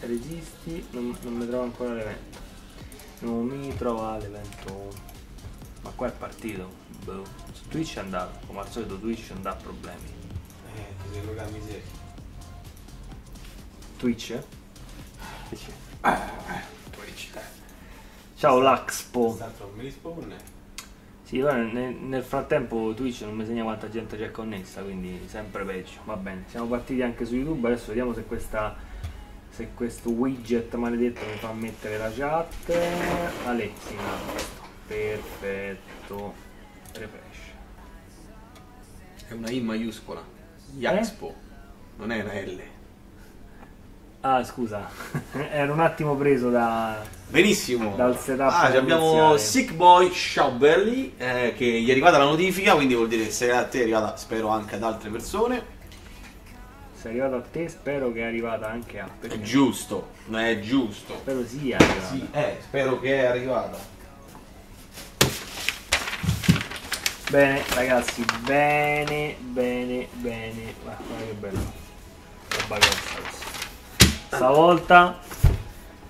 Resisti, non, non mi trovo ancora l'evento. Non mi trova l'evento. Ma qua è partito. Boh. Su Twitch è andato. Come al solito Twitch non dà problemi. Eh, ti devo programmi seri. Twitch? Twitch. Ciao Laxpo. Non mi risponde. Sì, nel frattempo Twitch non mi segna quanta gente c'è connessa, quindi sempre peggio. Va bene, siamo partiti anche su YouTube, adesso vediamo se questa se questo widget maledetto mi fa mettere la chat. Ale, sì, no, perfetto. Refresh. È una I maiuscola. Yaxpo. Non è una L. Ah, scusa, ero un attimo preso da Benissimo. Dal setup ah, abbiamo iniziale. Sick Boy Schaubelli eh, che gli è arrivata la notifica, quindi vuol dire che se a te è arrivata, spero anche ad altre persone. Sei arrivato a te, spero che è arrivata anche a È perché giusto, è giusto. spero sia arrivata. Sì, eh, spero che è arrivata. Bene, ragazzi, bene, bene, bene. Guarda, guarda che bello. Roba grossa questa. Stavolta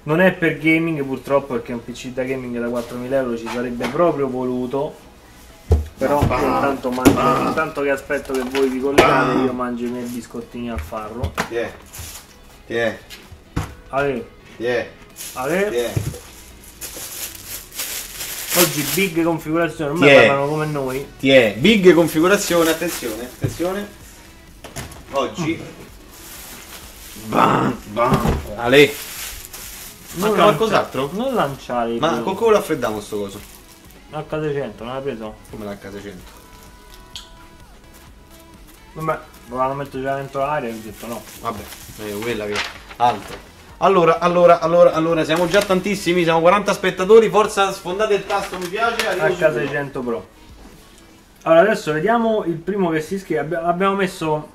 non è per gaming purtroppo perché un PC da gaming da 4.000 euro ci sarebbe proprio voluto. Però io intanto, mangio, intanto che aspetto che voi vi collegate io mangio i miei biscottini al farro. Ti è, ti è, Ale, ti è, ale. ti è. Oggi big configurazione, ormai Chi è? parlano come noi. Ti è. Big configurazione, attenzione, attenzione. Oggi. Bam, bam. Ale. Manca qualcos'altro? Non lanciare Ma con come lo raffreddiamo sto coso? H600, non l'hai preso? Come l'H600? Vabbè, volevano mettere già dentro l'aria e ho detto no. Vabbè, è quella che. Altro. Allora, allora, allora, allora, siamo già tantissimi, siamo 40 spettatori, forza sfondate il tasto mi piace, arrivo subito. H600 Pro. Allora adesso vediamo il primo che si iscrive. Abbi- Abbiamo messo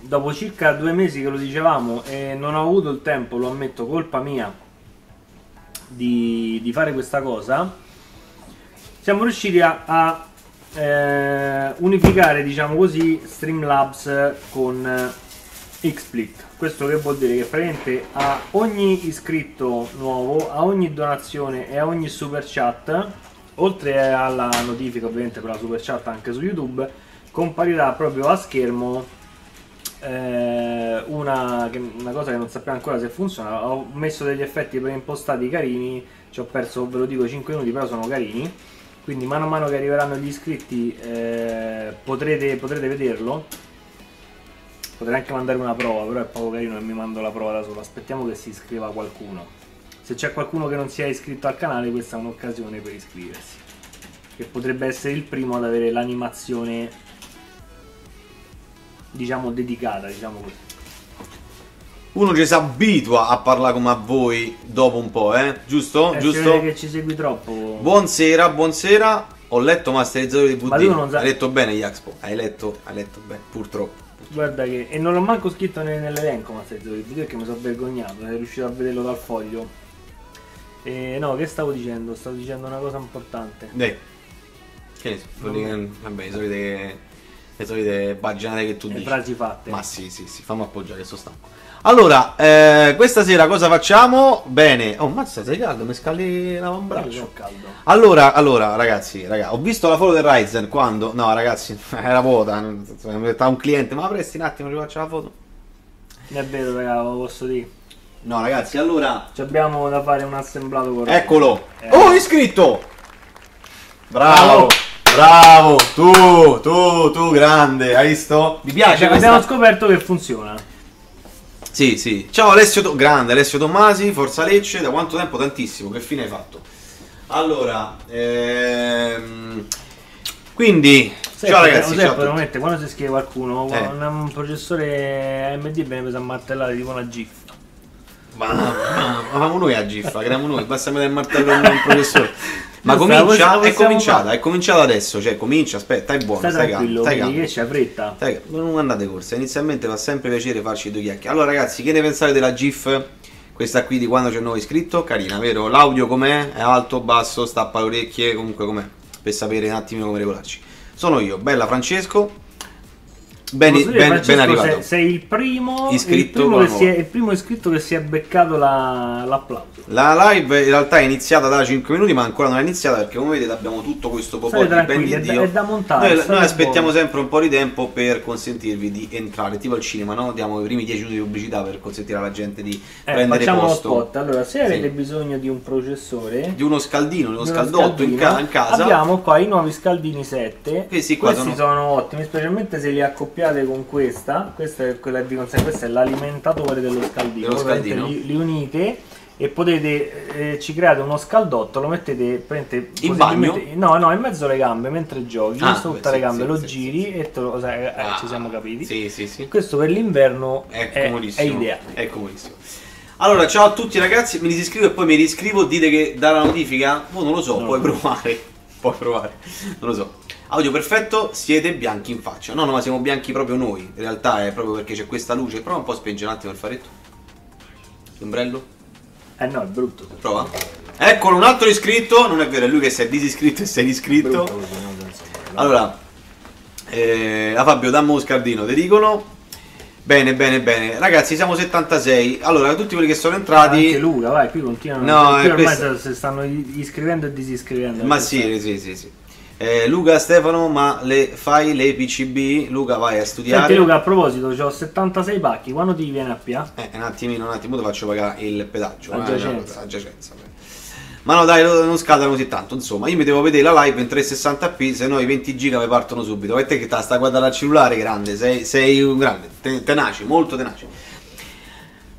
dopo circa due mesi che lo dicevamo e non ho avuto il tempo, lo ammetto, colpa mia di, di fare questa cosa. Siamo riusciti a, a, eh, unificare, diciamo così, Streamlabs con eh, XSplit. Questo che vuol dire che praticamente a ogni iscritto nuovo, a ogni donazione e a ogni super chat, oltre alla notifica ovviamente per la super chat anche su YouTube, comparirà proprio a schermo eh, una, una cosa che non sappiamo ancora se funziona. Ho messo degli effetti preimpostati carini, ci ho perso, ve lo dico, 5 minuti, però sono carini. Quindi mano a mano che arriveranno gli iscritti eh, potrete, potrete vederlo. Potrei anche mandare una prova, però è poco carino che mi mando la prova da solo. Aspettiamo che si iscriva qualcuno. Se c'è qualcuno che non si è iscritto al canale, questa è un'occasione per iscriversi. Che potrebbe essere il primo ad avere l'animazione, diciamo, dedicata, diciamo così. Uno ci si abitua a parlare come a voi dopo un po', eh? Giusto? Eh, Giusto? che ci segui troppo. Buonasera, buonasera. Ho letto Masterizzatori di Ma VD. non Hai letto bene, Yaxpo. Hai letto, hai letto bene, purtroppo. Guarda che. E non l'ho manco scritto ne- nell'elenco, ma stai zitto, perché mi sono vergognato, sei riuscito a vederlo dal foglio. E no, che stavo dicendo? Stavo dicendo una cosa importante. Dai. Che ne so? Vabbè, solite, le solite baggianate che tu Le dici. frasi fatte. Ma sì, sì, sì, fammi appoggiare, sto stanco. Allora, eh, questa sera cosa facciamo? Bene. Oh, mazza, sei caldo, mi scalli Io l'avambraccio. sono caldo. Allora, allora, ragazzi, raga, ho visto la foto del Ryzen quando... No, ragazzi, era vuota. Mi ha un cliente, ma presti un attimo, ci faccio la foto? Non è vero, raga, lo posso dire. No, ragazzi, allora... Ci abbiamo da fare un assemblato corretto. Eccolo! Eh. Oh, iscritto! Bravo! Bravo! Tu, tu, tu, grande, hai visto? Mi piace Cioè, questa... abbiamo scoperto che funziona. Sì, sì. Ciao Alessio, To- grande Alessio Tommasi, Forza Lecce, da quanto tempo? Tantissimo, che fine hai fatto? Allora, ehm... quindi... Sai, ciao ragazzi, ciao tutti. mettere, quando si scrive qualcuno, Eh. un, un processore AMD viene preso a martellare tipo una GIF. Ma, facciamo noi a GIF, la creiamo noi, basta mettere il martello in un professore. Ma la comincia, possiamo è cominciata, fare. è cominciata adesso, cioè comincia, aspetta, stai buono, Stai stai, tranquillo, calmo, stai calmo. che c'è fretta. Stai non andate corsa, inizialmente fa sempre piacere farci due chiacchiere. Allora ragazzi, che ne pensate della GIF? Questa qui di quando c'è il nuovo iscritto, carina, vero? L'audio com'è? È alto, basso, stappa le orecchie, comunque com'è? Per sapere un attimino come regolarci. Sono io, Bella Francesco, Ben, dire, ben- ben arrivato. Sei, sei il primo Iscritto il primo, è, il primo iscritto che si è beccato la- l'applauso. La live in realtà è iniziata da 5 minuti, ma ancora non è iniziata perché come vedete abbiamo tutto questo po' State di ben di è da- Dio. è da montare, Noi, noi aspettiamo buoni. sempre un po' di tempo per consentirvi di entrare, tipo al cinema, no? Diamo i primi 10 minuti di pubblicità per consentire alla gente di Eh, prendere facciamo posto. spot. Allora, se Sì. avete bisogno di un processore, Di uno scaldino, di uno uno scaldotto in, ca- in casa. abbiamo qua i nuovi scaldini 7. Questi qua Questi sono- sono... ottimi, specialmente se li accoppiate con questa. Questa è quella consente, questo è l'alimentatore dello scaldino. Dello scaldino. Li, li unite e potete eh, ci create uno scaldotto, lo mettete praticamente, In possibilmente- No, no, in mezzo alle gambe mentre giochi, Ah, sotto le sì, gambe sì, lo sì, giri e te lo sai, eh, Ah, ci siamo capiti. Sì, sì, sì. Questo per l'inverno È è, comodissimo. è ideale. È comodissimo. Allora, ciao a tutti ragazzi, mi disiscrivo e poi mi riscrivo, dite che dà la notifica, oh, non lo so, No. puoi provare, puoi provare, non lo so. Audio perfetto, siete bianchi in faccia. No, no, ma siamo bianchi proprio noi. In realtà è proprio perché c'è questa luce. Prova un po' a spengere un attimo il faretto. L'ombrello. Eh no, è brutto. Prova. Eccolo, un altro iscritto. Non è vero, è lui che si è disiscritto e si è iscritto. Brutto. Allora, eh, a Fabio dammo uno scardino, ti dicono. Bene, bene, bene. Ragazzi, siamo 76. Allora, tutti quelli che sono entrati... Anche Luca, vai, qui continuano. No, qui ormai questo- si stanno iscrivendo e disiscrivendo. Ma sì, sì, sì, sì. Eh, Luca, Stefano, ma le fai le PCB? Luca, vai a studiare. Senti Luca, a proposito, ho 76 pacchi, quando ti viene a PA? Eh, un attimino, un attimo, ti faccio pagare il pedaggio. La eh. Ma no, dai, non scada così tanto. Insomma, io mi devo vedere la live in 360p, se no i 20 giga mi partono subito. E te che stai a guardare al cellulare, grande, sei, sei un grande, te- tenace, molto tenace.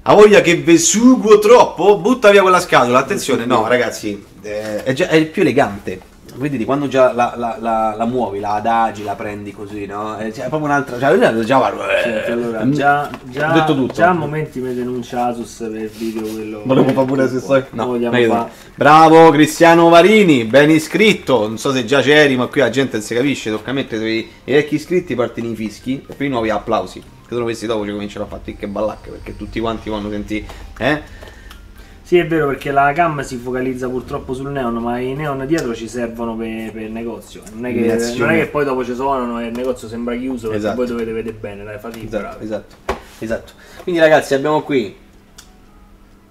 Ha voglia che vesugo troppo? Butta via quella scatola. Attenzione, no, ragazzi, eh, è, già, è il più elegante. Vedi, quando già la, la- la- la muovi, la adagi, la prendi così, no? È, cioè, è proprio un'altra. Cioè, io già guardo. Senti, allora, Mm, già, già, ho detto tutto. già a momenti mi denuncia Asus per il video quello. Volevo fare pure se so. No, No, vogliamo meglio. fa- Bravo Cristiano Varini, ben iscritto. Non so se già c'eri, ma qui la gente non si capisce. Tocca mettere i, vecchi iscritti, partire i fischi e poi i nuovi applausi. Che sono questi dopo ci cominciano a fare ticche e ballacche perché tutti quanti vanno sentire. Eh? Sì, è vero perché la cam si focalizza purtroppo sul neon, ma i neon dietro ci servono per, per il negozio. Non è, che, non è che poi dopo ci suonano e il negozio sembra chiuso perché Esatto. voi dovete vedere bene, dai, fate Esatto, bravi. esatto, esatto. Quindi ragazzi abbiamo qui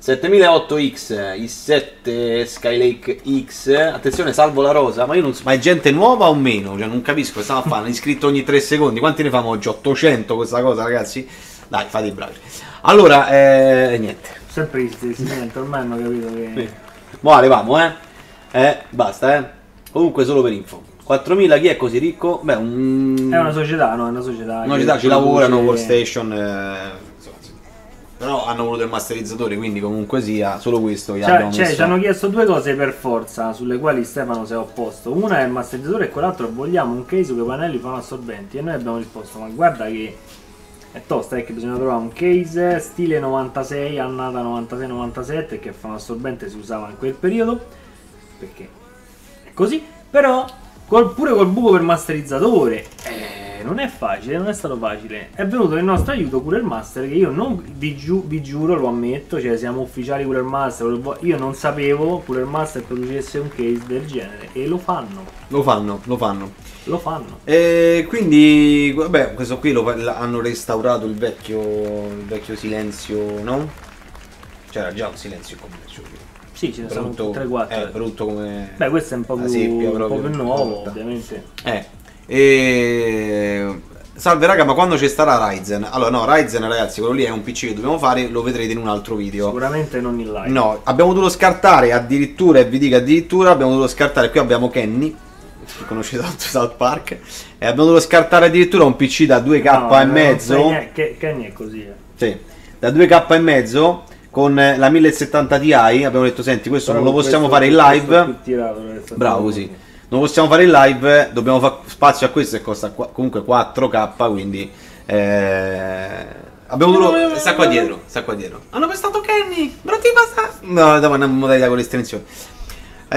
7008X, i 7 Skylake X, attenzione salvo la rosa, ma io non so, ma è gente nuova o meno? Cioè non capisco, stiamo a fare un iscritto ogni 3 secondi, quanti ne famo oggi? 800 questa cosa ragazzi? Dai, fate i bravi. Allora, eh, niente. Sempre gli stessi, niente, ormai hanno capito che... Sì. Mo arriviamo, eh? Eh, basta, eh? Comunque solo per info. 4.000 chi è così ricco? Beh, un... È una società, no? È una società. Una che città ci lavorano, workstation, eh, però hanno voluto il masterizzatore, quindi comunque sia, solo questo gli Cioè, cioè, messo. ci hanno chiesto due cose per forza, sulle quali Stefano si è opposto. Una è il masterizzatore e quell'altro vogliamo un case con i pannelli fanno assorbenti. E noi abbiamo risposto, ma guarda che è tosta, è che bisogna trovare un case stile 96, annata 96-97, che fa un assorbente si usava in quel periodo. Perché è così. Però, col- pure col buco per masterizzatore, eh, non è facile, non è stato facile. È venuto in nostro aiuto Cooler Master, che io non vi, giu- vi giuro, lo ammetto, cioè siamo ufficiali Cooler Master, io non sapevo Cooler Master producesse un case del genere. E lo fanno, Lo fanno, lo fanno. lo fanno. E quindi, vabbè, questo qui lo, hanno restaurato il vecchio, il vecchio silenzio, no? C'era già un silenzio qui. Sì, ce ne sono Brutto, 3-4. eh, brutto come... Beh, questo è un po' più, seppia un po' più nuovo, brutta. ovviamente. Eh, e... Salve raga, ma quando ci starà Ryzen? Allora no, Ryzen ragazzi, quello lì è un PC che dobbiamo fare, lo vedrete in un altro video. Sicuramente non in live. No, abbiamo dovuto scartare addirittura, e vi dico addirittura, abbiamo dovuto scartare, qui abbiamo Kenny, che conoscete tanto South Park, e abbiamo dovuto scartare addirittura un PC da 2K No, e mezzo, niente, Che, Kenny è così, eh. sì, da 2K e mezzo, con la 1070 Ti, abbiamo detto, senti, questo non lo Però possiamo fare in live, tirato, bravo così, non possiamo fare in live, dobbiamo fare spazio a questo e costa qua- comunque 4K, quindi... Eh, abbiamo dovuto... sta qua dietro, sta qua dietro. Hanno pestato Kenny, brutti bastardi. No, dava una modalità con l'estensione. Eh,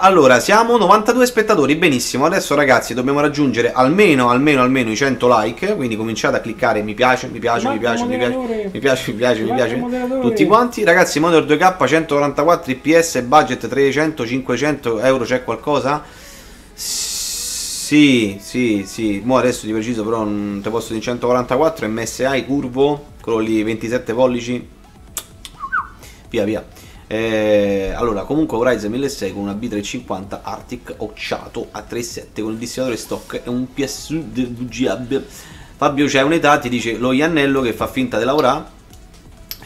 allora, siamo 92 spettatori, benissimo. Adesso ragazzi dobbiamo raggiungere almeno, almeno, almeno i 100 like. Quindi cominciate a cliccare mi piace, mi piace, mi piace, mi piace, mi piace, mi piace, mi piace. Tutti quanti. Ragazzi, Monitor 2K, 144 IPS, budget 300, 500 euro, c'è qualcosa? Sì, sì, sì. Mo adesso di preciso però non te posso dire 144 MSI curvo, quello lì 27 pollici. Via, via. Eh, allora, comunque Horizon 1600 con una B350 Arctic occiato a 3.7 con il distillатore stock e un PSU VGA. Fabio c'è un'età, ti dice lo Iannello che fa finta di lavorare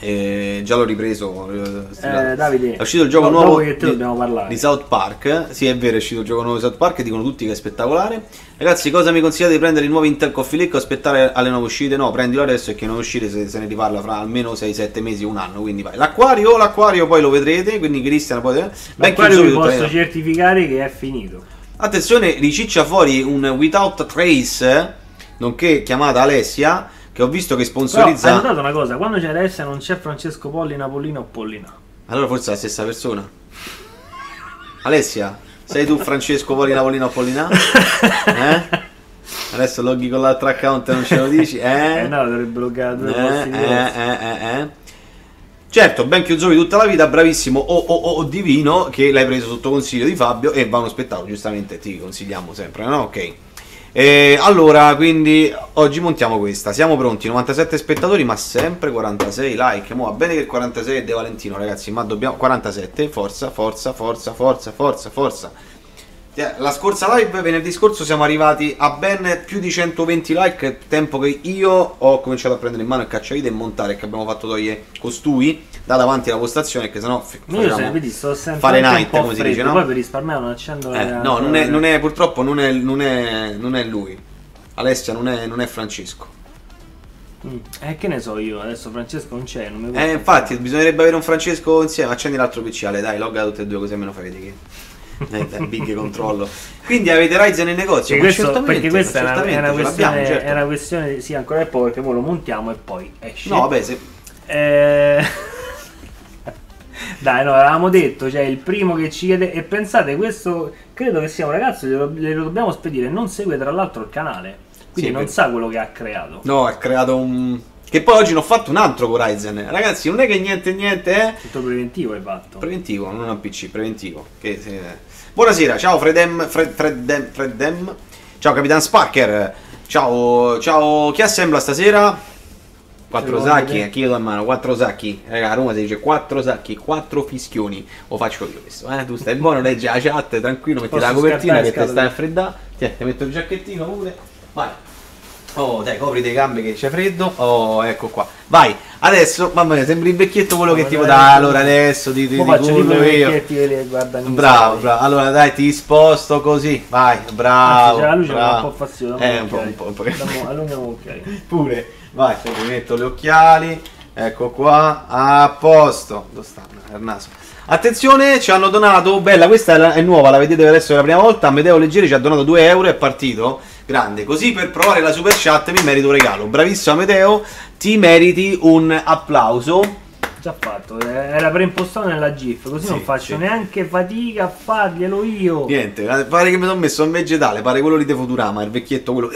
eh, già l'ho ripreso. Eh, Davide, è uscito il gioco dopo nuovo di, di South Park. Sì, è vero, è uscito il gioco nuovo di South Park. Dicono tutti che è spettacolare. Ragazzi, cosa mi consigliate di prendere il nuovo Intel Coffee Lake o aspettare alle nuove uscite? No, prendilo adesso e che nuove uscite se, se ne riparla fra almeno 6-7 mesi, un anno. Quindi vai. L'acquario, l'acquario poi lo vedrete. Quindi Cristian poi. Eh. L'acquario vi posso certificare che è finito. Attenzione, riciccia fuori un Without Trace, nonché chiamata Alessia che ho visto che sponsorizza. Però, hai notato una cosa? Quando c'è Alessia non c'è Francesco Pollina, Pollina o Pollina. Allora forse è la stessa persona. Alessia, sei tu Francesco Pollina, Pollina o Pollina? Eh? Adesso loghi con l'altro account e non ce lo dici? Eh? eh no, dovrebbe bloccare due eh, eh, eh, eh, eh. Certo, ben chiuso tutta la vita, bravissimo o oh, oh, oh, divino che l'hai preso sotto consiglio di Fabio e va uno spettacolo, giustamente ti consigliamo sempre, no? Ok. E allora, quindi oggi montiamo questa. Siamo pronti, 97 spettatori, ma sempre 46 like. Mo va bene che il 46 è De Valentino, ragazzi, ma dobbiamo 47, forza, forza, forza, forza, forza, forza. La scorsa live, venerdì scorso, siamo arrivati a ben più di 120 like. Tempo che io ho cominciato a prendere in mano il cacciavite e montare, che abbiamo fatto togliere costui da davanti alla postazione, che sennò io se vedi, sto fare night, come si dice, no? Poi per risparmiare non accendo eh, No, non è, non è, purtroppo non è, non, è, non è lui. Alessia non è, non è Francesco. Mm. Eh, che ne so io, adesso Francesco non c'è. Non eh, infatti, bisognerebbe avere un Francesco insieme. Accendi l'altro PC, Ale, dai, logga tutte e due così almeno fai vedere che eh, big controllo. Quindi avete Ryzen nel negozio? Questo, perché questa è una, è, una questione, certo. è una questione, sì, ancora è poco, perché poi lo montiamo e poi esce. No, vabbè, se... Eh... Dai, no, avevamo detto, cioè il primo che ci chiede. E pensate, questo credo che sia un ragazzo, glielo, glielo dobbiamo spedire. Non segue tra l'altro il canale. Quindi sì, non per... sa quello che ha creato. No, ha creato un. Che poi oggi ne ho fatto un altro con Ryzen. Ragazzi, non è che niente, niente, eh. Tutto preventivo hai fatto. Preventivo, non un PC, preventivo. Che, se... Buonasera, ciao Fredem, Fred, Freddem, Freddem. Ciao Capitan Sparker. Ciao, ciao, chi assembla stasera? Quattro sacchi, io do in mano, quattro sacchi. Raga, a Roma si dice quattro sacchi, quattro fischioni. Lo faccio io questo, eh? Tu stai buono, leggi la chat, tranquillo, metti Posso la copertina che ti stai a freddare. Tieni, ti metto il giacchettino pure. Vai. Oh, dai, copri le gambe che c'è freddo. Oh, ecco qua. Vai, adesso, mamma mia, sembri il vecchietto quello che tipo dai, allora adesso ti, ti, ti cullo io. Bravo, bravo. Allora dai, ti sposto così. Vai, bravo. Anzi, la luce bravo. un po' fastidiosa. Eh, un po', un po', un po'. Allunghiamo occhiali. Pure. Vai, mi metto gli occhiali. Ecco qua, a posto. Dove stanno? Il naso. Attenzione, ci hanno donato, bella, questa è, nuova, la vedete adesso per la prima volta, Amedeo Leggeri ci ha donato 2 euro, è partito grande. Così per provare la super chat mi merito un regalo. Bravissimo Amedeo, ti meriti un applauso. Già fatto, eh, era preimpostato nella GIF, così sì, non faccio sì. neanche fatica a farglielo io. Niente, pare che mi sono messo un vegetale, pare quello lì di Futurama, il vecchietto quello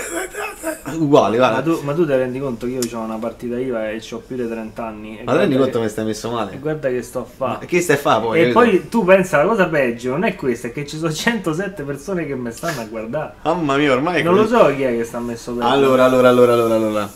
uguale, Ma tu, ma tu ti rendi conto che io ho una partita IVA e ho più di 30 anni. Ma ti rendi conto che mi stai messo male? Guarda che sto a fare. Che stai a fare poi? E poi tu pensa la cosa peggio, non è questa, è che ci sono 107 persone che mi stanno a guardare. Mamma mia, ormai Non lo so chi è che sta messo per Allora, allora, allora, allora, allora.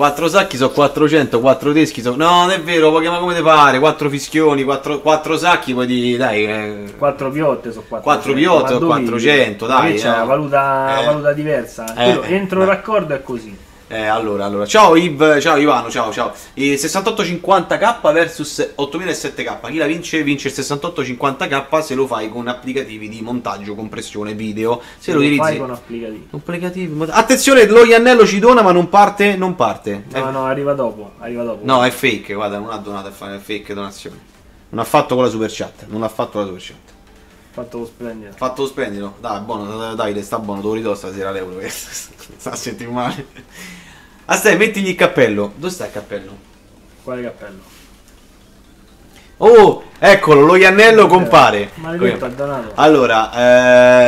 4 sacchi sono 400, 4 teschi sono... No, non è vero, puoi chiamare come ti pare, 4 fischioni, 4, 4 sacchi, poi di... dai... Eh... 4 piotte sono 400. 4 piotte sono 400, dai. C'è una valuta, eh. valuta diversa. Eh, entro eh. raccordo è così. Eh, allora, allora, ciao Iv, ciao Ivano, ciao, ciao. Il 6850k versus 8007k. Chi la vince? Vince il 6850k se lo fai con applicativi di montaggio, compressione, video. Se, se lo, utilizzi. fai con applicativi. applicativi. Attenzione, lo Iannello ci dona, ma non parte, non parte. No, eh. no, arriva dopo, arriva dopo. No, è fake, guarda, non ha donato, è fake donazione. Non ha fatto con la super chat, non ha fatto la super chat. Fatto lo splendido. Fatto lo splendido. Dai, buono, dai, sta buono, te lo ridò stasera l'euro. sta a male. Aspetta, mettigli il cappello. Dove sta il cappello? Quale cappello? Oh, eccolo, lo Iannello compare. Maledetto, donato. Allora,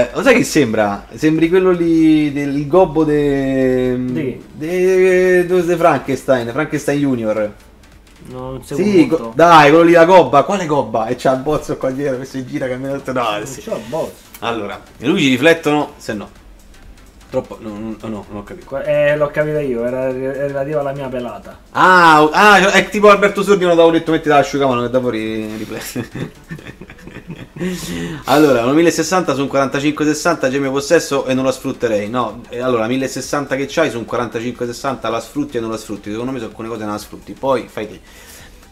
eh, lo sai che sembra? Sembri quello lì del gobbo de... Di? De, de, de Frankenstein, Frankenstein Junior. Non seguo sì, go, dai, quello lì la gobba. Quale gobba? E c'ha il bozzo qua dietro che si gira che mi ha detto no. Sì. c'ho il bozzo. Allora, le luci riflettono, se no. Troppo. No, no, no, non ho capito. Eh, l'ho capita io, era relativa alla mia pelata. Ah, ah, è tipo Alberto Sordi, non avevo detto metti l'asciugamano che dopo ri- riprende. allora, una 1060 su un 4560 c'è il mio possesso e non la sfrutterei. No, allora 1060 che c'hai su un 4560 la sfrutti e non la sfrutti. Secondo me su alcune cose non la sfrutti. Poi fai te.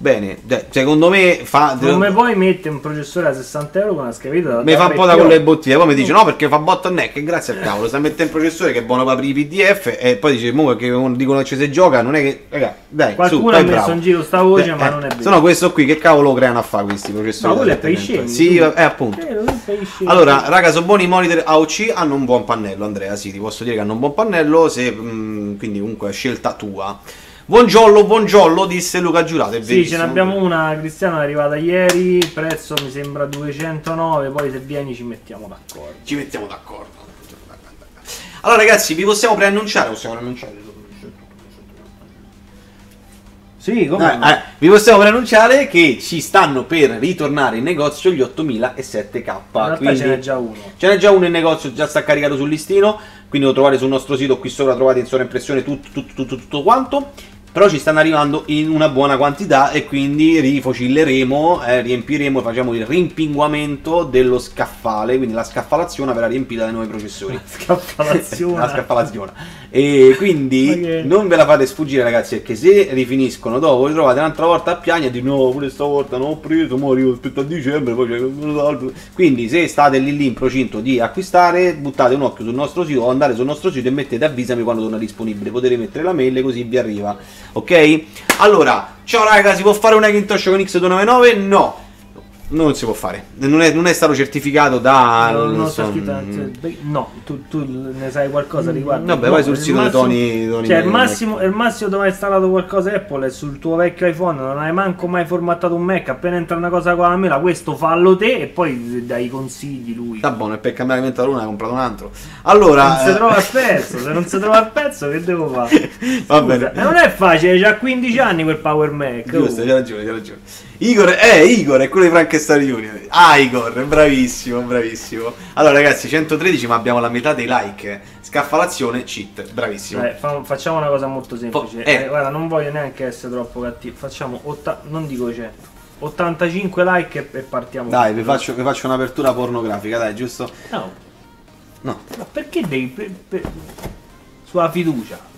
Bene, secondo me fa. Come poi mette un processore a 60 euro con una scheda Mi fa un po' da con le bottiglie, poi mi dice no perché fa bottleneck e grazie al cavolo, sta mettendo il processore che è buono per aprire i PDF e poi dice mo che dicono che si gioca, non è che raga, dai, Qualcuno su, ha messo bravo. in giro sta voce, Eh, ma eh, non è vero. Se no questo qui che cavolo creano a fare questi processori? No, quello è per i 720? scemi. Sì, è appunto. Eh, non sei scemo. Allora, raga, sono buoni i monitor AOC, hanno un buon pannello, Andrea, sì, ti posso dire che hanno un buon pannello, se, mh, quindi comunque è scelta tua. Buongiorno, buongiorno, disse Luca Giurato, è Sì, ce verissimo. ne abbiamo una, Cristiano è arrivata ieri, il prezzo mi sembra 209, poi se vieni ci mettiamo d'accordo. Ci mettiamo d'accordo. Allora ragazzi, vi possiamo preannunciare? Possiamo preannunciare? Sì, come? no? Eh, vi possiamo preannunciare che ci stanno per ritornare in negozio gli 8007K. In realtà ce n'è già uno. Ce n'è già uno in negozio, già sta caricato sul listino, quindi lo trovate sul nostro sito, qui sopra trovate in sovraimpressione tutto, tutto, tutto, tutto quanto. Però ci stanno arrivando in una buona quantità e quindi rifocilleremo, eh, riempiremo, facciamo il rimpinguamento dello scaffale, quindi la scaffalazione verrà riempita dai nuovi processori. Scaffalazione. la scaffalazione. E quindi che- non ve la fate sfuggire, ragazzi, perché se rifiniscono dopo, vi trovate un'altra volta a piagne e di no, pure stavolta non ho preso, mo arrivo aspetto a dicembre, poi c'è. Quindi se state lì lì in procinto di acquistare, buttate un occhio sul nostro sito o andate sul nostro sito e mettete avvisami quando torna disponibile. Potete mettere la mail così vi arriva. Ok? Allora, ciao raga, si può fare un Hackintosh con X299? No. Non si può fare, non è, non è stato certificato da. Non, non so, scritto- mm, cioè, beh, no, tu, tu ne sai qualcosa riguardo. Vabbè, No, vai sul sito di Tony- Tony Cioè, il massimo, il massimo dove hai installato qualcosa Apple è sul tuo vecchio iPhone. Non hai manco mai formattato un Mac. Appena entra una cosa con la mela, questo fallo te e poi dai consigli lui. Sta buono, e per cambiare luna hai comprato un altro. Allora, Non si eh, trova il pezzo, se non si trova il pezzo, che devo fare? va bene. non è facile, c'ha 15 anni quel Power Mac. Giusto, oh. c'è ragione, c'è ragione. Igor, eh, Igor è quello di Frankenstein Junior. Ah, Igor, bravissimo, bravissimo. Allora, ragazzi, 113, ma abbiamo la metà dei like. Scaffalazione, cheat, bravissimo. Eh, fa- facciamo una cosa molto semplice. eh. Eh, guarda, non voglio neanche essere troppo cattivo. Facciamo, non dico 100, 85 like e, e partiamo. Dai, vi faccio, vi faccio un'apertura pornografica, dai, giusto? No, No. ma perché devi... per- per- sulla fiducia.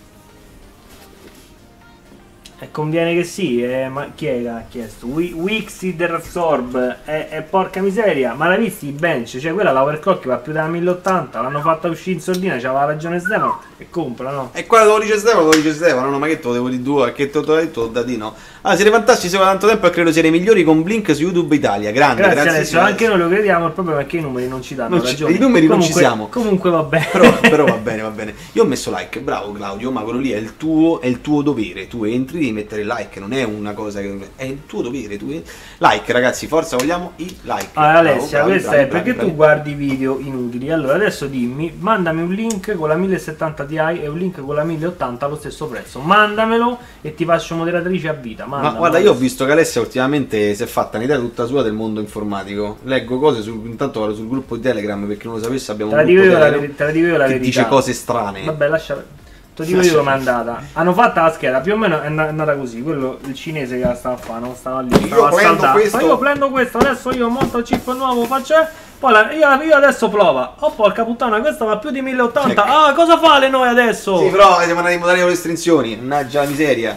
E conviene che sì, eh, ma chi è che ha chiesto? Wi- Wixi Absorb è, è porca miseria, ma l'hai visti i bench? Cioè quella la overclock va più della 1080, l'hanno fatta uscire in sordina, c'aveva ragione Stefano e compra, no? E qua te lo dice Stefano, te dice Stefano, no, ma che te lo devo di due, che te lo hai detto da di no. Ah, siete fantastici, siamo da tanto tempo e credo siete i migliori con Blink su YouTube Italia. Grande, Grazie, grazie. Alessio, anche noi lo crediamo, il problema è che i numeri non ci danno Non ci- ragione. i numeri non ci Comunque- siamo. Comunque va bene. Però, però va bene, va bene. Io ho messo like, bravo Claudio, ma quello lì è il tuo, è il tuo dovere. Tu entri, devi mettere like, non è una cosa che. È il tuo dovere. Tu... Like, ragazzi, forza, vogliamo i like. Allora, Bravo, Alessia, bravi, questo bravi, è perché bravi, tu guardi video inutili. Allora, adesso dimmi, mandami un link con la 1070 Ti e un link con la 1080 allo stesso prezzo. Mandamelo e ti faccio moderatrice a vita. Ma guarda, io ho visto che Alessia ultimamente si è fatta un'idea tutta sua del mondo informatico. Leggo cose sul, intanto vado sul gruppo di Telegram perché non lo sapesse abbiamo Te la un dico io la, veri- te la dico io la verità. dice cose strane. Vabbè, lascia. Te dico io come è andata. Hanno fatto la scheda, più o meno è and- è andata così. Quello, il cinese che la stava a fare, non stava lì. Io stava a prendo questo. Ma io prendo questo, adesso io monto il chip nuovo, faccio. Poi la- io, io adesso prova. Oh porca puttana, questa va più di 1080. Ah, cosa fa le noi adesso? Sì, però siamo andati in modalità con restrizioni. Mannaggia la miseria.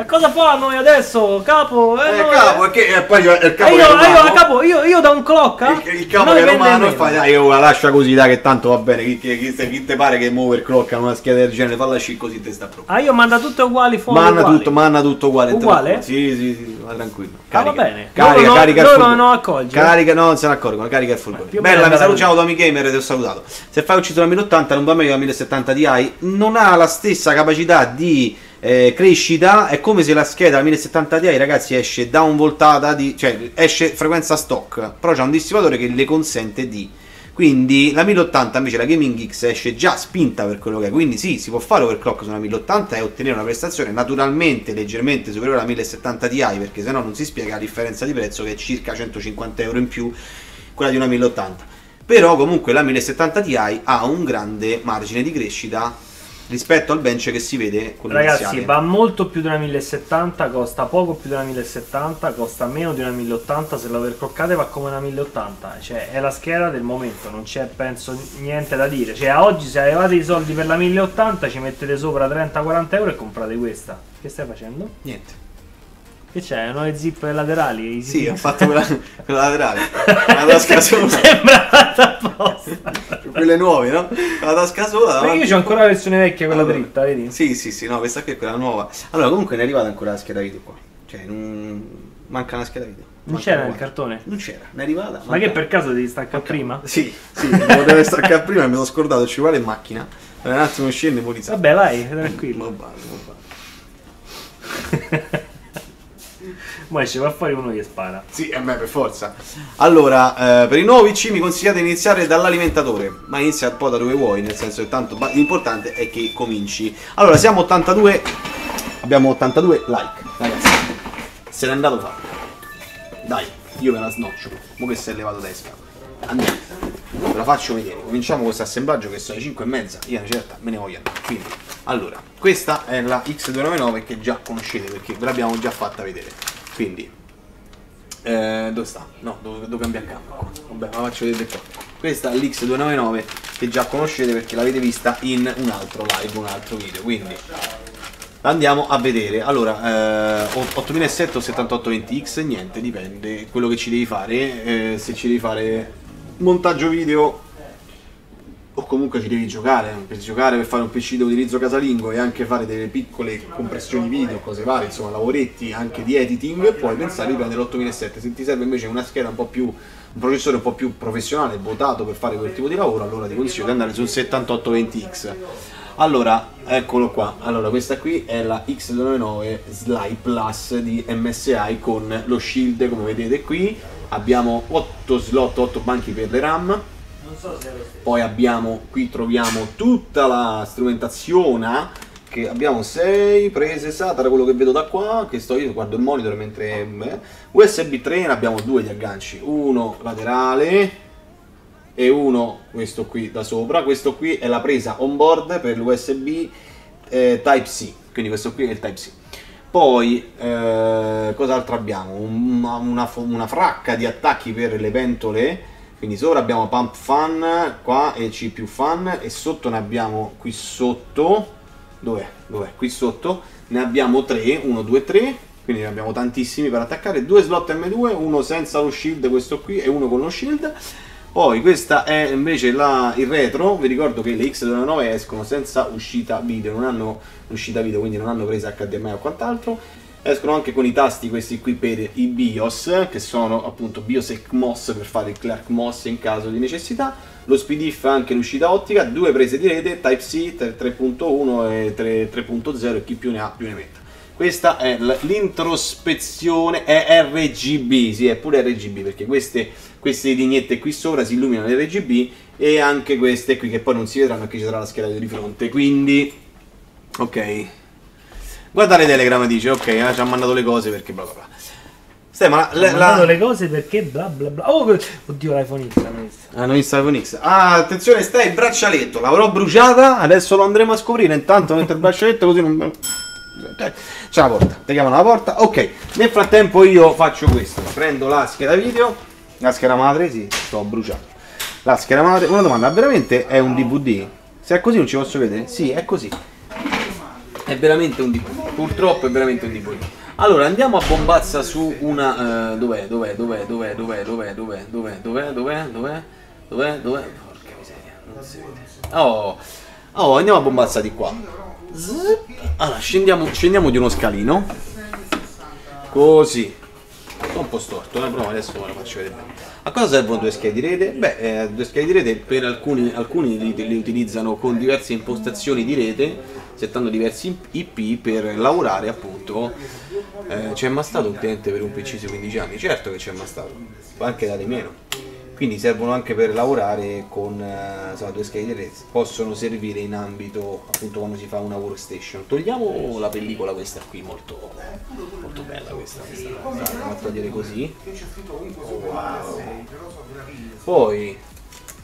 E cosa fa noi adesso? Capo? Eh, Eh, noi- capo, perché eh, poi il Eh, capo io, è io, romano. capo, io, io da un clock. Il, il capo è romano e fa dai ora lascia così dai che tanto va bene chi, chi, chi, chi te pare che muove il clock a una scheda del genere falla sci così te sta proprio Ah, io manda tutte uguali fuori. manna uguali. tutto manna tutto uguale Uguale? sì sì sì va tranquillo Ah, va bene. carica Loro carica il loro non accolgono. carica no non se ne accorgono carica il o meno bella è mi saluto ciao Tommy Gamer ti ho salutato se fai uscito la 1080 non va meglio la 1070 Ti non ha la stessa capacità di eh, crescita è come se la scheda 1070 Ti ragazzi esce down voltata di, cioè esce frequenza stock però c'è un dissipatore che le consente di. Quindi la 1080 invece la Gaming X esce già spinta per quello che è. Quindi sì si può fare overclock su una 1080 e ottenere una prestazione naturalmente leggermente superiore alla 1070 Ti perché sennò non si spiega la differenza di prezzo che è circa 150 euro in più quella di una 1080 Però comunque la 1070 Ti ha un grande margine di crescita rispetto al bench che si vede con Ragazzi, l'iniziale. va molto più di una 1070, costa poco più di una 1070, costa meno di una 1080, se la overclockate va come una 1080, cioè è la scheda del momento, non c'è penso niente da dire. Cioè a oggi se avevate i soldi per la 1080 ci mettete sopra 30-40 euro e comprate questa. Che stai facendo? Niente. Che c'è? Nuove zip laterali? Sì, ho fatto quella, quella laterale. La tasca sola. Sembra fatta apposta. Quelle nuove, no? La tasca sola. Perché davanti- io ho ancora la versione vecchia, quella Allora, dritta, vedi? Sì, sì, sì, no, questa qui è quella nuova. Allora, comunque ne è arrivata ancora la scheda video qua. Cioè, non... manca una scheda video. Non c'era nel cartone? Non c'era, ne è arrivata. Ma manca- che per caso devi staccare prima? Sì, sì, deve staccare prima e me l'ho scordato, ci vuole in macchina. Un attimo scende e. Vabbè, vai, tranquillo. Va bene, va bene. Ma esce va fuori uno che spara. Sì, a me per forza. Allora, eh, per i nuovi C mi consigliate di iniziare dall'alimentatore, ma inizia un po' da dove vuoi, nel senso che tanto l'importante è che cominci. Allora, siamo 82, abbiamo 82 like, ragazzi. Se n'è andato fatto. Dai, io me la snoccio. Mo che si è levato da scatole. Andiamo. Ve la faccio vedere. Cominciamo questo assemblaggio che sono le 5 e mezza. Io una certa me ne voglio andare. Quindi, allora, questa è la X299 che già conoscete perché ve l'abbiamo già fatta vedere. Quindi, eh, dove sta? No, dove, dove cambia campo? Vabbè, la faccio vedere qua. Questa è l'X299 che già conoscete perché l'avete vista in un altro live, un altro video. Quindi andiamo a vedere. Allora, eh, 8700 o 7820X, niente, dipende quello che ci devi fare. eh, se ci devi fare montaggio video o comunque ci devi giocare, per giocare per fare un PC di utilizzo casalingo e anche fare delle piccole compressioni video, cose varie, insomma lavoretti anche di editing, puoi pensare di prendere l'8700. Se ti serve invece una scheda un po' più, un processore un po' più professionale, votato per fare quel tipo di lavoro, allora ti consiglio di andare sul 7820X. Allora, eccolo qua. Allora, questa qui è la X299 Sly Plus di MSI con lo shield, come vedete qui. Abbiamo 8 slot, 8 banchi per le RAM. Poi abbiamo, qui troviamo tutta la strumentazione che abbiamo 6 prese SATA da quello che vedo da qua, che sto io guardo il monitor mentre beh, USB 3 ne abbiamo due di agganci, uno laterale e uno questo qui da sopra, questo qui è la presa on board per l'USB eh, Type C, quindi questo qui è il Type C. Poi eh, cos'altro abbiamo? Una, una una fracca di attacchi per le ventole quindi sopra abbiamo pump fan qua e C più fan e sotto ne abbiamo qui sotto dov'è? dov'è? qui sotto ne abbiamo 3 1 2 3 quindi ne abbiamo tantissimi per attaccare due slot M2 uno senza lo shield questo qui e uno con lo shield poi questa è invece la, il retro vi ricordo che le X29 escono senza uscita video non hanno uscita video quindi non hanno presa HDMI o quant'altro escono anche con i tasti questi qui per i BIOS che sono appunto BIOS e CMOS per fare il Clark MOS in caso di necessità. Lo SPDIF ha anche l'uscita ottica due prese di rete Type C 3.1 e 3 3.0 e chi più ne ha più ne metta. Questa è l'introspezione è RGB sì è pure RGB perché queste, queste lineette qui sopra si illuminano RGB e anche queste qui che poi non si vedranno perché ci sarà la scheda di fronte quindi ok Guardare Telegram dice, ok, eh, ci ha mandato le cose perché bla bla bla. Stai, ma la, la, le cose perché bla bla bla. Oh, oddio, l'iPhone X hanno visto. hanno visto iPhone X. Ah, attenzione, stai il braccialetto, l'avrò bruciata, adesso lo andremo a scoprire. Intanto metto il braccialetto così non. C'è la porta, ti chiamano la porta. Ok, nel frattempo io faccio questo: prendo la scheda video, la scheda madre, sì, sto bruciando. La scheda madre, una domanda, veramente è un DVD? Se è così non ci posso vedere? Sì, è così. È veramente un DVD. Purtroppo è veramente un DVD. Allora andiamo a bombazza su una. eh, dov'è? Dov'è? Dov'è? Dov'è? Dov'è? Dov'è? Dov'è? Dov'è? Dov'è? Dov'è? Dov'è? Dov'è? Dov'è? Porca miseria, non si vede. Oh, oh andiamo a bombazza di qua. Allora, scendiamo, scendiamo di uno scalino. Così. Sto un po' storto, eh, però adesso ve la faccio vedere bene. A cosa servono due schede di rete? Beh, eh, due schede di rete per alcuni, alcuni li, li utilizzano con diverse impostazioni di rete, settando diversi IP per lavorare appunto. Eh, c'è mai stato un cliente per un PC su 15 anni? Certo che c'è mai stato, anche da di meno. Quindi servono anche per lavorare con eh, insomma, due schede rete, possono servire in ambito appunto quando si fa una workstation. Togliamo la pellicola questa qui, molto, molto bella questa, questa. Andiamo a togliere così. Poi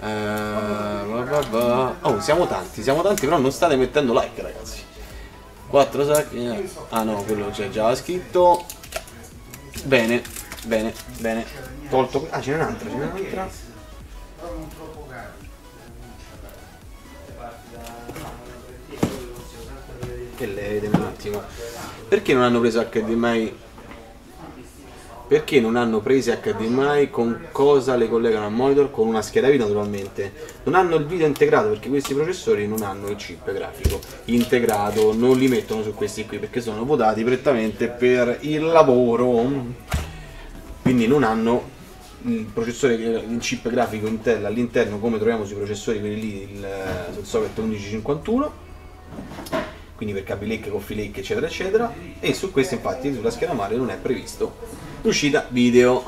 Eh, oh, siamo tanti, siamo tanti, però non state mettendo like, ragazzi. 4 sacchi. Ah no, quello c'è già scritto. Bene, bene, bene. Tolto. Ah, ce n'è un'altra, ce n'è un'altra. Che le vedete un attimo. Perché non hanno preso HDMI perché non hanno prese HDMI con cosa le collegano al monitor? Con una scheda video naturalmente. Non hanno il video integrato perché questi processori non hanno il chip grafico integrato. Non li mettono su questi qui perché sono votati prettamente per il lavoro. Quindi non hanno il processore il chip grafico Intel all'interno come troviamo sui processori quelli lì il, sul socket 1151 quindi per Coffee Lake eccetera eccetera. E su questo infatti sulla scheda madre non è previsto l'uscita video.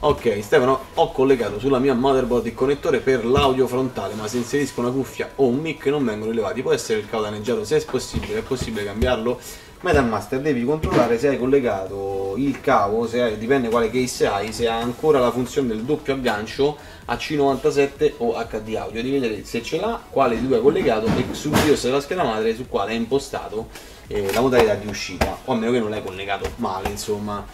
Ok Stefano ho collegato sulla mia motherboard il connettore per l'audio frontale ma se inserisco una cuffia o un mic non vengono elevati può essere il cavo danneggiato se è possibile è possibile cambiarlo. Metal Master devi controllare se hai collegato il cavo se hai, dipende quale case hai se ha ancora la funzione del doppio aggancio a C97 o HD audio. Devi vedere se ce l'ha quale di due hai collegato e sul BIOS della scheda madre su quale è impostato eh, la modalità di uscita, o a meno che non l'hai collegato male, insomma.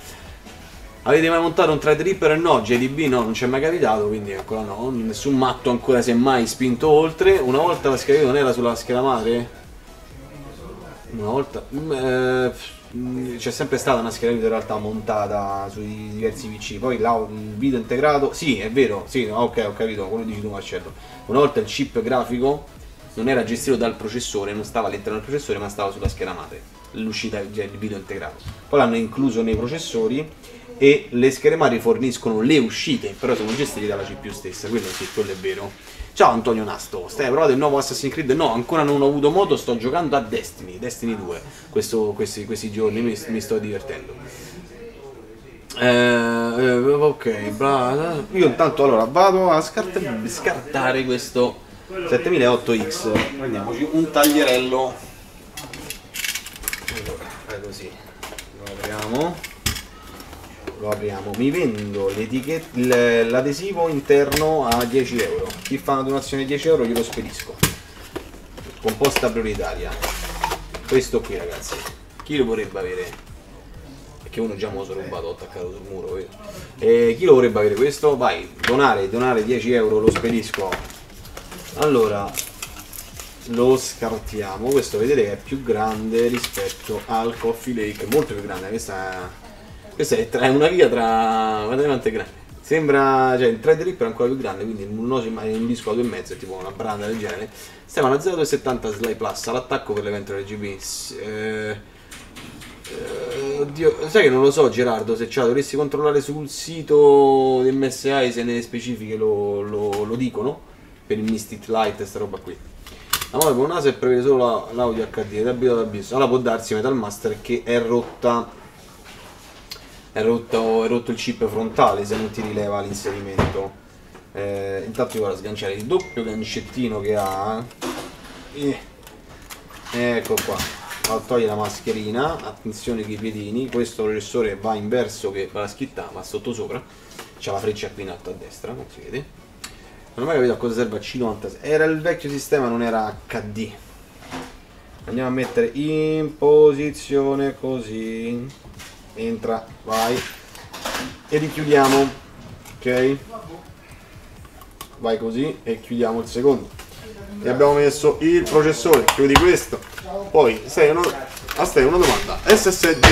Avete mai montato un Threadripper? No, JDB no, non ci è mai capitato, quindi ancora no, nessun matto ancora si è mai spinto oltre. Una volta la scheda non era sulla scheda madre? Una volta... Mm, eh, c'è sempre stata una scheda video in realtà montata sui diversi PC, poi là, il video integrato, sì è vero, sì, ok ho capito, quello dici tu Marcello. Una volta il chip grafico non era gestito dal processore, non stava all'interno del processore ma stava sulla scheda madre, l'uscita del video integrato. Poi l'hanno incluso nei processori e le schede madri forniscono le uscite, però sono gestite dalla CPU stessa, quello sì, quello è vero. Ciao Antonio Nasto, stai provando il nuovo Assassin's Creed? No, ancora non ho avuto modo, sto giocando a Destiny, Destiny 2, questo, questi, questi, giorni mi, mi sto divertendo. Eh, eh, ok, bla, io intanto allora vado a scartare questo 7008X prendiamoci un taglierello. Allora così. Lo apriamo. Lo apriamo. Mi vendo l'adesivo interno a 10 euro. Chi fa una donazione di 10 euro glielo spedisco. Composta prioritaria. Questo qui ragazzi. Chi lo vorrebbe avere? Perché uno già me lo sono rubato attaccato sul muro e chi lo vorrebbe avere questo? Vai donare donare 10 euro lo spedisco allora lo scartiamo. Questo vedete è più grande rispetto al Coffee Lake molto più grande. Questa questa è, tra, è una via tra guardate quanto è grande. Sembra cioè il 3D Ripper è ancora più grande quindi non oso un disco a 2,5 è tipo una branda del genere. Stiamo a 0270 Sly Plus all'attacco per l'evento RGB eh, eh, oddio, sai che non lo so Gerardo se la dovresti controllare sul sito di MSI se nelle specifiche lo, lo, lo dicono per il Mystic Light e sta roba qui. La moda con NASA è prevede solo l'audio HD ed è abituato al. Allora può darsi Metal Master che è rotta è rotto, è rotto il chip frontale se non ti rileva l'inserimento. Eh, intanto io vado a sganciare il doppio gancettino che ha. Eh. Ecco qua. Vado a togliere la mascherina. Attenzione che i piedini. Questo processore va in verso che fa la scritta, ma sotto sopra. C'è la freccia qui in alto a destra, non si vede non ho mai capito a cosa serve a C96. Era il vecchio sistema, non era HD. Andiamo a mettere in posizione così. Entra, vai. E richiudiamo. Ok? Vai così e chiudiamo il secondo. E abbiamo messo il processore. Chiudi questo. Poi, sei uno Aspetta, una domanda. SSD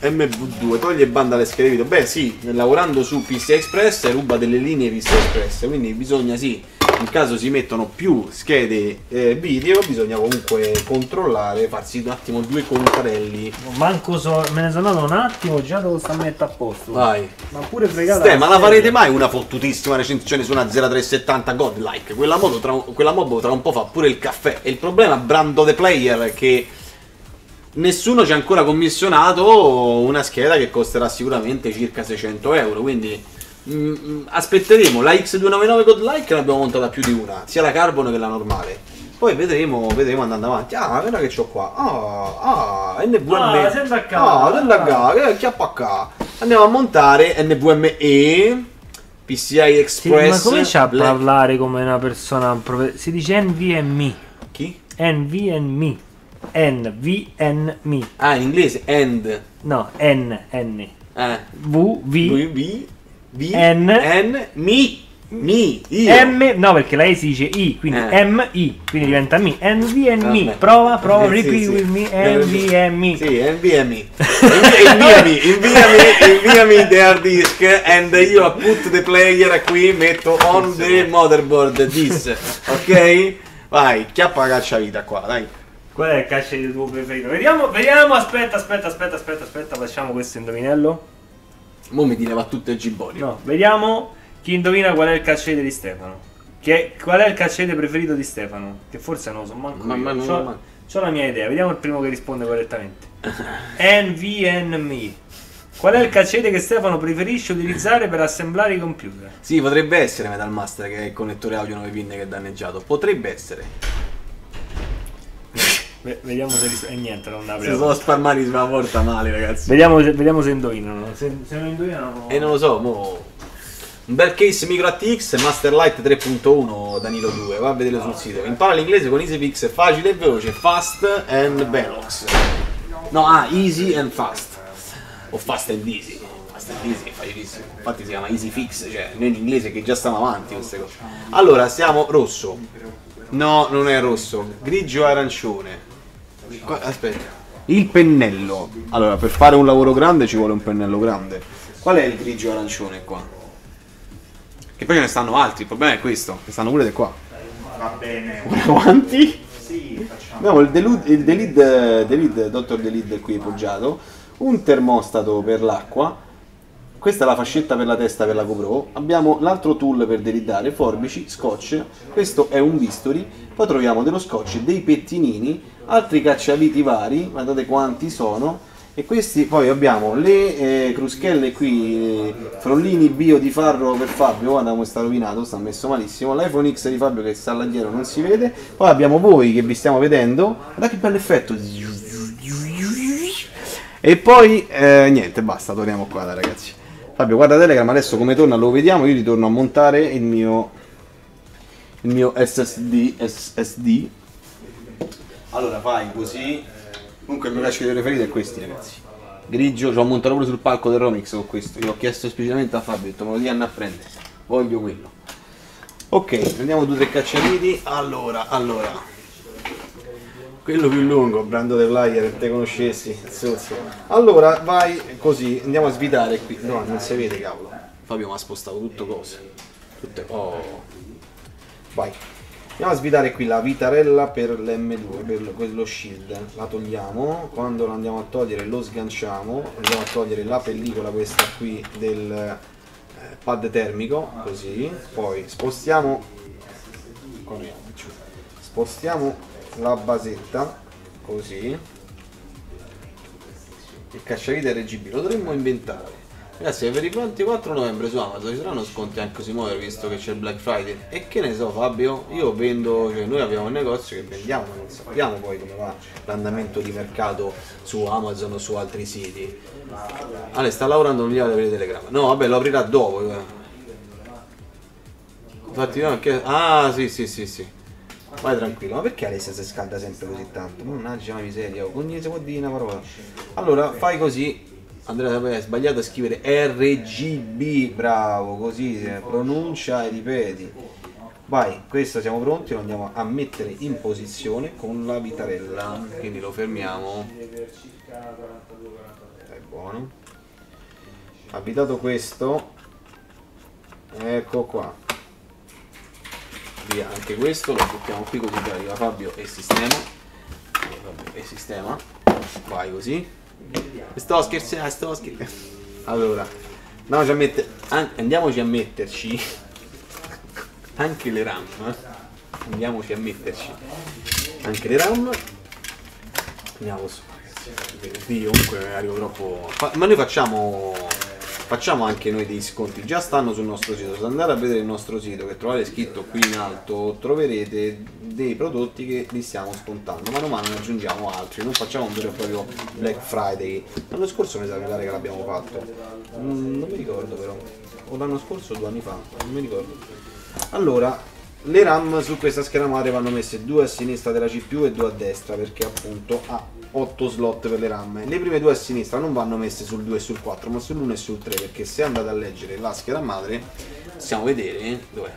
MV2 toglie banda alle schede video? Beh sì, lavorando su PC Express ruba delle linee PC Express, quindi bisogna sì, in caso si mettono più schede eh, video, bisogna comunque controllare, farsi un attimo due contrelli. Manco so, me ne sono andato un attimo, già devo sta mettere a posto. Vai. Ma pure fregata. Ste, ma la farete mai una fottutissima recensione su una 0370 Godlike? Quella tra, quella modo tra un po' fa pure il caffè. E il problema, Brando the Player, è che nessuno ci ha ancora commissionato una scheda che costerà sicuramente circa 600 euro. Quindi mh, mm, aspetteremo. La X299 Godlike l'abbiamo montata più di una, sia la Carbon che la normale. Poi vedremo, vedremo andando avanti. Ah, guarda che c'ho qua. Ah, ah, NVMe. Ah, senta K. Ah, senta K, che chiappa K. Andiamo a montare NVMe PCI Sì, Express. ma comincia a Black- parlare come una persona. Si dice NVMe. Chi? NVMe. NVMe. Ah, in inglese and. No, N. N. Eh. V. V. V, V, V, N. N, mi, mi, io. M. No, perché E si dice I. Quindi Eh. M. I. Quindi diventa mi. NVMe. Vabbè. Prova, prova. Eh, sì, repeat sì. with me. Eh, NVMe. Sì, inviami. inviami, inviami, inviami the hard disk and io put the player qui metto on the motherboard this. Ok? Vai, chiappa la cacciavita qua, dai. Qual è il caccia di tuo preferito? Vediamo, vediamo. Aspetta, aspetta, aspetta, aspetta, aspetta. Facciamo questo indovinello. Mo mi tirava tutto il gibboni. No, vediamo chi indovina qual è il caccete di Stefano. Che, qual è il caccete preferito di Stefano? Che forse non lo so manco Ma- io. ma non- C'ho, ma- c'ho la mia idea, vediamo il primo che risponde correttamente. NVNMe. Qual è il caccete che Stefano preferisce utilizzare per assemblare i computer? Sì, potrebbe essere Metal Master che è il connettore audio 9 pin che è danneggiato. Potrebbe essere. Ve- vediamo se risponde. E niente, non Si apre. sono spalmati sulla porta male, ragazzi. Vediamo se, vediamo se indovinano. Se, se non indovinano. E non lo so, mo. Un bel case micro ATX Masterlight 3.1 Danilo 2, va a vedere sul sito. Impara l'inglese con EasyFix, è facile e veloce, fast and velox. No, ah, easy and fast. O fast and easy. Fast and easy è facilissimo. Infatti si chiama EasyFix, cioè noi in inglese che già stiamo avanti queste cose. Allora, siamo rosso. No, non è rosso. Grigio arancione. Aspetta. Il pennello. Allora, per fare un lavoro grande ci vuole un pennello grande. Qual è il grigio arancione qua? Che poi ce ne stanno altri, il problema è questo, che stanno pure di qua. Va bene. Quanti? Sì, facciamo. Abbiamo il Delud, il Delid, Delid, Dr. Delid qui poggiato, un termostato per l'acqua, questa è la fascetta per la testa per la GoPro, abbiamo l'altro tool per delidare, forbici, scotch, questo è un bisturi, poi troviamo dello scotch, dei pettinini, altri cacciaviti vari, guardate quanti sono, e questi poi abbiamo le eh, cruschelle qui, eh, frollini bio di farro per Fabio, guarda come sta rovinato, sta messo malissimo, l'iPhone X di Fabio che sta là dietro non si vede, poi abbiamo voi che vi stiamo vedendo, guarda che bello effetto. E poi eh, niente, basta, torniamo qua ragazzi. Fabio, guarda Telegram, adesso come torna lo vediamo, io ritorno a montare il mio il mio SSD SSD. Allora fai così. Comunque il mio cacciatore preferito è questi, ragazzi. Grigio, ci ho montato pure sul palco del Romix con questo. Io ho chiesto esplicitamente a Fabio, ho detto me lo diano a prendere. Voglio quello. Ok, prendiamo due o tre cacciaviti. Allora, allora. Quello più lungo, Brando De Flyer, te conoscessi. zozzo. Allora, vai così, andiamo a svitare qui. No, non si vede, cavolo. Fabio mi ha spostato tutto cose. Tutte. Oh. Vai. Andiamo a svitare qui la vitarella per l'M2, per lo- quello shield. La togliamo. Quando la andiamo a togliere lo sganciamo. Andiamo a togliere la pellicola questa qui del eh, pad termico. Così. Poi spostiamo. Spostiamo la basetta. Così. Il cacciavite RGB lo dovremmo inventare. Ragazzi, per i 24 novembre su Amazon ci saranno sconti anche sui muover visto che c'è il Black Friday. E che ne so, Fabio? Io vendo, cioè noi abbiamo un negozio che vendiamo, ma non sappiamo poi come va l'andamento di mercato su Amazon o su altri siti. Ale sta lavorando non gli ha aprire Telegram. No, vabbè, lo aprirà dopo. eh. Infatti, no, che... Ah, sì, sì, sì, sì. Vai tranquillo, ma perché Alessia si scalda sempre così tanto? Mannaggia la miseria, non si può dire una parola. Allora, fai così. Andrea poi hai sbagliato a scrivere RGB, bravo, così eh, pronuncia e ripeti. Vai, questo siamo pronti, lo andiamo a mettere in posizione con la vitarella. Quindi lo fermiamo. È buono. Abitato questo. Ecco qua. Via, anche questo lo buttiamo qui così arriva Fabio e sistema. E sistema. Vai così. Sto scherzando, sto scherzando. Allora, andiamoci a, mette- an- andiamoci a metterci anche le RAM. eh. Andiamoci a metterci anche le RAM. Andiamo su, ragazzi. Comunque arrivo troppo. Ma noi facciamo facciamo anche noi dei sconti. Già stanno sul nostro sito. Se andate a vedere il nostro sito, che trovate scritto qui in alto, troverete dei prodotti che li stiamo scontando. Mano a mano ne aggiungiamo altri. Non facciamo un vero e proprio Black Friday. L'anno scorso mi sa che l'abbiamo fatto. Mm, non mi ricordo però. O l'anno scorso o due anni fa. Non mi ricordo. Allora, le RAM su questa scheda madre vanno messe due a sinistra della CPU e due a destra perché appunto ha 8 slot per le RAM. Le prime due a sinistra non vanno messe sul 2 e sul 4 ma sull'1 e sul 3 perché se andate a leggere la scheda madre possiamo vedere dov'è?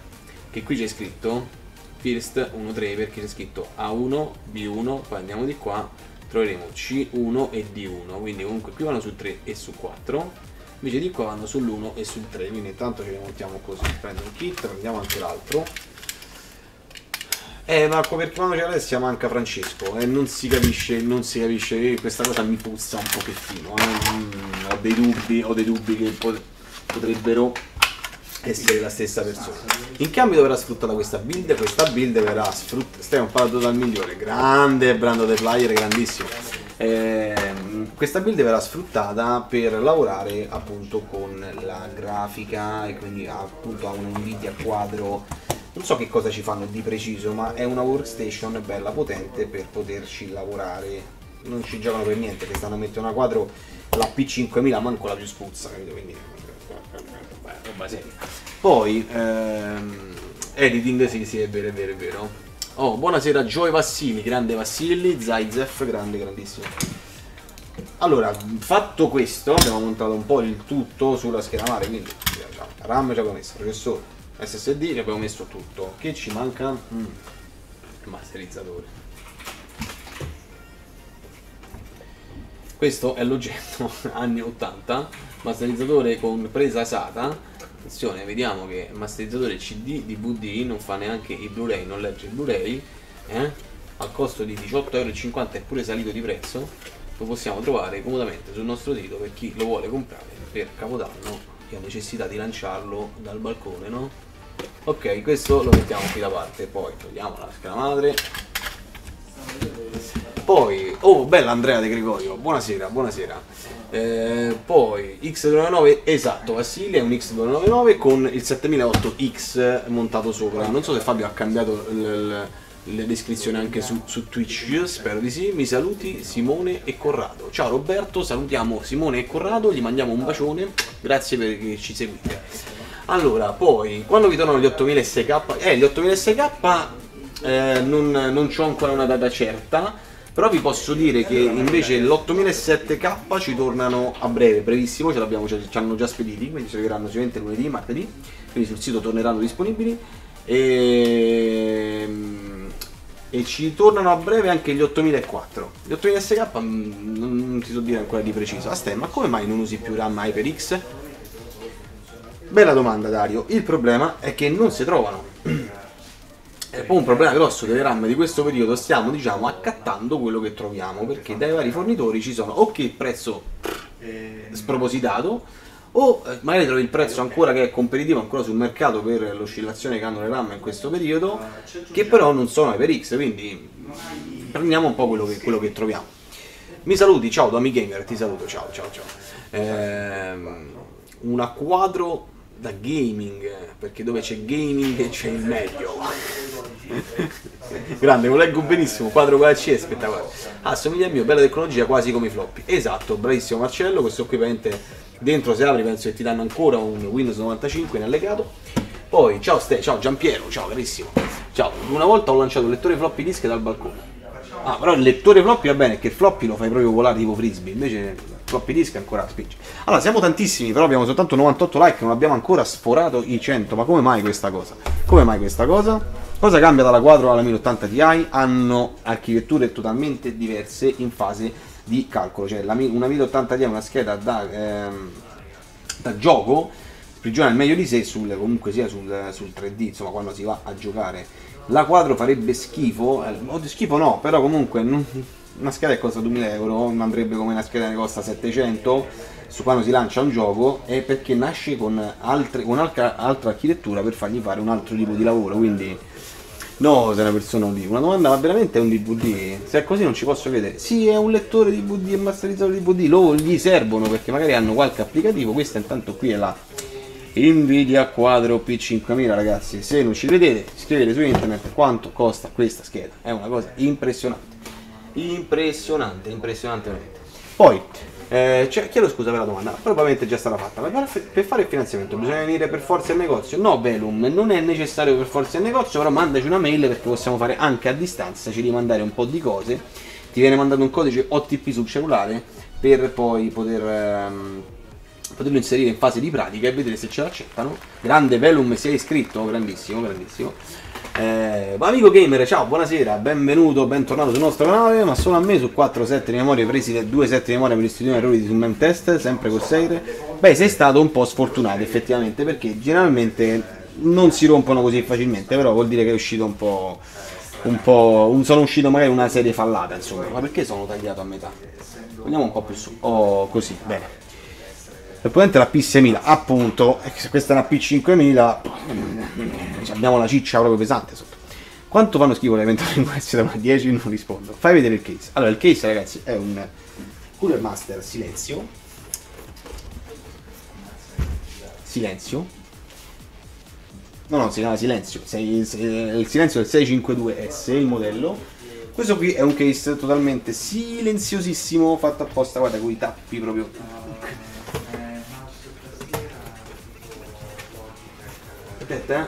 Che qui c'è scritto First 1 3 perché c'è scritto A1, B1, poi andiamo di qua troveremo C1 e D1 quindi comunque qui vanno sul 3 e sul 4 invece di qua vanno sull'1 e sul 3 quindi intanto ce li montiamo così prendo un kit prendiamo anche l'altro eh, Marco, perché quando c'è Alessia manca Francesco e non si capisce, non si capisce che questa cosa mi puzza un pochettino. Eh? Mm, ho dei dubbi, ho dei dubbi che pot- potrebbero essere la stessa persona. In che ambito verrà sfruttata questa build? Questa build verrà sfruttata. Stiamo parlando dal migliore, grande brando dei player, grandissimo. Eh, questa build verrà sfruttata per lavorare appunto con la grafica e quindi appunto a un Nvidia quadro non so che cosa ci fanno di preciso, ma è una workstation bella potente per poterci lavorare. Non ci giocano per niente, che stanno a mettere una quadro la P5000, manco la più spuzza, capito? Quindi roba seria. Poi ehm, editing, sì, sì, è vero, è vero, è vero. Oh, buonasera Joy Vassili, grande Vassili, Zaizef, grande, grandissimo. Allora, fatto questo, abbiamo montato un po' il tutto sulla scheda mare, quindi RAM ci abbiamo messo, processore, SSD ne abbiamo messo tutto. Che ci manca? Mm. Il masterizzatore. Questo è l'oggetto anni 80, masterizzatore con presa SATA. Attenzione, vediamo che il masterizzatore CD DVD non fa neanche i Blu-ray, non legge il Blu-ray, eh? al costo di 18,50€ è pure salito di prezzo, lo possiamo trovare comodamente sul nostro sito per chi lo vuole comprare per Capodanno che ha necessità di lanciarlo dal balcone, no? ok questo lo mettiamo qui da parte poi togliamo la scheda madre. Poi oh bella Andrea De Gregorio buonasera buonasera. Eh, poi X299 esatto Vassilia è un X299 con il 7008X montato sopra. Non so se Fabio ha cambiato le descrizioni anche su, su, Twitch, spero di sì. Mi saluti Simone e Corrado. Ciao Roberto, salutiamo Simone e Corrado, gli mandiamo un bacione, grazie perché ci seguite. Allora, poi, quando vi tornano gli 8006K, eh, gli 8006K eh, non, non ho ancora una data certa, però vi posso dire che invece l'8007K ci tornano a breve, brevissimo, ce l'abbiamo, ci hanno già spediti, quindi ci arriveranno sicuramente lunedì, martedì, quindi sul sito torneranno disponibili. E, e ci tornano a breve anche gli 8004. Gli 8006K mm, non ti so dire ancora di preciso. Astai, ma come mai non usi più RAM HyperX? Bella domanda Dario, il problema è che non si trovano. È un problema grosso delle RAM di questo periodo, stiamo diciamo accattando quello che troviamo, perché dai vari fornitori ci sono o che il prezzo spropositato, o eh, magari trovi il prezzo ancora che è competitivo ancora sul mercato per l'oscillazione che hanno le RAM in questo periodo, che però non sono HyperX, quindi prendiamo un po' quello che, quello che troviamo. Mi saluti, ciao Domi Gamer, ti saluto, ciao ciao ciao. Ehm, una quadro da gaming, perché dove c'è gaming c'è il meglio. Grande, lo leggo benissimo, quadro con la C è spettacolare. Ah, somiglia al mio, bella tecnologia, quasi come i floppy. Esatto, bravissimo Marcello, questo qui veramente dentro se apri penso che ti danno ancora un Windows 95 in allegato. Poi, ciao Ste, ciao Giampiero, ciao carissimo. Ciao, una volta ho lanciato un lettore floppy disk dal balcone. Ah, però il lettore floppy va bene, che il floppy lo fai proprio volare tipo frisbee, invece floppy disk ancora spinge. Allora, siamo tantissimi, però abbiamo soltanto 98 like, non abbiamo ancora sforato i 100. Ma come mai questa cosa? Come mai questa cosa? Cosa cambia dalla 4 alla 1080 Ti? Hanno architetture totalmente diverse in fase di calcolo, cioè la, una 1080 Ti è una scheda da, ehm, da gioco, sprigiona il meglio di sé sul, comunque sia sul, sul 3D, insomma quando si va a giocare. La quadro farebbe schifo, eh, schifo no, però comunque non, una scheda che costa 2000 euro andrebbe come una scheda che costa 700 su quando si lancia un gioco è perché nasce con, altre, con altra, altra architettura per fargli fare un altro tipo di lavoro quindi No, sei una persona lì. Una domanda, ma veramente è un DVD? Se è così non ci posso credere. Sì, è un lettore DVD e masterizzato DVD. Lo gli servono perché magari hanno qualche applicativo. Questa intanto qui è la Nvidia Quadro P5000 ragazzi. Se non ci credete, scrivete su internet quanto costa questa scheda. È una cosa impressionante. Impressionante, impressionante veramente. Poi, eh, cioè, chiedo scusa per la domanda, probabilmente già stata fatta. Ma per, fare il finanziamento bisogna venire per forza al negozio? No, Velum, non è necessario per forza al negozio, però mandaci una mail perché possiamo fare anche a distanza, ci devi mandare un po' di cose. Ti viene mandato un codice OTP sul cellulare per poi poter, ehm, poterlo inserire in fase di pratica e vedere se ce l'accettano. Grande Velum, è iscritto, grandissimo, grandissimo. Eh, amico gamer, ciao, buonasera, benvenuto, bentornato sul nostro canale, ma solo a me su 4 set di memoria presi da 2 set di memoria per istituire errori sul mem test, sempre col 6. Beh, sei stato un po' sfortunato effettivamente, perché generalmente non si rompono così facilmente, però vuol dire che è uscito un po'... Un po'. un- sono uscito magari una serie fallata, insomma. Ma perché sono tagliato a metà? Andiamo un po' più su. Oh, così, bene. Probabilmente la P6000, appunto, questa è una P5000, mm, abbiamo la ciccia proprio pesante sotto. Quanto fanno schifo le eventuali questi da 10? Non rispondo. Fai vedere il case. Allora, il case, ragazzi, è un Cooler Master Silenzio. Silenzio. No, no, si chiama Silenzio. Il silenzio del 652S, il modello. Questo qui è un case totalmente silenziosissimo, fatto apposta, guarda, con i tappi proprio Aspetta, eh.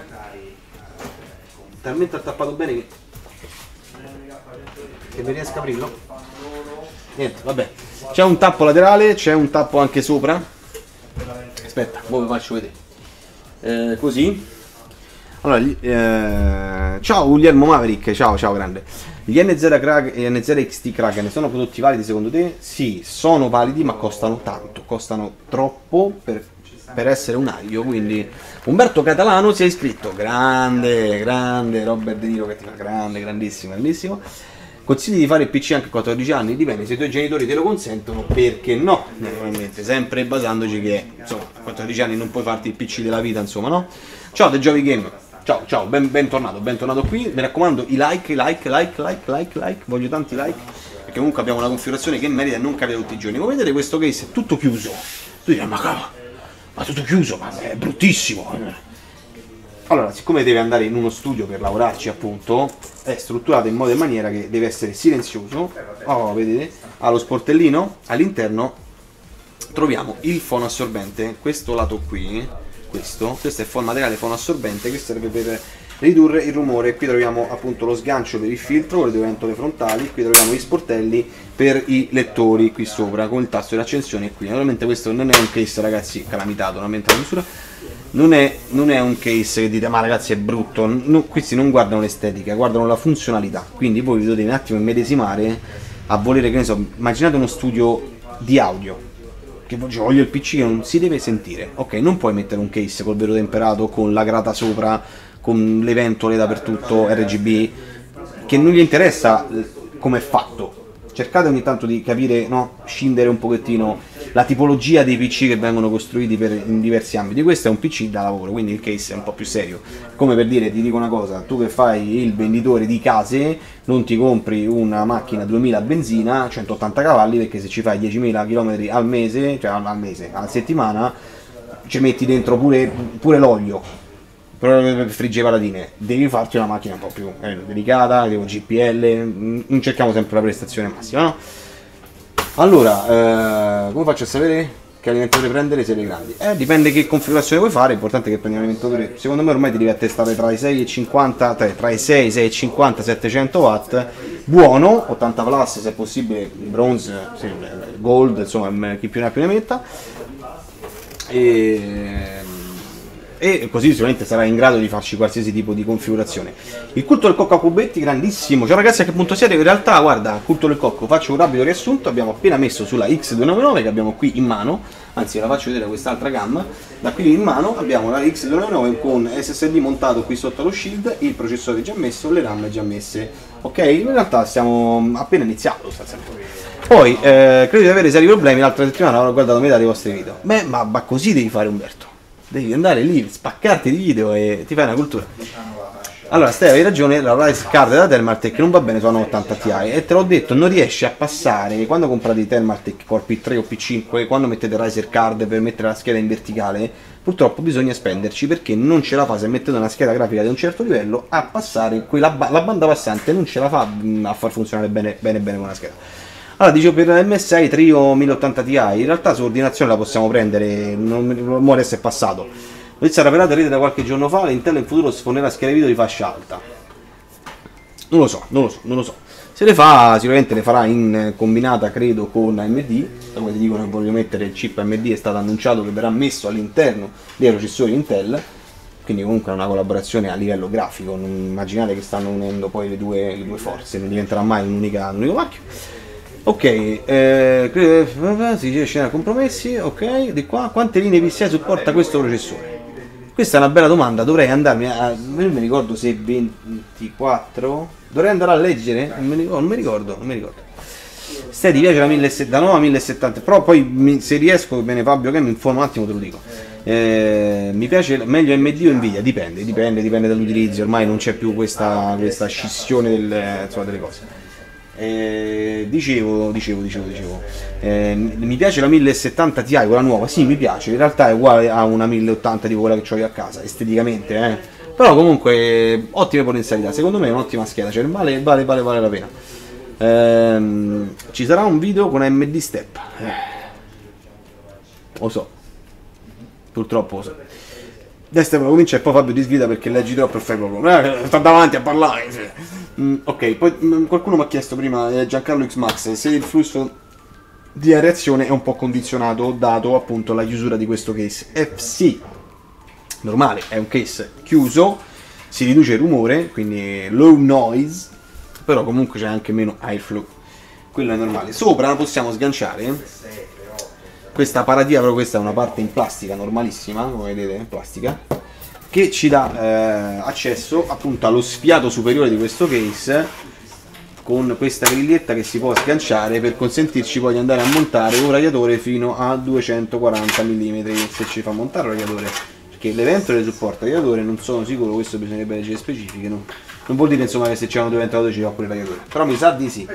Talmente attappato bene che. Che mi riesco a aprirlo? Niente, vabbè. C'è un tappo laterale, c'è un tappo anche sopra. Aspetta, ora vi faccio vedere. Eh, così. Allora, eh, ciao Guglielmo Maverick, ciao, ciao grande. Gli NZ, Krag- e NZ XT Kraken sono prodotti validi secondo te? Sì, sono validi ma costano tanto, costano troppo per, per essere un aglio, quindi Umberto Catalano si è iscritto, grande, grande, Robert De Niro che ti fa grande, grandissimo, grandissimo. Consigli di fare il PC anche a 14 anni? Dipende, se i tuoi genitori te lo consentono, perché no? Naturalmente, sempre basandoci che insomma, a 14 anni non puoi farti il PC della vita, insomma, no? Ciao The Jovi Game, ciao, ciao, ben, bentornato, bentornato qui. Mi raccomando, i like, like, like, like, like, like, voglio tanti like, perché comunque abbiamo una configurazione che merita e non capita tutti i giorni. Come vedete questo case è tutto chiuso. Tu dirai, ma cavolo, ma tutto chiuso, ma è bruttissimo. Allora, siccome deve andare in uno studio per lavorarci, appunto, è strutturato in modo e maniera che deve essere silenzioso. Oh, vedete? Ha lo sportellino, all'interno troviamo il fono assorbente, questo lato qui, questo, questo è il materiale fono assorbente che serve per ridurre il rumore. Qui troviamo appunto lo sgancio per il filtro, le due ventole frontali, qui troviamo gli sportelli per i lettori qui sopra con il tasto di accensione qui. Naturalmente questo non è un case ragazzi calamitato, una mente alla misura. Non è, non è un case che dite ma ragazzi è brutto, no, questi non guardano l'estetica, guardano la funzionalità, quindi voi vi dovete un attimo immedesimare a volere, che ne so, immaginate uno studio di audio, che voglio voglio il PC che non si deve sentire, ok, non puoi mettere un case col vero temperato, con la grata sopra, con le ventole dappertutto, RGB, che non gli interessa eh, come è fatto, cercate ogni tanto di capire, no? scindere un pochettino la tipologia dei PC che vengono costruiti per, in diversi ambiti. Questo è un PC da lavoro, quindi il case è un po' più serio. Come per dire, ti dico una cosa, tu che fai il venditore di case, non ti compri una macchina 2000 a benzina, 180 cavalli, perché se ci fai 10.000 km al mese, cioè al mese, alla settimana, ci metti dentro pure, pure l'olio, proprio per friggere patatine, devi farti una macchina un po' più eh, delicata, tipo GPL, mm, non cerchiamo sempre la prestazione massima, no? Allora, eh, come faccio a sapere che alimentatore prendere serie grandi? Eh, dipende che configurazione vuoi fare, l'importante è che prendi un alimentatore, secondo me ormai ti devi attestare tra i 6 e 50, tra, tra i 6, 6 e 50, 700 watt, buono, 80 plus se possibile, bronze, sì, gold, insomma, chi più ne ha più ne metta, e, e così sicuramente sarà in grado di farci qualsiasi tipo di configurazione. Il culto del cocco a cubetti, grandissimo. Ciao ragazzi, a che punto siete? In realtà, guarda, culto del cocco, faccio un rapido riassunto. Abbiamo appena messo sulla X299 che abbiamo qui in mano, anzi, la faccio vedere quest'altra gamma. Da qui in mano abbiamo la X299 con SSD montato qui sotto lo shield, il processore già messo, le RAM già messe. Ok? In realtà stiamo appena iniziando sostanzialmente. Poi, eh, credo di avere seri problemi. L'altra settimana ho guardato metà dei vostri video. Beh, ma, ma così devi fare, Umberto. Devi andare lì, spaccarti di video e ti fai una cultura. Allora, Steve, hai ragione, la Rise Card della Thermaltech non va bene su una 80 Ti e te l'ho detto, non riesci a passare, quando comprate i Thermaltech Core P3 o P5, quando mettete Riser Card per mettere la scheda in verticale, purtroppo bisogna spenderci perché non ce la fa se mettete una scheda grafica di un certo livello a passare quella la banda passante non ce la fa mh, a far funzionare bene bene bene con una scheda. Allora, dicevo per la MSI Trio 1080 Ti, in realtà su ordinazione la possiamo prendere, non ricordo adesso è passato. Notizia rapidata rete da qualche giorno fa, l'Intel in futuro sfornerà schede video di fascia alta. Non lo so, non lo so, non lo so. Se le fa, sicuramente le farà in combinata, credo, con AMD. Come ti dicono voglio mettere il chip AMD, è stato annunciato che verrà messo all'interno dei processori Intel. Quindi comunque è una collaborazione a livello grafico. Non immaginate che stanno unendo poi le due, le due forze, non diventerà mai un'unica, un unico marchio. Ok, eh, credo- si dice scena compromessi, ok, di qua, quante linee PCI supporta questo processore? Questa è una bella domanda, dovrei andarmi a. Non mi ricordo se 24. Dovrei andare a leggere? Non mi ricordo, non mi ricordo. Non mi ricordo. Se ti piace la, 1070 la nuova 1070, però poi mi- se riesco, bene Fabio, che mi informo un attimo te lo dico. Eh, mi piace meglio MD o Nvidia? Dipende, dipende, dipende dall'utilizzo, ormai non c'è più questa, questa scissione del- insomma, delle cose. Eh, dicevo, dicevo, dicevo, dicevo. Eh, mi piace la 1070 Ti, quella nuova, sì, mi piace. In realtà è uguale a una 1080 tipo quella che ho io a casa, esteticamente, eh. Però comunque ottime potenzialità. Secondo me è un'ottima scheda, cioè vale, vale, vale, vale la pena. Ehm, ci sarà un video con AMD Step. Eh, lo so. Purtroppo lo so. Lo comincia e poi Fabio ti sgrida perché leggi troppo e fai proprio. Eh, sta davanti a parlare. Mm, ok, poi mm, qualcuno mi ha chiesto prima, eh, Giancarlo X Max, se il flusso di reazione è un po' condizionato dato appunto la chiusura di questo case. Eh sì, normale, è un case chiuso, si riduce il rumore, quindi low noise, però comunque c'è anche meno airflow. Quello è normale. Sopra possiamo sganciare questa paratia, però questa è una parte in plastica normalissima, come vedete, in plastica, che ci dà eh, accesso appunto allo sfiato superiore di questo case con questa grilletta che si può sganciare per consentirci poi di andare a montare un radiatore fino a 240 mm se ci fa montare un radiatore perché le ventole supporta il radiatore non sono sicuro questo bisognerebbe leggere specifiche no? non vuol dire insomma che se c'erano due ventilatori ci va pure il radiatore però mi sa di sì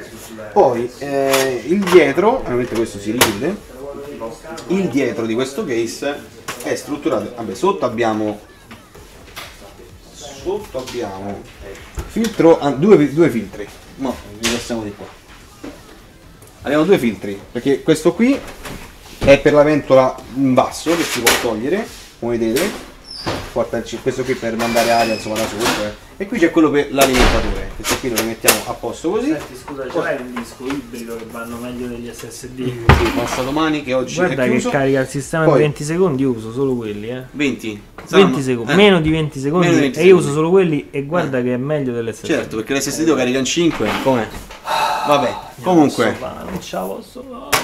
poi eh, il dietro ovviamente questo si richiude il dietro di questo case è strutturato vabbè sotto abbiamo sotto abbiamo. Filtro ah, due, due filtri. Ma li passiamo di qua. Abbiamo due filtri perché questo qui è per la ventola in basso che si può togliere come vedete porta il- questo qui per mandare aria insomma da sotto eh. e qui c'è quello per l'alimentatore questo qui lo rimettiamo a posto così Senti, scusa, ce l'hai un disco ibrido che vanno meglio degli SSD? Sì, passa domani che oggi Guarda è che carica il sistema Poi- in 20 secondi, io uso solo quelli, eh. 20 20 secondi, Eh, meno di 20 secondi di 20 e io uso solo quelli e guarda che è meglio dell'SSD. certo perché l'SSD lo carica in 5 com'è? vabbè comunque Non ce la posso fare.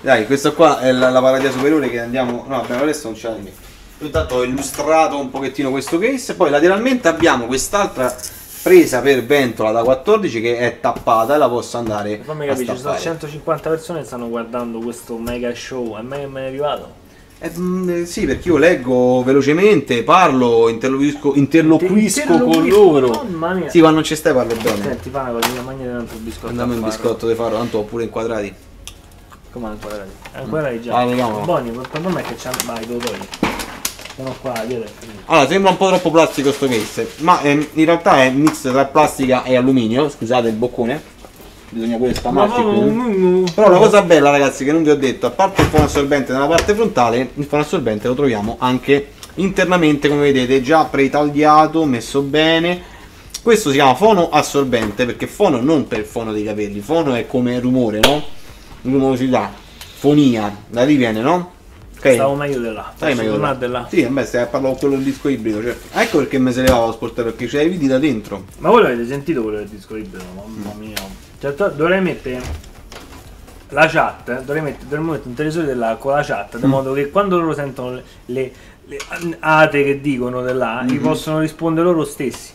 Dai, questa qua è la, la paradia superiore che andiamo. No, abbiamo adesso non ce la rimetto. Io Intanto ho illustrato un pochettino questo case. Poi lateralmente abbiamo quest'altra presa per ventola da 14 che è tappata e la posso andare Fammi capire, ci sono stappare. 150 persone che stanno guardando questo mega show, a me che me ne è arrivato. Eh, mm, eh, sì, perché io leggo velocemente, parlo, interloquisco, interloquisco con loro. Mamma mia. Sì, quando non ci stai parlo bene. Senti, fa una cosa, mangiare tanto il biscotto. Dammi un biscotto di farlo, tanto ho pure inquadrati. Come lì? Ancora lì già. Vediamo. Buoni, problema è che c'hanno. Vai, te lo togli. Sono qua, finito. Allora, sembra un po' troppo plastico sto case, ma ehm, in realtà è un mix tra plastica e alluminio, scusate il boccone. Bisogna pure spamarsi qui. Però la cosa bella ragazzi che non vi ho detto, a parte il fono assorbente nella parte frontale, il fono assorbente lo troviamo anche internamente come vedete, già pre-tagliato, messo bene. Questo si chiama fono assorbente perché fono non per fono dei capelli, fono è come rumore, no? Rumorosità, fonia, da lì viene, no? Ok. Stavo meglio di là. Stai meglio là. di là. Sì, vabbè, stai a parlare con quello del disco ibrido, certo. Ecco perché mi se levava lo sportello, perché c'hai i viti da dentro. Ma voi l'avete sentito quello del disco libero? Mamma mia. Cioè, dovrei mettere la chat, dovrei mettere, dovremmo mettere un televisore della, con la chat, Mm. di modo che quando loro sentono le, le, le ate che dicono dell'A, Mm-hmm. gli possono rispondere loro stessi.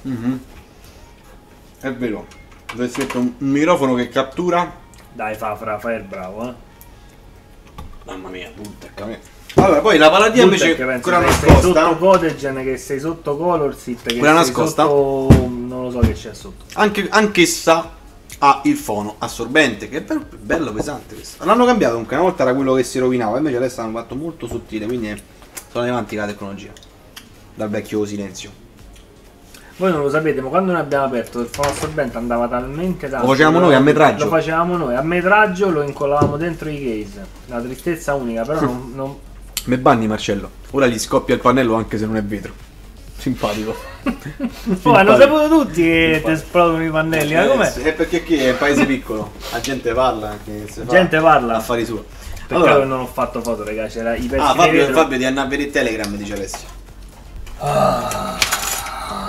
È vero. Dovresti mettere un microfono che cattura. Dai, fa, fra, fai il bravo, eh. Mamma mia, puttana. Allora, poi la è invece penso ancora che sei sotto nascosta. Cotegen, che sei sotto Colorsit, che Quella sei nascosta? sotto... non lo so che c'è sotto. Anche, anch'essa ha il fono assorbente, che è bello, bello pesante questo. L'hanno cambiato comunque, una volta era quello che si rovinava, invece adesso l'hanno fatto molto sottile, quindi sono avanti la tecnologia. Dal vecchio silenzio. Voi non lo sapete, ma quando noi abbiamo aperto il fono assorbente andava talmente tanto. Lo facevamo noi a metraggio. Lo facevamo noi a metraggio, lo incollavamo dentro i case. La tristezza unica, però non. non... Me banni Marcello. Ora gli scoppia il pannello anche se non è vetro. Simpatico. Oh, hanno saputo tutti che ti esplodono i pannelli, ma com'è? È perché qui è un paese piccolo. La gente parla. Fa Gente parla. Affari suoi. Peccato Allora, che non ho fatto foto, raga. C'era i pezzi ah, di Fabio, vetro. Fabio di andare a vedere il Telegram, dice Alessio. Ah,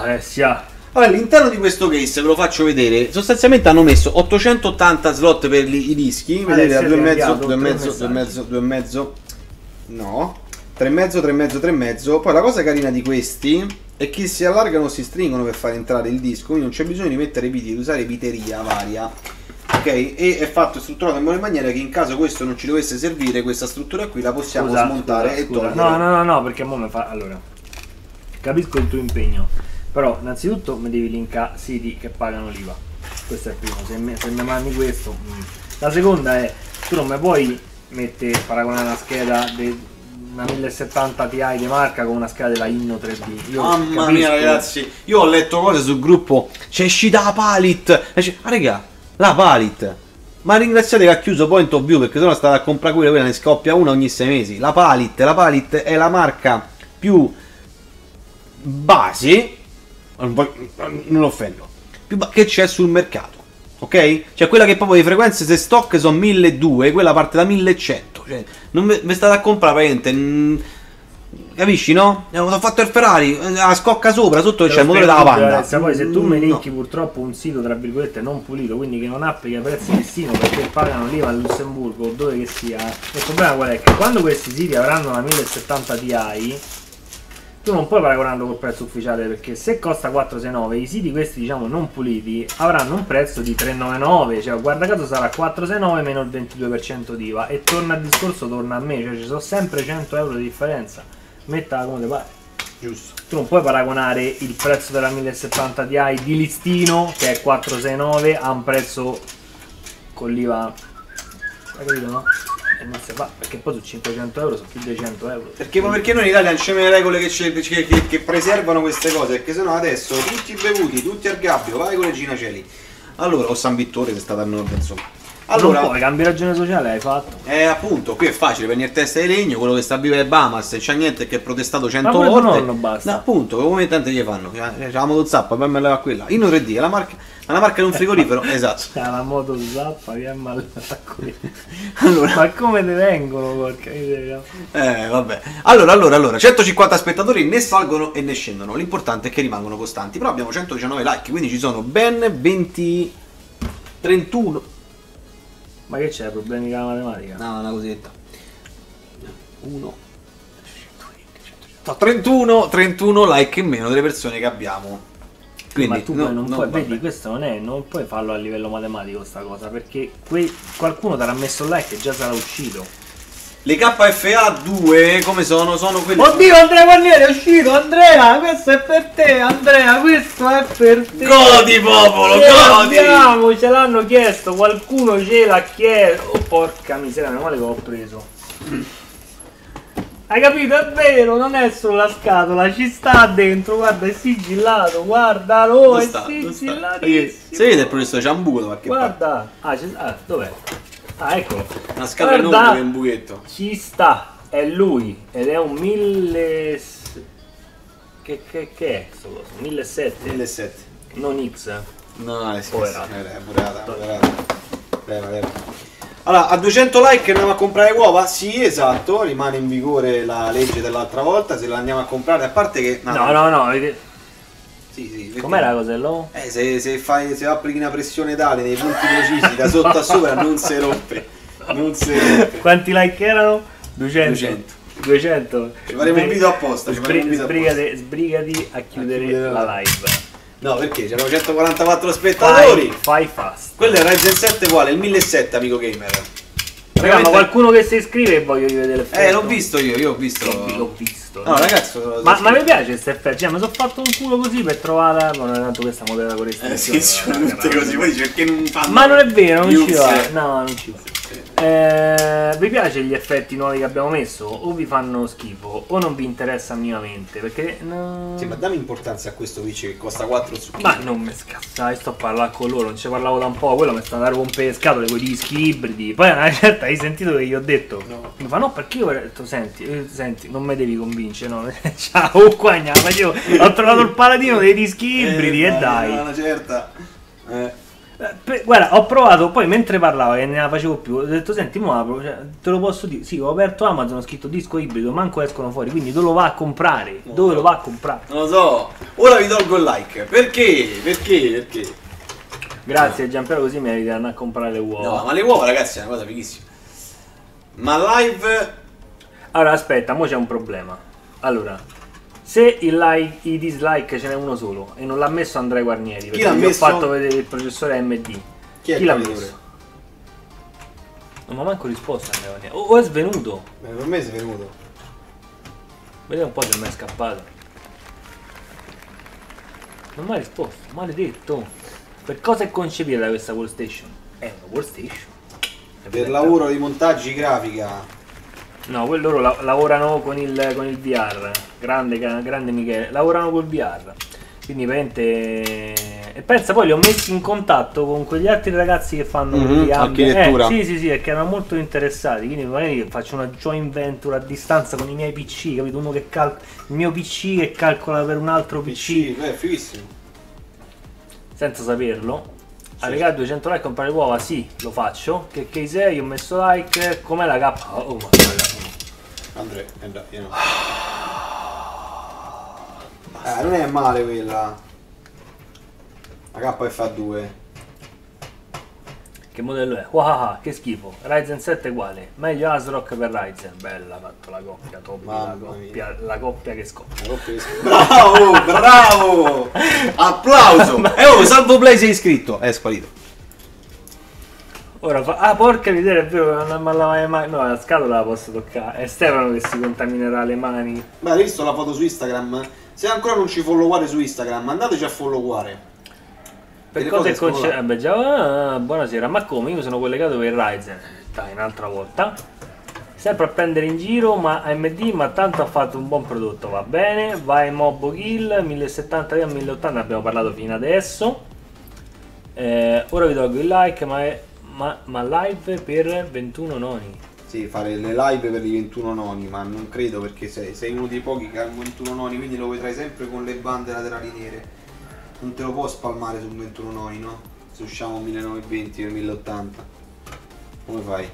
Alessia. Allora, all'interno di questo case ve lo faccio vedere. Sostanzialmente hanno messo 880 slot per i dischi. Vedete, Alessio da ti ha 2,5, inviato tre 2,5, 2,5, 2,5. No. 3,5, 3,5, 3,5. Poi la cosa carina di questi è che si allargano o si stringono per far entrare il disco. Quindi non c'è bisogno di mettere viti, di usare viteria varia. Ok? E è fatto e strutturato in modo in maniera che in caso questo non ci dovesse servire, questa struttura qui la possiamo Scusa, smontare scusa, e scusa. togliere. No, no, no, no, perché mo mi fa. Allora, capisco il tuo impegno, però innanzitutto mi devi linkare siti che pagano l'IVA. Questo è il primo. Se mi, se mi mandi questo. mm. La seconda è tu non mi puoi mettere paragonare una scheda de una 1070 Ti di marca con una scheda della Inno 3D. Io Mamma capisco- mia ragazzi, io ho letto cose sul gruppo, c'è uscita la Palit, ah raga, la Palit, ma ringraziate che ha chiuso Point of View perché sennò state a comprare quella, quella ne scoppia una ogni sei mesi, la Palit, la Palit è la marca più base, non voglio- non offendo, più ba- che c'è sul mercato, ok? Cioè quella che proprio di frequenze se stock sono 1200, quella parte da 1100, cioè non ve state a comprare praticamente... mm, Capisci, no? Eh, Ho fatto il Ferrari, eh, la scocca sopra, sotto c'è il motore della Panda. Poi se tu mi Mm, linki no. purtroppo un sito tra virgolette non pulito, quindi che non applica i prezzi di listino perché pagano l'IVA a Lussemburgo o dove che sia, il problema qual è? Che quando questi siti avranno la 1070 Ti, tu non puoi paragonarlo col prezzo ufficiale perché se costa 469, i siti questi diciamo non puliti avranno un prezzo di 399, cioè guarda caso sarà 469 meno il 22% di IVA e torna al discorso, torna a me, cioè ci sono sempre 100 euro di differenza, mettila come te pare. Giusto. Tu non puoi paragonare il prezzo della 1070 Ti di listino, che è 469, a un prezzo con l'IVA. Hai capito, no? Non si fa, perché poi su 500 euro sono più di 100 euro. Perché, ma perché noi in Italia non c'è le regole che, ce- che- che- che preservano queste cose? Perché sennò adesso tutti bevuti, tutti al gabbio, vai con le ginaceli. Allora, o San Vittore che è stata a nord, insomma. Allora, poi cambi ragione sociale hai fatto. eh, appunto, qui è facile, prendi il testa di legno, quello che sta a vivere Bahamas, e c'è niente che è protestato 100 pure tuo volte. nonno basta. No, appunto, come tanti gli fanno? Cioè, C'è la motozappa, poi me la quella. Inno 3D, è la marca, è la marca di un frigorifero, esatto. C'ha la moto zappa che è malata qui. Allora, Ma come ne vengono, porca miseria? Eh, vabbè. Allora, allora, allora, 150 spettatori ne salgono e ne scendono. L'importante è che rimangono costanti. Però abbiamo 119 like, quindi ci sono ben 20 31. Ma che c'è? Problemi con la matematica? No, una cosetta. 1 31 31 like in meno delle persone che abbiamo. Quindi ma tu no, non no, puoi, vedi, questo non è, non puoi farlo a livello matematico sta cosa, perché que- qualcuno ti avrà messo like e già sarà uscito. Le KFA 2 come sono? Sono quelle Oddio Andrea Guarnieri è uscito, Andrea, questo è per te, Andrea, questo è per te. Godi popolo, Ce godi! l'abbiamo, ce l'hanno chiesto, qualcuno ce l'ha chiesto. Oh porca miseria, meno male che ho preso. Hai capito? È vero, non è solo la scatola, ci sta dentro, guarda, è sigillato, guardalo, Dove è sta? Sta? sigillatissimo. Si vede il professore Ciambuco da qualche parte. Guarda, ah, ah, dov'è? Ah, eccolo. Una scatola Guarda. enorme è un buchetto. Ci sta, è lui ed è un 1000 che, che, che è sto coso? 1007 1700. non X eh. No, è sì, eh, poverata, poverata. Leva, leva. Allora, a 200 like andiamo a comprare uova? Sì, esatto, rimane in vigore la legge dell'altra volta, se la andiamo a comprare, a parte che... no no no vedi- Sì, sì, perché- com'era la cosa dell'uovo? Eh, se, se, fai, se applichi una pressione tale nei punti precisi, da sotto a sopra, non si rompe. Non si rompe. quanti like erano? 200 200. 200 Ci faremo un video apposta, sbrigati, sbrigati a chiudere chiudere la la live No, perché c'erano 144 spettatori. fai, fai fast Quello è Ryzen 7 quale? Il 1700 amico gamer. praticamente... qualcuno che si iscrive e voglio rivedere l'effetto. Eh, l'ho visto io, io ho visto... L'ho, l'ho visto. No, ragazzi... Ma, ma mi piace questo effetto, cioè mi sono fatto un culo così per trovarla. Non è tanto questa modella con Eh sì, sono tutte così, poi dici perché non fanno... Ma non è vero, non ci va. No, non ci va. Eh, vi piace gli effetti nuovi che abbiamo messo? O vi fanno schifo? O non vi interessa minimamente? Perché. no- Sì, ma dammi importanza a questo PC che costa 4 zucchini. Ma non mi scazzai, sto a parlare con loro, non ci parlavo da un po', quello mi sta andando a rompere le scatole con i dischi ibridi. Poi a una certa hai sentito che gli ho detto? No. Mi fa no perché io ho detto senti, eh, senti, non mi devi convincere, no? Ciao, qua gnà, facevo, ho trovato il paladino dei dischi ibridi e dai. Una certa. Eh. Eh, per- guarda, ho provato, poi mentre parlavo e ne la facevo più, ho detto senti, mo apro, cioè, te lo posso dire, sì, ho aperto Amazon, ho scritto disco ibrido, manco escono fuori, quindi dove lo va a comprare? Dove lo va a comprare? Non lo so. Ora vi tolgo il like. Perché? Perché? Perché? Grazie Giampiero, così mi aiutano a comprare le uova. No, ma le uova, ragazzi, è una cosa fighissima. Ma live... Allora, aspetta, mo c'è un problema. Allora, se il like, i dislike ce n'è uno solo e non l'ha messo Andrea Guarnieri, perché gli ho messo? fatto vedere il processore AMD. Chi è il l'ha messo? Non mi ha manco risposto Andrea Guarnieri. O o è svenuto. Beh, per me è svenuto. Vediamo un po' se mi è scappato. Non mi ha risposto, maledetto. Per cosa è concepita questa workstation? È una workstation. Per lavoro di montaggi grafica. No, quello loro la- lavorano con il, con il VR. Grande, grande Michele. Lavorano col VR. Quindi praticamente. E pensa poi li ho messi in contatto con quegli altri ragazzi che fanno Mhm, quelli architettura. Eh, sì, sì, sì, e che erano molto interessati. Quindi magari faccio una joint venture a distanza con i miei PC, capito? Uno che calcola. Il mio PC che calcola per un altro PC, PC, beh, è fighissimo. senza saperlo. A regalare 200 like comprare uova, sì, lo faccio. Che case è? Io ho messo like. Com'è la K? Oh, ma Andrea, eh, dai, io no. Eh, non è male quella. La KFA2. Che modello è? Wahaha, che schifo. Ryzen 7 uguale. Meglio ASRock per Ryzen. Bella, fatto la coppia, top, la coppia, la coppia che scoppia. La coppia di- Bravo, bravo! Applauso! E oh, Salvo Play si è iscritto. È sparito. Ora fa... Ah, porca miseria, è vero che non mi lavare le mani. No, la scatola la posso toccare. È Stefano che si contaminerà le mani. Beh, hai visto la foto su Instagram? Se ancora non ci followare su Instagram, andateci a followare. Per cosa è cose conce... scolate. Vabbè, già... ah, buonasera, ma come? Io sono collegato per Ryzen. Dai, un'altra volta. Sempre a prendere in giro, ma AMD, ma tanto ha fatto un buon prodotto, va bene. Vai Mobo Kill, 1070 a 1080, abbiamo parlato fino adesso. Eh, ora vi tolgo il like, ma, è... ma, ma live per 21 noni. Sì, fare le live per i 21 noni, ma non credo perché sei, sei uno dei pochi che ha un 21 noni, quindi lo vedrai sempre con le bande laterali nere. Non te lo può spalmare su un 21 noni, no? Se usciamo 1920 o 1080. Come fai?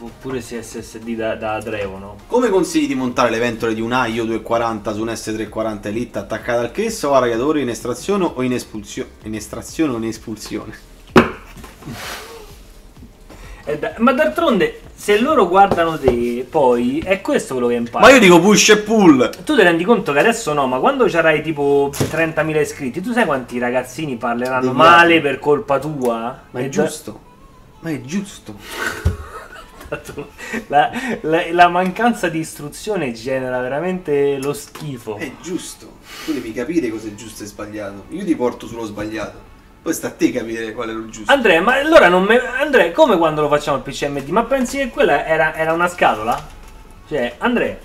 Oppure se SSD da, da Drevono. Come consigli di montare le ventole di un AIO 240 su un S340 Elite attaccata al case o al radiatore in estrazione o in espulsione? In estrazione o in espulsione? Eh, da- ma d'altronde, se loro guardano te, poi è questo quello che impari. Ma io dico push e pull! Tu ti rendi conto che adesso no, ma quando c'arai tipo 30.000 iscritti, tu sai quanti ragazzini parleranno Deviati. male per colpa tua? Ma è da- giusto. Ma è giusto. La, la- la mancanza di istruzione genera veramente lo schifo. È giusto. Tu devi capire cosa è giusto e sbagliato. Io ti porto sullo sbagliato. Poi sta a te capire qual è lo giusto. Andrea, ma allora non me... Andrea, come quando lo facciamo al PCMD? Ma pensi che quella era, era una scatola? Cioè, Andrea,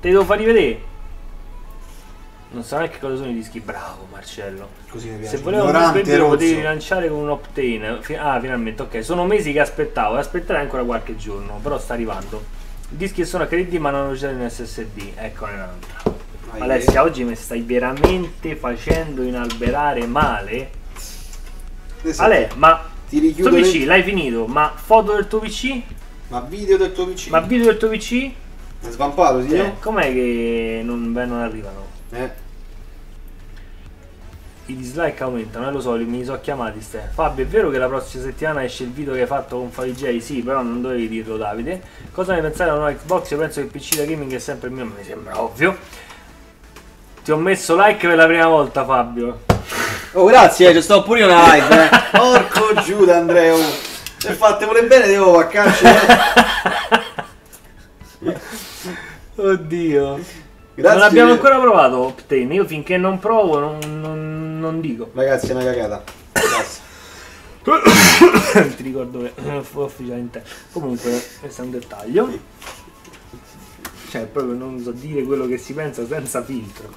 te devo far rivedere. Non so neanche cosa sono i dischi. Bravo, Marcello. Così mi piace. Se volevo un Ignorante, video potevi rilanciare con un Optane. Fi- Ah, finalmente, ok. Sono mesi che aspettavo. e Aspetterai ancora qualche giorno. Però sta arrivando. I dischi sono HDD ma non c'è in SSD. Eccone un'altra. Alessia, oggi mi stai veramente facendo inalberare male. Adesso Ale, ma ti sto richiudo PC le- l'hai finito? Ma foto del tuo PC? Ma video del tuo PC? Ma video del tuo PC? È svampato, Eh, signor? com'è che non, beh, non arrivano? Eh. I dislike aumentano, eh, lo so, mi sono chiamati ste. Fabio, è vero che la prossima settimana esce il video che hai fatto con Faligei? Sì, però non dovevi dirlo Davide. Cosa ne pensate della nuova Xbox? Io penso che il PC da gaming è sempre il mio, mi sembra ovvio. Ti ho messo like per la prima volta Fabio. Oh, grazie, ci sto pure io una live. Eh. Porco Giuda, Andreu. Se fatte pure bene, devo vaccarci. Eh. Oddio. Grazie. Non abbiamo ancora provato Optane. Io finché non provo non, non- non dico. Ragazzi, è una cagata. Grazie. Ti ricordo che ufficialmente. Comunque, questo è un dettaglio. Cioè, proprio non so dire quello che si pensa senza filtro.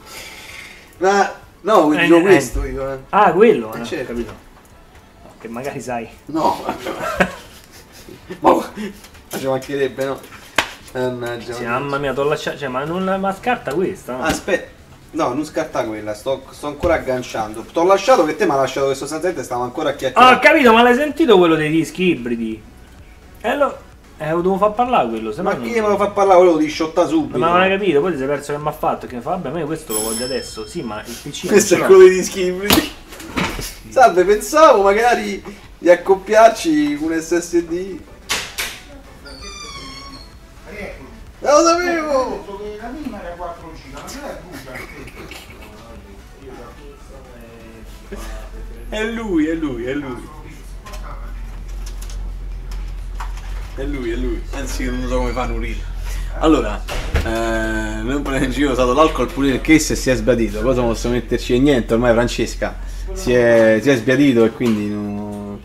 Ma no, Eh, dico eh. questo io. eh. Ah, quello, Eh, eh, certo. capito. No, Che magari sai. No. Ma ci mancherebbe, no? Mannaggia. Sì, mamma mia, t'ho lasciato. Cioè, ma non ma scarta questa. no? Aspetta. No, non scarta quella, sto, sto ancora agganciando. T'ho lasciato che te mi ha lasciato che sostanzialmente stavo ancora a Ah, ho chiacchierare. capito, ma l'hai sentito quello dei dischi ibridi? E lo. Eh, lo devo far parlare quello, se no. ma non- chi me lo fa parlare? Volevo di sciotta subito. Ma non hai capito, poi ti sei perso che mi ha fatto. Che mi fa, vabbè, ma io questo lo voglio adesso. Sì, ma il PC. Questo è quello degli schifri. Salve, pensavo magari di accoppiarci un SSD. Non lo sapevo! La mia era 4G, ma non è È lui, è lui, è lui. È lui, è lui. Anzi, non so come fanno urire. Allora, eh, non prendere in giro, ho usato l'alcol pure nel case e si è sbiadito. Cosa posso metterci? E niente, ormai Francesca si è, si è sbiadito e quindi non,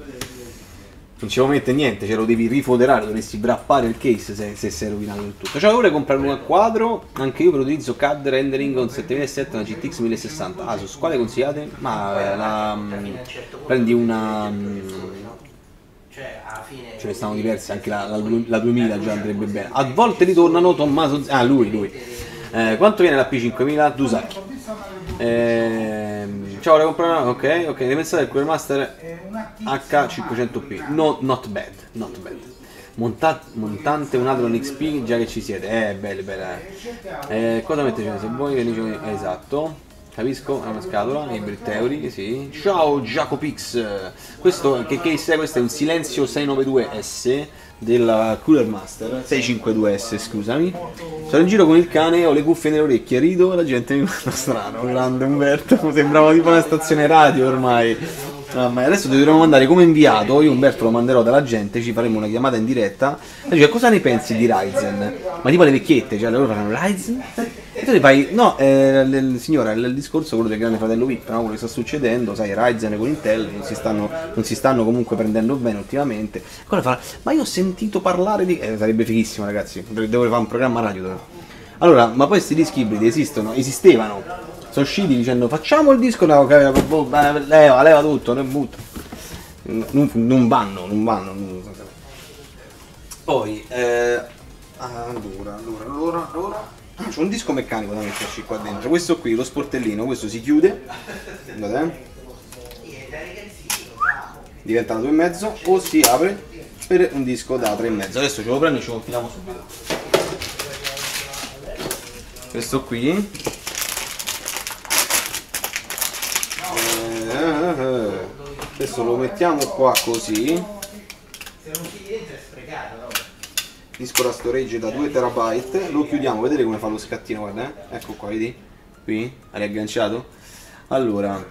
non ci può mettere niente, ce lo devi rifoderare, dovresti brappare il case se, se si è rovinato il tutto. Cioè, vorrei comprare un quadro, anche io utilizzo CAD rendering con 7007 una GTX 1060. Asus, quale consigliate? Ma eh, la, mm, prendi una... Cioè, alla fine. ce ne stanno diverse, anche la, la, la 2000 già andrebbe bene. A volte ritornano Tommaso... Z- Ah, lui, lui. Eh, quanto viene la P5000? Dusaki. Ehm, ciao, vorrei comprare una... Ok, ok, ne pensate al Cooler Master H500p? No, not bad, not bad. Monta- montante un Adron XP, già che ci siete. Eh, belle, belle. Eh, cosa mettete? Se vuoi, venite... Esatto. Capisco, è una scatola, i Britteri, sì. Ciao Jacopix! Questo che case è? Questo è un Silenzio 692S della Cooler Master 652S, scusami. Sono in giro con il cane, ho le cuffie nelle orecchie, rido e la gente mi guarda strano. Grande Umberto, sembrava tipo una stazione radio ormai. Mia, adesso ti dovremmo mandare come inviato, io Umberto lo manderò dalla gente, ci faremo una chiamata in diretta. Dice cosa ne pensi di Ryzen? Ma tipo le vecchiette, cioè loro faranno Ryzen? Tu ti fai, no, eh, l- l- signora, il, discorso quello del grande fratello VIP, no? quello che sta succedendo, sai, Ryzen con Intel non si stanno, non si stanno comunque prendendo bene ultimamente. Quello fa, ma io ho sentito parlare di... Eh, sarebbe fighissimo ragazzi, devo fare un programma radio. dove- Allora, ma poi questi dischi ibridi esistono, esistevano, sono usciti dicendo facciamo il disco, no, boh, beh, leva, leva tutto, ne butta. Non, non vanno, non vanno. non- Poi, eh, allora, allora, allora, allora. C'è un disco meccanico da metterci qua dentro. Questo qui, lo sportellino, questo si chiude. Guardate. eh. Diventa una 2,5 o si apre per un disco da 3,5. Adesso ce lo prendo e ce lo infiliamo subito. Questo qui. Eh, Questo lo mettiamo qua così. Se non si entra è sprecato? Disco da storage da 2 terabyte. Lo chiudiamo vedete come fa lo scattino guarda eh? ecco qua vedi? Qui hai riagganciato allora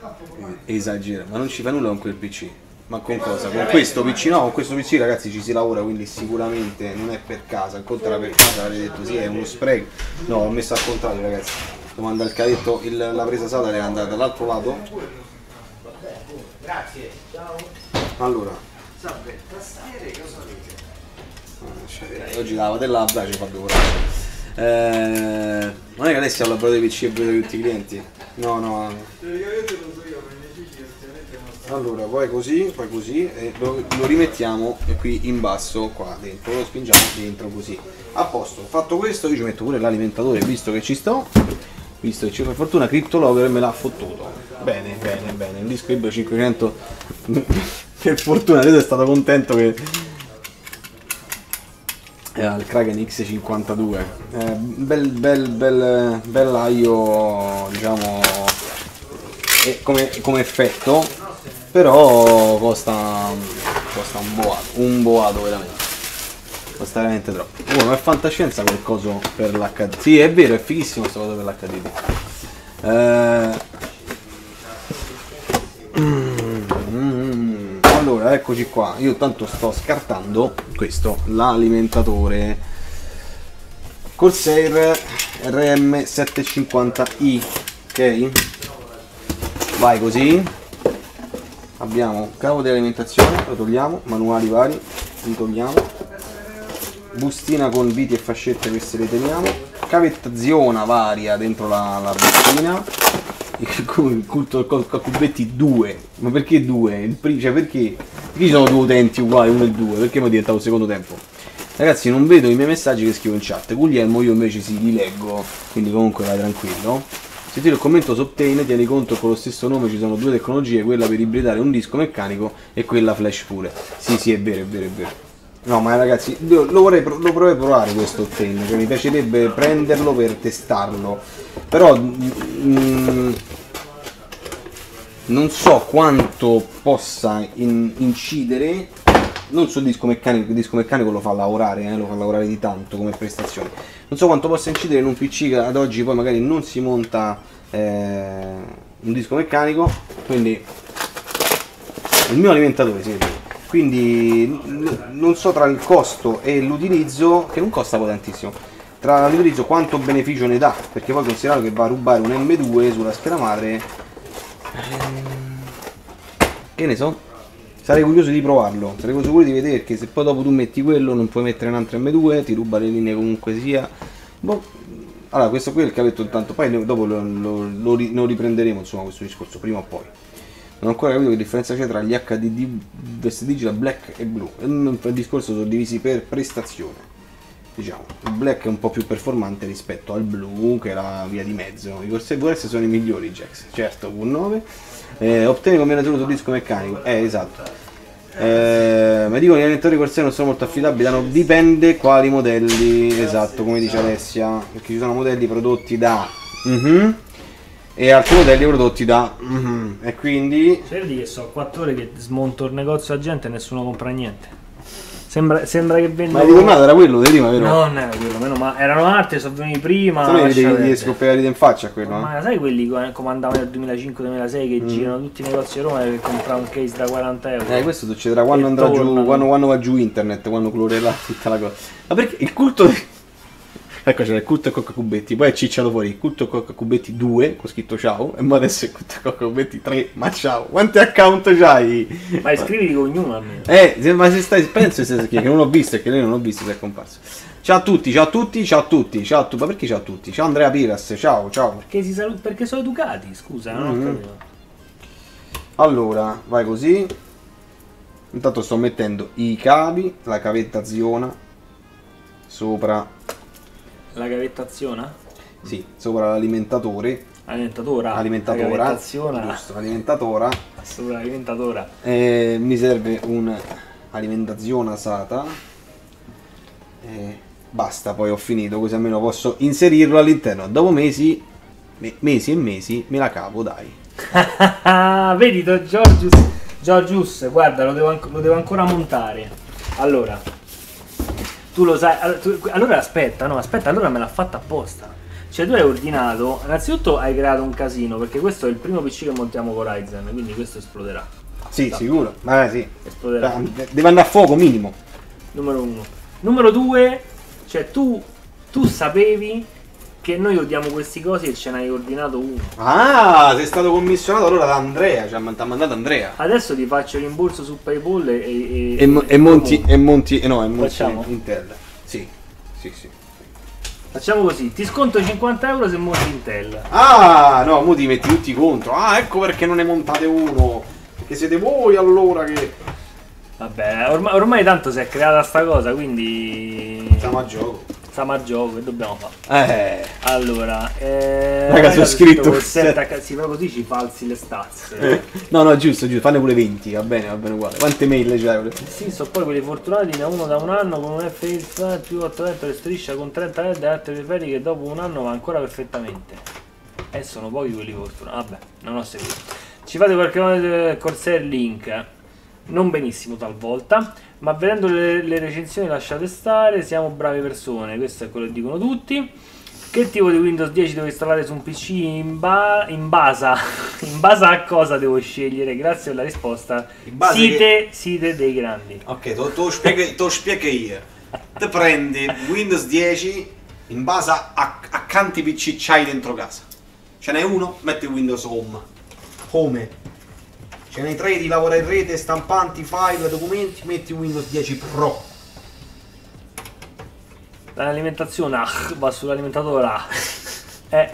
eh, esagera ma non ci fa nulla con quel pc ma con cosa? con questo pc no con questo pc ragazzi ci si lavora quindi sicuramente non è per casa. Il conto era per casa avrei detto sì è uno spreco. No ho messo al contrario ragazzi. Devo mandare il cavetto il- la presa SATA deve andare dall'altro lato? Grazie. allora Cioè, oggi la lavate labbra ci fa due. Eh, non è che adesso ho lavorato i PC e vedo tutti i clienti? No, no. Allora, poi così, poi così e lo, lo rimettiamo qui in basso qua dentro, lo spingiamo dentro così. A posto, fatto questo io ci metto pure l'alimentatore visto che ci sto. Visto che ci per fortuna CryptoLover me l'ha fottuto. Bene, bene, bene. Il disco Ibra 500 per fortuna adesso è stato contento che il Kraken X52 eh, bel bel bel bellaio diciamo eh, come, come effetto però costa costa un boato un boato veramente. Costa veramente troppo. Oh, ma è fantascienza quel coso per l'HD sì è vero è fighissimo questo coso per l'HD eh, Allora, eccoci qua. Io tanto sto scartando questo, l'alimentatore Corsair RM750i. Ok? Vai così. Abbiamo cavo di alimentazione, lo togliamo, manuali vari, li togliamo. Bustina con viti e fascette, queste le teniamo. Cavettazione varia dentro la, la bustina. Il il co- cubetti 2. Ma perché 2? Il cioè perché? Perché ci sono due utenti uguali, uno e due? Perché mi è diventato il secondo tempo? Ragazzi, non vedo i miei messaggi che scrivo in chat. Guglielmo io invece sì, li leggo, quindi comunque vai tranquillo. Se tiro il commento su Optane, tieni conto che con lo stesso nome ci sono due tecnologie, quella per ibridare un disco meccanico e quella flash pure. Sì, sì, è vero, è vero, è vero. No, ma ragazzi, lo vorrei, lo vorrei provare questo Optane, cioè mi piacerebbe prenderlo per testarlo. Però mm, non so quanto possa in- incidere non sul disco meccanico, il disco meccanico lo fa lavorare, eh, lo fa lavorare di tanto come prestazione. Non so quanto possa incidere in un PC che ad oggi poi magari non si monta eh, un disco meccanico, quindi il mio alimentatore si vede. Quindi non so tra il costo e l'utilizzo, che non costa poi tantissimo, tra l'utilizzo quanto beneficio ne dà, perché poi considerato che va a rubare un M2 sulla scheda madre, che ne so, sarei curioso di provarlo, sarei curioso di vedere che se poi dopo tu metti quello non puoi mettere un altro M2, ti ruba le linee comunque sia. Boh. Allora, questo qui è il cavetto intanto, poi dopo lo, lo- lo lo riprenderemo insomma questo discorso, prima o poi. Non ho ancora capito che differenza c'è tra gli HDD Vest Digital Black e Blue. Il il discorso sono divisi per prestazione. Diciamo, il black è un po' più performante rispetto al blu, che è la via di mezzo. I Corsair VS sono i migliori Jax, certo, Q9. Eh, ottieni combinazione sul disco meccanico, eh esatto. Eh, ma dicono che gli allenatori Corsair non sono molto affidabili, danno- dipende quali modelli, esatto, come dice Alessia, perché ci sono modelli prodotti da... Mhm, e altri modelli prodotti da... mhm, e quindi... Vedi che so 4 ore che smonto il negozio a gente e nessuno compra niente. Sembra, sembra che vendo. Ma di tornata era quello di prima, vero? No, non era quello, meno ma erano altri, sono venuti prima. Lascia devi, devi scoppiare in faccia quello? Ma sai quelli che comandavano nel 2005-2006 che Mm. girano tutti i negozi a Roma e comprano un case da 40 euro? Eh, questo succederà quando andrà giù, tornano. quando, quando va giù internet, quando colorerà tutta la cosa. Ma perché il culto... ecco c'era il culto e Cocca Cubetti, poi è cicciato fuori il culto e Cocca Cubetti 2, con scritto ciao, e mo adesso è culto e Cocca Cubetti 3, ma ciao, quanti account c'hai? Ma iscriviti con ognuno almeno. Eh, se- ma se stai, penso se, che non ho visto e che lei non ho visto se è comparso. Ciao a tutti, ciao a tutti, ciao a tutti, ciao a tutti, ma perché ciao a tutti? Ciao Andrea Piras, ciao, ciao. Perché, si salut- perché sono educati, scusa, non Mhm. ho capito. Allora, vai così. Intanto sto mettendo i cavi, la cavettazione sopra, La cavettazione? sì, sopra l'alimentatore, La cavettazione. giusto, alimentatora. Sopra l'alimentatore. Eh, mi serve un'alimentazione SATA. E basta, poi ho finito, così almeno posso inserirlo all'interno. Dopo mesi, me- mesi e mesi, me la cavo, dai. Vedi, Giorgius, Giorgius, guarda, lo devo, lo devo ancora montare. Allora, tu lo sai. Allora, tu- allora aspetta, no, aspetta, allora me l'ha fatta apposta. Cioè, tu hai ordinato. Innanzitutto hai creato un casino, perché questo è il primo PC che montiamo con Ryzen, quindi questo esploderà. Sì, sicuro. Ma eh, sì. Esploderà. Deve andare a fuoco minimo. Numero uno. Numero due, cioè tu, tu sapevi che noi odiamo questi cosi e ce n'hai ordinato uno. Ah, sei stato commissionato allora da Andrea, ci ha man- t'ha mandato Andrea. Adesso ti faccio rimborso su PayPal e, e, E, mo- e monti, e monti, eh no, e monti Facciamo? Intel. Sì, sì, sì. Facciamo così, ti sconto 50 euro se monti Intel. Ah, no, mo ti metti tutti contro. Ah, ecco perché non ne montate uno. Perché siete voi allora che... Vabbè, ormai, ormai tanto si è creata sta cosa, quindi Siamo a gioco. Stiamo a gioco, che dobbiamo fare? Eh, Allora, eh, Raga, sono c'è scritto quel set set. H- sì, però così ci falsi le stats. no, no, giusto, giusto, fanne pure 20, va bene, va bene uguale. Quante mail c'hai? Sì, so poi quelli fortunati ne ha uno da un anno con un FX più 800 che striscia con 30 LED e altri riferi che dopo un anno va ancora perfettamente. E sono pochi quelli fortunati. Vabbè, non ho seguito. Ci fate qualche eh, Corsair link. eh. Non benissimo talvolta, ma vedendo le, le recensioni lasciate stare, siamo brave persone, questo è quello che dicono tutti. Che tipo di Windows 10 devo installare su un PC in, ba- in base in base a cosa devo scegliere? Grazie per la risposta. In base Site, site dei grandi. Ok, te lo- spiego, spiego io. Te prendi Windows 10 in base a, a, a quanti PC c'hai dentro casa. Ce n'è uno, metti Windows Home. Home. Ce n'hai tre di lavoro in rete, stampanti, file, documenti, metti Windows 10 Pro. L'alimentazione ah, va sull'alimentatore. ah. Eh,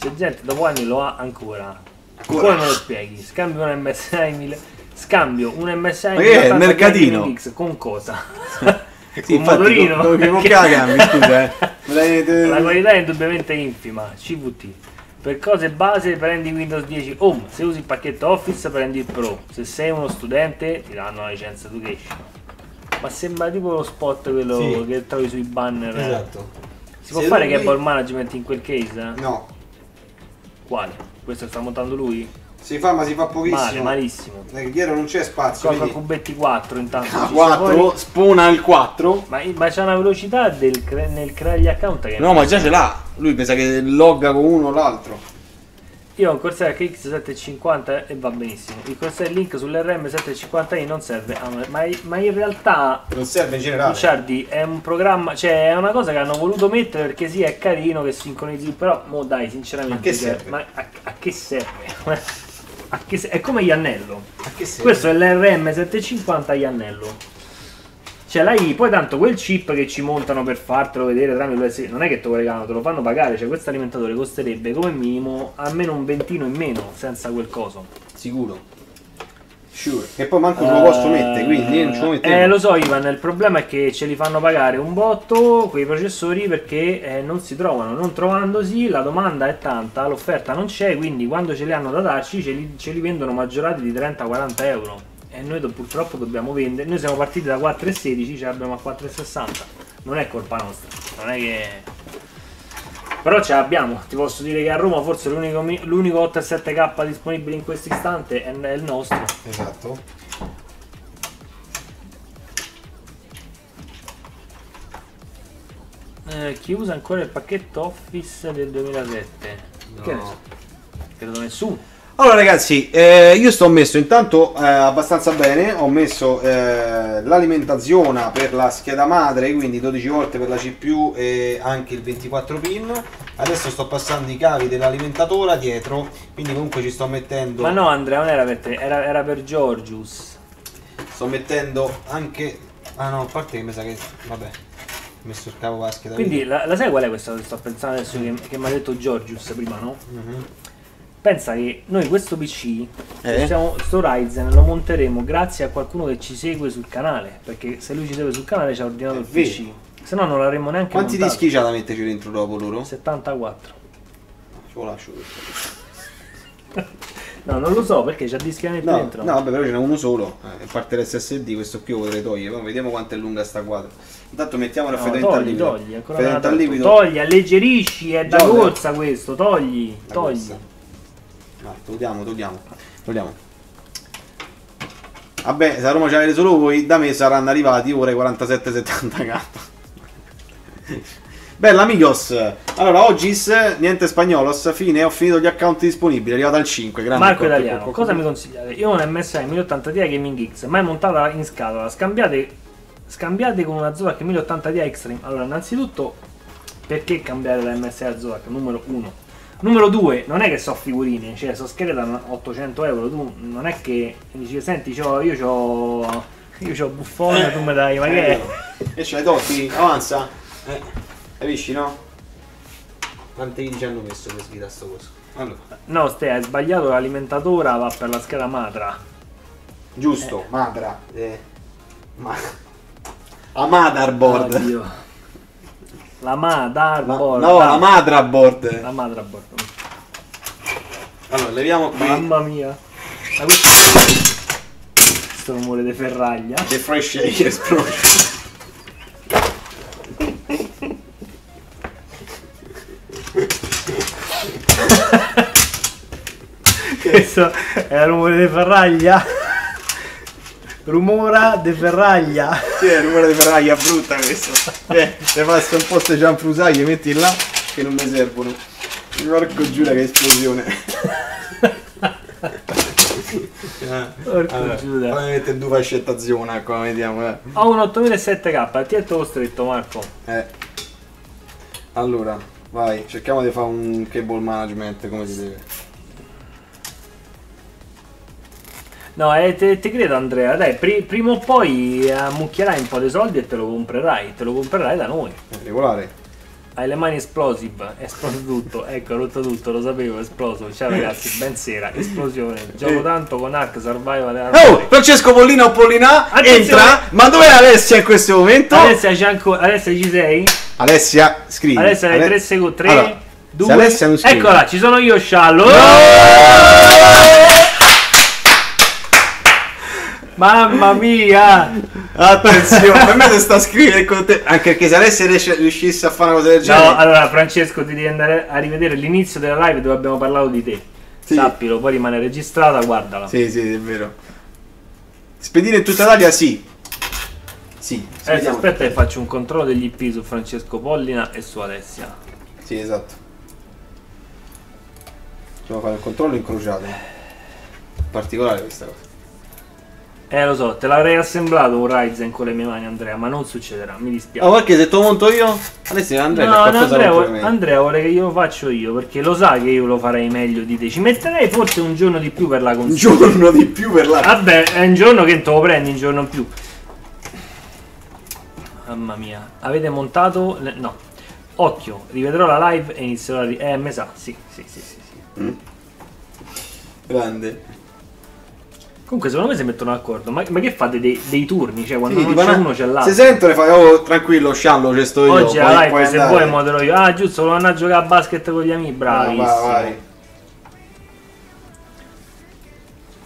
c'è gente dopo anni lo ha ancora. Ancora? Come me lo spieghi? Scambio un MSI 1000 Scambio un MSI Ma che è, il 1080 mercatino? Con cosa? Sì, un motorino? do- dovevo Che- cagarmi, scusa, eh. La qualità è indubbiamente infima. CVT. Per cose base prendi Windows 10 Home, se usi il pacchetto Office prendi il Pro, se sei uno studente ti danno la licenza Education. Ma sembra tipo lo spot quello Sì. che trovi sui banner. Esatto. Si può Se fare lui- management in quel case? No, Quale? Questo sta montando lui? Si fa ma si fa Male, pochissimo. malissimo. Eh, Dietro non c'è spazio, Cosa vedi? cubetti 4 intanto. Ah, ci 4, fuori. spona il 4. Ma, ma c'è una velocità del nel creare gli account che No, ma già ce l'ha. Lui pensa che logga con uno o l'altro. Io ho un Corsair HX750 e va benissimo. Il Corsair Link sull'RM750i non serve, ma, ma in realtà Non serve in generale. Luciardi è un programma, cioè è una cosa che hanno voluto mettere perché sì è carino che sincronizzi, però mo dai sinceramente A che cioè, serve? ma a, a che serve? Che è come Iannello. Questo è l'RM750 Iannello. Cioè la I, poi tanto quel chip che ci montano per fartelo vedere tramite l'USB, non è che te lo regalano, te lo fanno pagare, cioè questo alimentatore costerebbe come minimo almeno un ventino in meno senza quel coso. Sicuro. Sure. E poi manco te lo posso mettere, quindi non ce lo mettevo. Eh, lo so Ivan, il problema è che ce li fanno pagare un botto quei processori perché eh, non si trovano. Non trovandosi, la domanda è tanta, l'offerta non c'è, quindi quando ce li hanno da darci ce li, ce li vendono maggiorati di 30-40 euro. E noi do- purtroppo dobbiamo vendere. Noi siamo partiti da 4,16, ce l'abbiamo a 4,60. Non è colpa nostra, non è che. Però ce l'abbiamo, ti posso dire che a Roma forse l'unico, l'unico 8,7K disponibile in questo istante è, è il nostro. Esatto. Eh, chi usa ancora il pacchetto Office del 2007? Che ne so? Credo nessuno. Allora ragazzi, eh, io sto messo intanto eh, abbastanza bene, ho messo eh, l'alimentazione per la scheda madre, quindi 12 volte per la CPU e anche il 24 pin. Adesso sto passando i cavi dell'alimentatore dietro, quindi comunque ci sto mettendo... Ma no Andrea, non era per te, era, era per Georgius. Sto mettendo anche... Ah no, a parte che mi sa che... Vabbè, ho messo il cavo la scheda Quindi la, la sai qual è questa che sto pensando adesso che, che mi ha detto Georgius prima, no? Mhm. Pensa che noi questo PC, Eh? siamo, sto Ryzen, lo monteremo grazie a qualcuno che ci segue sul canale. Perché se lui ci segue sul canale ci ha ordinato È il vero. PC. Se no non l'avremmo neanche Quanti montato. dischi c'ha da metterci dentro dopo loro? 74. Ce lo lascio questo. No, non lo so perché c'ha dischi da mettere No, dentro. no, vabbè, però ce n'è uno solo. Eh, a parte l'SSD, questo qui lo potrei togliere. Poi vediamo quanto è lunga sta quadra. Intanto mettiamo No, raffreddamento al liquido. togli, ancora l'ha al liquido. Togli, alleggerisci, è da corsa questo, togli, La togli. corsa. No, togliamo, togliamo. Togliamo. Vabbè, se a Roma ci avete solo voi, da me saranno arrivati ora i 47-70k. Bella amigos. Allora, oggi niente spagnolos, fine, ho finito gli account disponibili, è arrivato al 5, grande Marco cocco, Italiano, cocco, cosa mi consigliate? Io ho un MSI 1080 Ti Gaming X, mai montata in scatola, scambiate, scambiate con una Zotac 1080 Ti Extreme. Allora, innanzitutto, perché cambiare la MSI a Zotac? Numero 1. Numero 2, non è che so figurine, cioè so schede da 800 euro, tu non è che dici, senti, c'ho- io c'ho... Io c'ho buffone, tu mi dai, ma che è? E ce l'hai Totti? Avanza. Eh, capisci, no? Quante viti ci hanno messo per sfidare sto coso? Allora, No, Ste, hai sbagliato l'alimentatore, va per la scheda madra. giusto, madra. Eh. Ma... A motherboard. Oddio. La motherboard. no, la motherboard. La motherboard. Allora, leviamo qui Mamma mia. Ma questo... Questo rumore di ferraglia. the fresh air explosion. Questo è il rumore di ferraglia. Rumora di ferraglia. Sì, è il rumore di ferraglia brutta questo. Eh, se passi un po' ste cianfrusaglie, metti là. che non mi servono. Porco giura che esplosione. Porco Allora, Giuda. fammi mettere due fascettazioni, come vediamo. Eh. Ho un 8007K, ti è costretto Marco. Eh. Allora, vai, cerchiamo di fare un cable management come si deve. No, eh, te, te credo Andrea, dai, pri- prima o poi ammucchierai un po' di soldi e te lo comprerai, te lo comprerai da noi. Eh, Regolare. Hai le mani esplosive, è esploso tutto, ecco, rotto tutto, lo sapevo, è esploso. Ciao ragazzi, ben sera, esplosione. Gioco Eh. tanto con Ark Survival e Oh. Francesco Pollina o Pollina Attenzione. entra. Ma dov'è Alessia in questo momento? Alessia c'è ancora, Alessia ci sei? Alessia, scrivi. Alessia hai Ale- 3 secondi, 3, Allora, 2, se Alessia non scrive. Eccola, ci sono io sciallo. Mamma mia! Attenzione, per me ti sta a scrivere con te. Anche perché se Alessia riesce- riuscisse a fare una cosa del genere. No, allora Francesco ti devi andare a rivedere l'inizio della live dove abbiamo parlato di te. Sì. Sappilo, poi rimane registrata, guardala. Sì, sì, è vero. Spedire in tutta Italia, sì. Sì, Eh, aspetta che faccio un controllo degli IP su Francesco Pollina e su Alessia. Sì, esatto. Dobbiamo fare un controllo incrociato. Particolare questa cosa. Eh lo so, te l'avrei assemblato un Ryzen con le mie mani Andrea, ma non succederà, mi dispiace. Oh, perché se te lo monto io? Alessia, Andrea, No, no, Andrea, vuole-. Andrea vuole che io lo faccio io, perché lo sa che io lo farei meglio di te. Ci metterei forse un giorno di più per la Un console. giorno di più per la... Vabbè, è un giorno che te lo prendi, un giorno in più. Mamma mia, avete montato... le- No. Occhio, rivedrò la live e inizierò a... Ri- eh, me sa, sì, sì, sì, sì. sì. Grande. Comunque secondo me si mettono d'accordo. Ma, ma che fate dei, dei turni? Cioè quando Sì, non c'è no, uno c'è Se l'altro. sentono, fai, oh, tranquillo, sciallo, ci sto io. Oggi la live puoi se andare. vuoi modero io. Ah giusto, volevo andare a giocare a basket con gli amici, bravissimo. Vai, vai.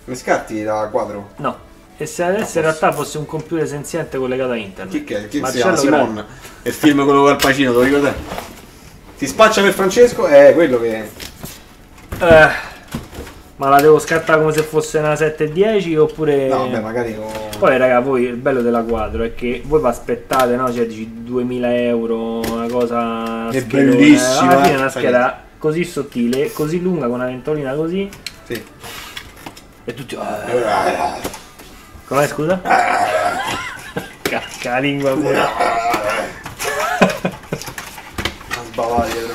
Mi scatti da quadro? No. E se adesso in realtà fosse un computer senziente collegato a internet? Chi che è? Chi si chiama? Simon. È il film quello con Al Pacino, te lo ricordi? Ti spaccia per Francesco? È quello che... Eh, ma la devo scattare come se fosse una 710 oppure... No, vabbè, magari... no. Poi raga, voi il bello della quadro è che voi vi aspettate, no? Cioè dici 2000 euro, una cosa... È schedona. bellissima, Alla fine è una scheda così sottile, così lunga, con una ventolina così, Sì. e tutti... ah, Com'è scusa? Cacca la lingua pure. Ma sbavare dietro.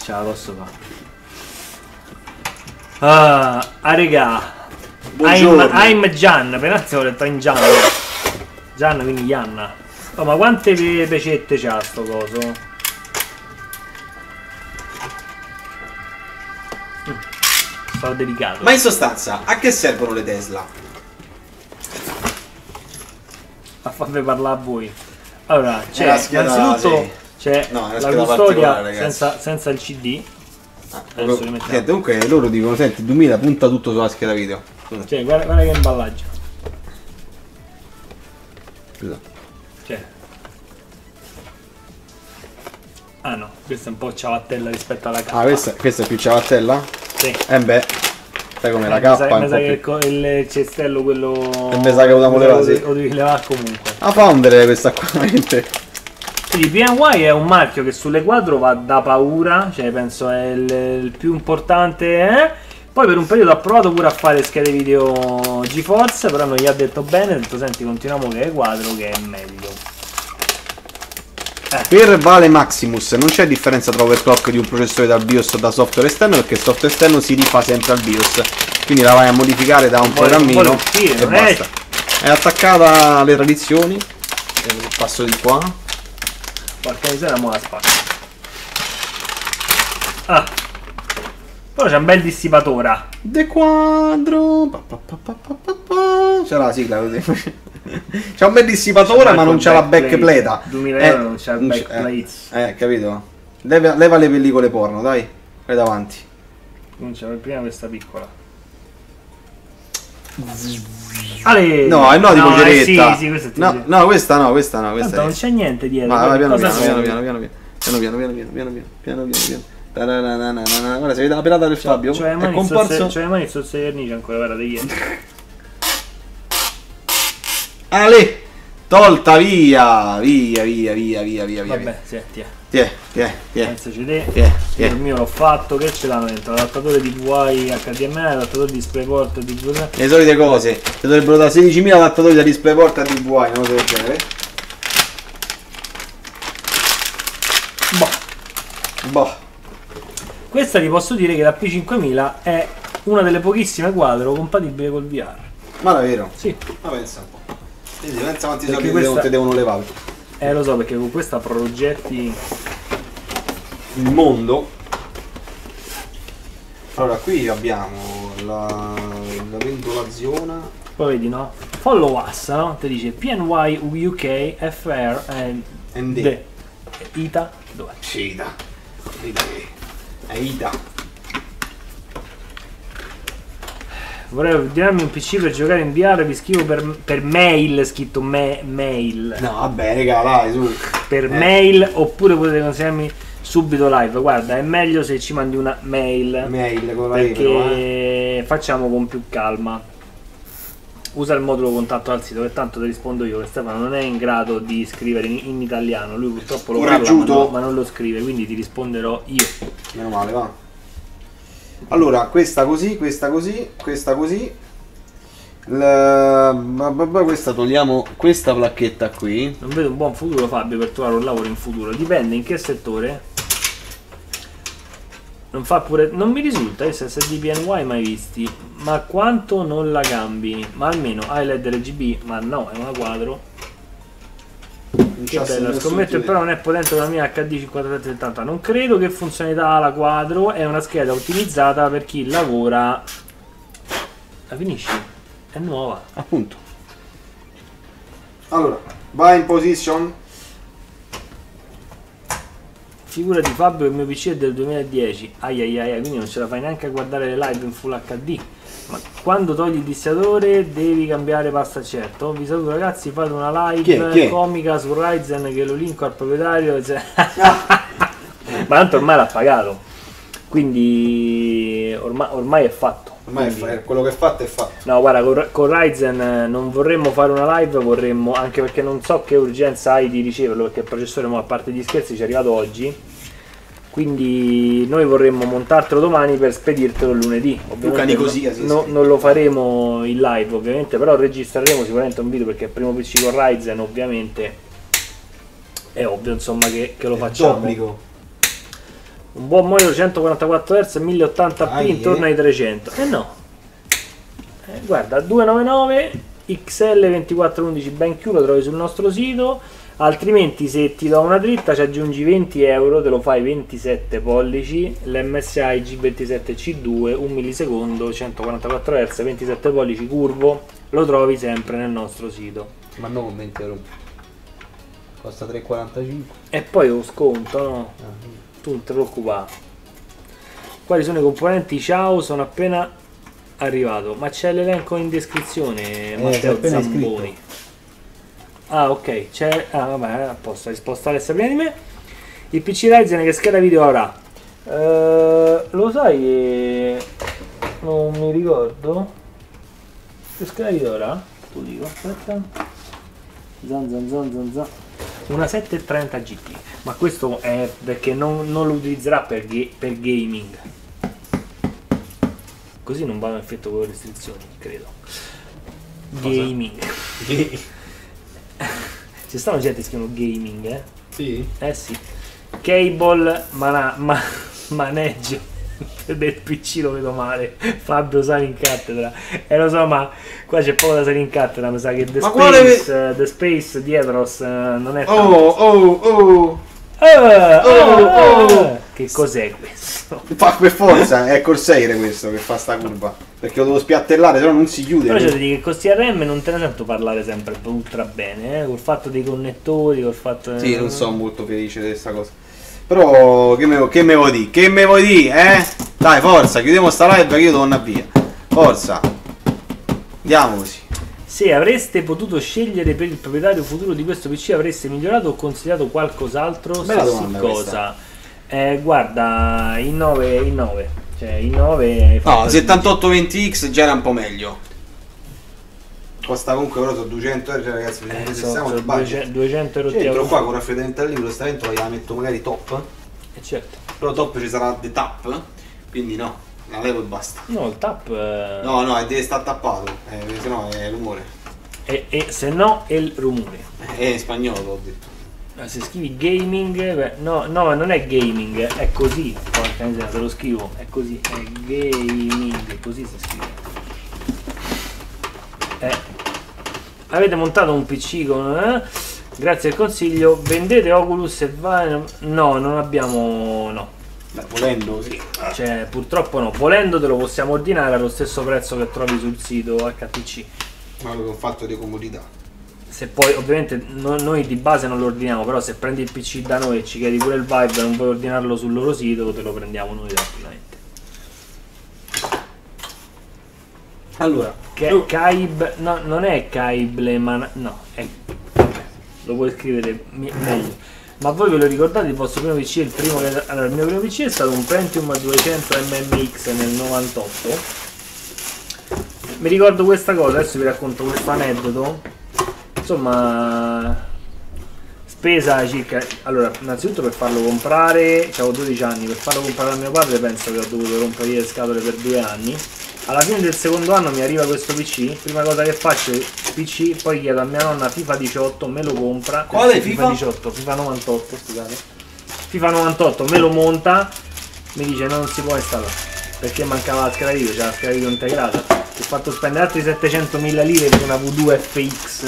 Ce la posso fare. Ah, ah regà. I'm, Buongiorno. I'm Gian, per attimo ho detto in Gian. Gian, quindi Ianna. Oh, ma quante pe- pecette c'ha sto coso? Mm, Sto delicato. Ma in sostanza, a che servono le Tesla? a farvi parlare a voi. Allora, c'è innanzitutto sì. c'è No, la custodia senza, senza il CD. Ah, Adesso li mettiamo. Senti, comunque loro dicono, senti, 2000 punta tutto sulla scheda video. Cioè, guarda, guarda che imballaggio. Scusa. Cioè. Ah no, questa è un po' ciabattella rispetto alla K. Ah, questa, questa è più ciabattella? Sì. Eh beh, sai come la Eh, K mi sa, mi sa che il, cestello quello. E mi sa che lo devo levare, sì. Lo devi levare comunque. La founder questa qua, veramente. Quindi PNY è un marchio che sulle quadro va da paura, cioè penso è il, il più importante. Eh? Poi per un periodo ha provato pure a fare schede video GeForce, però non gli ha detto bene, ha detto senti continuiamo che è quadro che è meglio. Per Vale Maximus non c'è differenza tra overclock di un processore dal BIOS o da software esterno perché il software esterno si rifà sempre al BIOS. Quindi la vai a modificare da un vuole- programmino uscire, e non è- basta. È attaccata alle tradizioni. E Passo di qua. Porca miseria, mo la spacco. Ah. Però c'è un bel dissipatore. De quadro. C'è la sigla così. c'è un bel dissipatore ma non c'è la backplate. 2000 Eh, euro non c'è il non c'è- backplates. Eh, capito? Leva, leva le pellicole porno, dai. Vai davanti. Non c'è prima questa piccola. Ale. No, è no di eh, Poceretta. Sì, sì, questa no, tipo- no, questa no, questa no, questa Tanto non è. c'è niente dietro. Ma vai piano piano, piano piano, piano piano. Piano piano, piano piano, piano piano, piano piano. Tarararararara. Guarda, si vede la pelata del Fabio. Cioè, È comparso. sozze- Cioè, le mani sotto i vernici ancora, guarda di ieri. Ale! Tolta via, via, via, via, via, via, via. Vabbè, senti, eh. Tiè, tiè, tiè. Pensaci te. Tiè, tiè. Il mio l'ho fatto, che ce l'hanno dentro? Adattatore di VI HDMI, adattatore DisplayPort di DVI. Le solite cose. Ci dovrebbero da 16.000 adattatori da DisplayPort a DVI, una cosa del genere. Boh. Boh. Questa ti posso dire che la P5000 è una delle pochissime quadro compatibili col VR. Ma davvero? Sì, Ma pensa un po'. Vedi, pensa quanti soldi questa- devono levare. Eh lo so perché con questa progetti Il mondo. Allora, qui abbiamo la, la pendolazione. Poi vedi, no? Follow us, no? Ti dice PNY UK FR and ND. D. Ita? Ida. Ida che è Ida. Vorrei ordinarmi un PC per giocare in VR, vi scrivo per, per mail, scritto me- mail. No, vabbè, raga, dai, su. Per Eh. mail oppure potete consigliarmi subito live. Guarda, è meglio se ci mandi una mail. Mail come perché però, eh. facciamo con più calma. Usa il modulo contatto al sito che tanto ti rispondo io che Stefano non è in grado di scrivere in, in italiano, lui purtroppo lo parla ma, ma non lo scrive, quindi ti risponderò io. Meno male, va. Allora, questa così, questa così, questa così. La... Questa togliamo questa placchetta qui. Non vedo un buon futuro Fabio per trovare un lavoro in futuro, dipende in che settore. Non fa pure. Non mi risulta SSD PNY mai visti. Ma quanto non la cambi? Ma almeno hai LED RGB? Ma no, è una quadro. Che bello, nessun scommetto però non è potente la mia HD 5770. Non credo che funzionalità ha la quadro, è una scheda ottimizzata per chi lavora. La finisci? È nuova. di- Appunto. Allora, vai in position. Figurati Fabio, il mio PC è del 2010. Ai ai ai, ai, quindi non ce la fai neanche a guardare le live in full HD. Ma quando togli il dissiatore devi cambiare pasta certo. Vi saluto ragazzi, fate una live Chi è? Chi è? comica su Ryzen che lo linko al proprietario. cioè- Ma tanto ormai l'ha pagato. Quindi ormai, ormai è fatto. Ormai è Quindi- fa- quello che è fatto è fatto. No, guarda, con, con Ryzen eh, non vorremmo fare una live, vorremmo, anche perché non so che urgenza hai di riceverlo, perché il processore, mo, a parte gli scherzi, ci è arrivato oggi. Quindi noi vorremmo montartelo domani per spedirtelo lunedì. Ovviamente è no- non lo faremo in live, ovviamente, però registreremo sicuramente un video perché è il primo PC con Ryzen, ovviamente. È ovvio, insomma, che, che lo facciamo. D'obbligo. Un buon monitor 144 Hz 1080p Dai, intorno eh. ai 300. Eh no. Eh, guarda, 299 XL 2411 BenQ lo trovi sul nostro sito. Altrimenti se ti do una dritta ci aggiungi 20 euro, te lo fai 27 pollici, l'MSI G27C2, 1 millisecondo, 144 Hz, 27 pollici curvo, lo trovi sempre nel nostro sito. Ma non con 20 euro. Costa 3,45. E poi lo sconto, no? Tu non ti preoccupare. Quali sono i componenti? Ciao, sono appena arrivato. Ma c'è l'elenco in descrizione, sei Matteo Zamboni. Ah, ok, c'è. Ah, vabbè, a posto, rispostare prima di me. Il PC Ryzen che scheda video avrà. Eh, lo sai che non mi ricordo. Che scheda video avrà? Tu dico, aspetta. Zan zan zan zan zan. Una 730 GT, ma questo è perché non, non lo utilizzerà per, per gaming. Così non va in effetto con le restrizioni, credo. Gaming. Ci stanno gente che scrivono gaming, eh? Sì? Eh sì. Cable mana- ma- maneggio del PC lo vedo male. Fabio sale in cattedra. E lo so, ma qua c'è poco da salire in cattedra. Mi sa che The Ma Space, quale eh, The Space Dietros eh, non è Oh, tanto. oh, oh. Ah, oh, ah, oh. Che cos'è questo? Fa per forza, è Corsair questo che fa sta curva. Perché lo devo spiattellare, no non si chiude. Però c'è da dire che con CRM non te ne sento parlare sempre ultra bene, eh? col fatto dei connettori, col fatto... Sì, non sono molto felice di questa cosa. Però che me, che me vuoi dire? Che me vuoi dire, eh? Dai, forza, chiudiamo sta live che io devo andare via. Forza. Andiamo così. Se avreste potuto scegliere per il proprietario futuro di questo PC, avreste migliorato o consigliato qualcos'altro? Bella Se domanda sì, cosa? Eh, guarda, in 9, in 9. Cioè, in 9 hai fatto No, il- 7820X già era un po' meglio. Costa comunque però sono 200 euro, cioè, ragazzi, Eh, se so, stiamo so al budget. 200 200 euro Cioè, entro qua con raffreddamento al libro, sta vento la metto magari top, Eh, certo. però top ci sarà the tap, quindi no, la levo e basta. No, il tap... eh, No, no, deve stare tappato, eh, perché sennò è rumore. E, e se no è il rumore. È in spagnolo, l'ho detto. Ma se scrivi gaming, beh, no, no, non è gaming, è così. Porca miseria, te lo scrivo, è così, è gaming, così si scrive. Eh, avete montato un PC con... eh? Grazie al consiglio, vendete Oculus e va... No, non abbiamo... no. Beh, volendo, sì. Cioè, purtroppo no. Volendo te lo possiamo ordinare allo stesso prezzo che trovi sul sito HTC. Ma per un fatto di comodità. Se poi, ovviamente, no- noi di base non lo ordiniamo, però se prendi il PC da noi e ci chiedi pure il Vibe e non vuoi ordinarlo sul loro sito, te lo prendiamo noi tranquillamente. Allora, Che Kaib, no, non è Kaible, ma no, è, vabbè, lo puoi scrivere meglio. Ma voi ve lo ricordate il vostro primo PC? Il primo che, allora, il mio primo PC è stato un Pentium 200 MMX nel 98. Mi ricordo questa cosa, adesso vi racconto questo aneddoto. Insomma, spesa circa. Allora, innanzitutto per farlo comprare, avevo 12 anni, per farlo comprare a mio padre penso che ho dovuto rompere le scatole per due anni. Alla fine del secondo anno mi arriva questo PC, prima cosa che faccio PC, poi chiedo a mia nonna FIFA 18, me lo compra. Quale Eh, FIFA? 18, FIFA 98, scusate. FIFA 98 me lo monta, mi dice non si può installare, perché mancava la scheda video, c'era la scheda video integrata. Ho fatto spendere altri 700.000 lire per una V2 FX,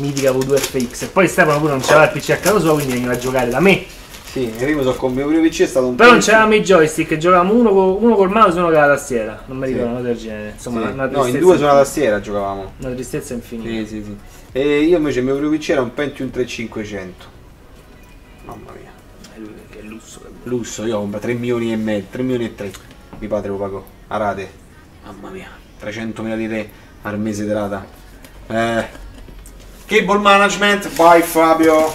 mitica V2 FX. E poi Stefano pure non c'aveva il PC a casa sua, quindi veniva a giocare da me. sì, sono con il mio primo PC è stato un Però non c'avevamo i joystick, giocavamo uno, co- uno col mouse e uno con la tastiera. Non mi Sì. ricordo una cosa del genere. Insomma, Sì. una, una No, in due sulla tastiera giocavamo. Una tristezza infinita. Sì, sì, sì. E io invece il mio primo PC era un Pentium 3500. Mamma mia. Che lusso. che- Lusso, io ho comprato 3 milioni e mezzo, 3 milioni e 3. Mi padre lo pagò. A rate. Mamma mia. 300.000 lire al mese di rata. Eh. Cable management, by Fabio.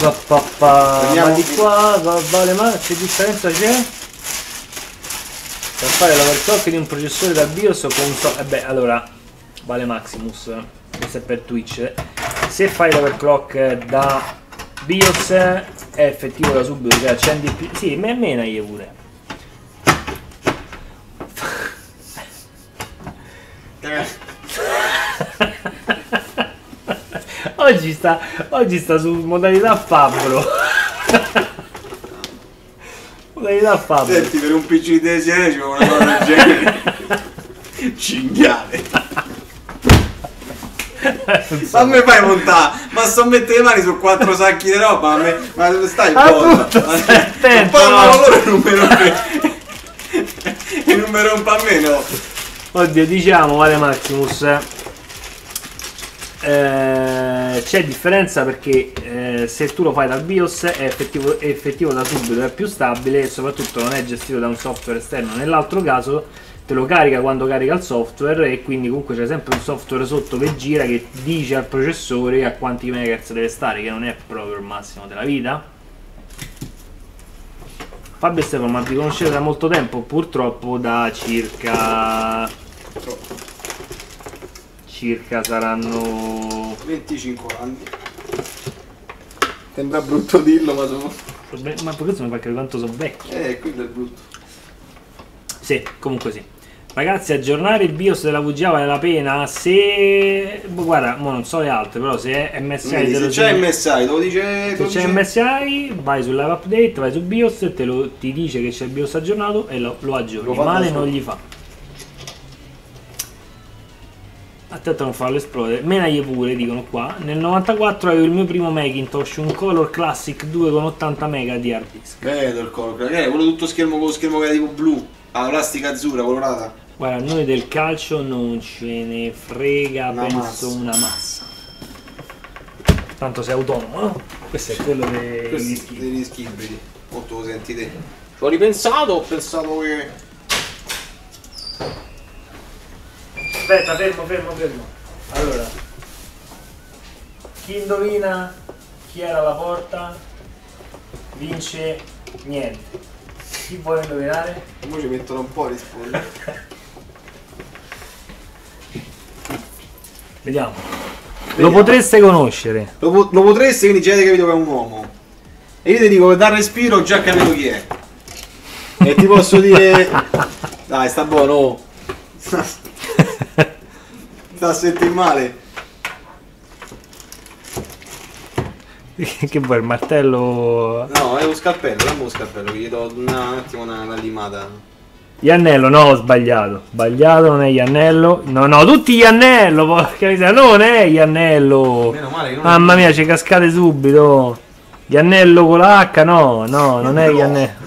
Pa, pa, pa. Prendiamo- Ma di qua va, vale ma che differenza c'è? Per fare l'overclock di un processore da BIOS o con un so- eh beh, allora vale Maximus, questo è per Twitch. Se fai l'overclock da BIOS è effettivo da subito, cioè accendi il P- Sì, me menagli pure. Oggi sta, oggi sta su modalità fabbro. modalità fabbro. Senti, per un PC di DSL ci vuole una cosa del genere. Cinghiale. Ma me fai montare? Ma sto a mettere le mani su quattro sacchi di roba, ma, me, ma stai stai attento, Ma no? allora non mi rompe. E non mi rompa a me, no? Oddio, diciamo, vale Maximus. Eh, c'è differenza perché eh, se tu lo fai dal BIOS è effettivo, è effettivo da subito, è più stabile e soprattutto non è gestito da un software esterno. Nell'altro caso te lo carica quando carica il software e quindi comunque c'è sempre un software sotto che gira che dice al processore a quanti megahertz deve stare, che non è proprio il massimo della vita. Fabio e Stefano, ma vi conoscete da molto tempo? Purtroppo da circa... Circa saranno... 25 anni. Sembra brutto dirlo, ma sono. Ma per questo mi fa capire quanto sono vecchio. Eh, quello è brutto. Sì, comunque sì. Ragazzi, aggiornare il BIOS della VGA vale la pena se... boh, guarda, mo non so le altre, però se è MSI... Vedi, se 00, c'è MSI, te lo dice. Se c'è MSI, vai sul live update, vai su BIOS, te lo, ti dice che c'è il BIOS aggiornato e lo, lo aggiorni. Lo Male non gli fa. Attento a non farlo esplodere. Menaglie pure, dicono qua. Nel 94 avevo il mio primo Macintosh, un Color Classic 2 con 80 mega di hard disk. Vedo il color, che è quello tutto schermo con lo schermo che era tipo blu, la plastica azzurra, colorata. Guarda, noi del calcio non ce ne frega, Una penso massa. una massa. Tanto sei autonomo, no? Questo è quello dei Questi rischi. dei rischi ibridi. Molto lo senti te. Ci ho ripensato, ho pensato che. Aspetta, fermo, fermo, fermo. Allora, chi indovina chi era alla porta vince niente. Chi vuole indovinare? Ora ci mettono un po' a rispondere. Vediamo. Lo Vediamo. potreste conoscere. Lo, po- lo potreste, quindi già avete capito che è un uomo. E io ti dico che dal respiro ho già capito chi è. E ti posso dire. Dai, sta buono. Sta a sentire male. che vuoi il martello? No, è uno scalpello, dammi uno scalpello, che gli do una- un attimo una, una limata. Iannello, no, ho sbagliato. Sbagliato, non è Iannello. No, no, tutti Iannello, porca miseria, non è Iannello. Meno male non Mamma mia, ci cascate subito. Iannello con la H, no, no, non è No. Iannello.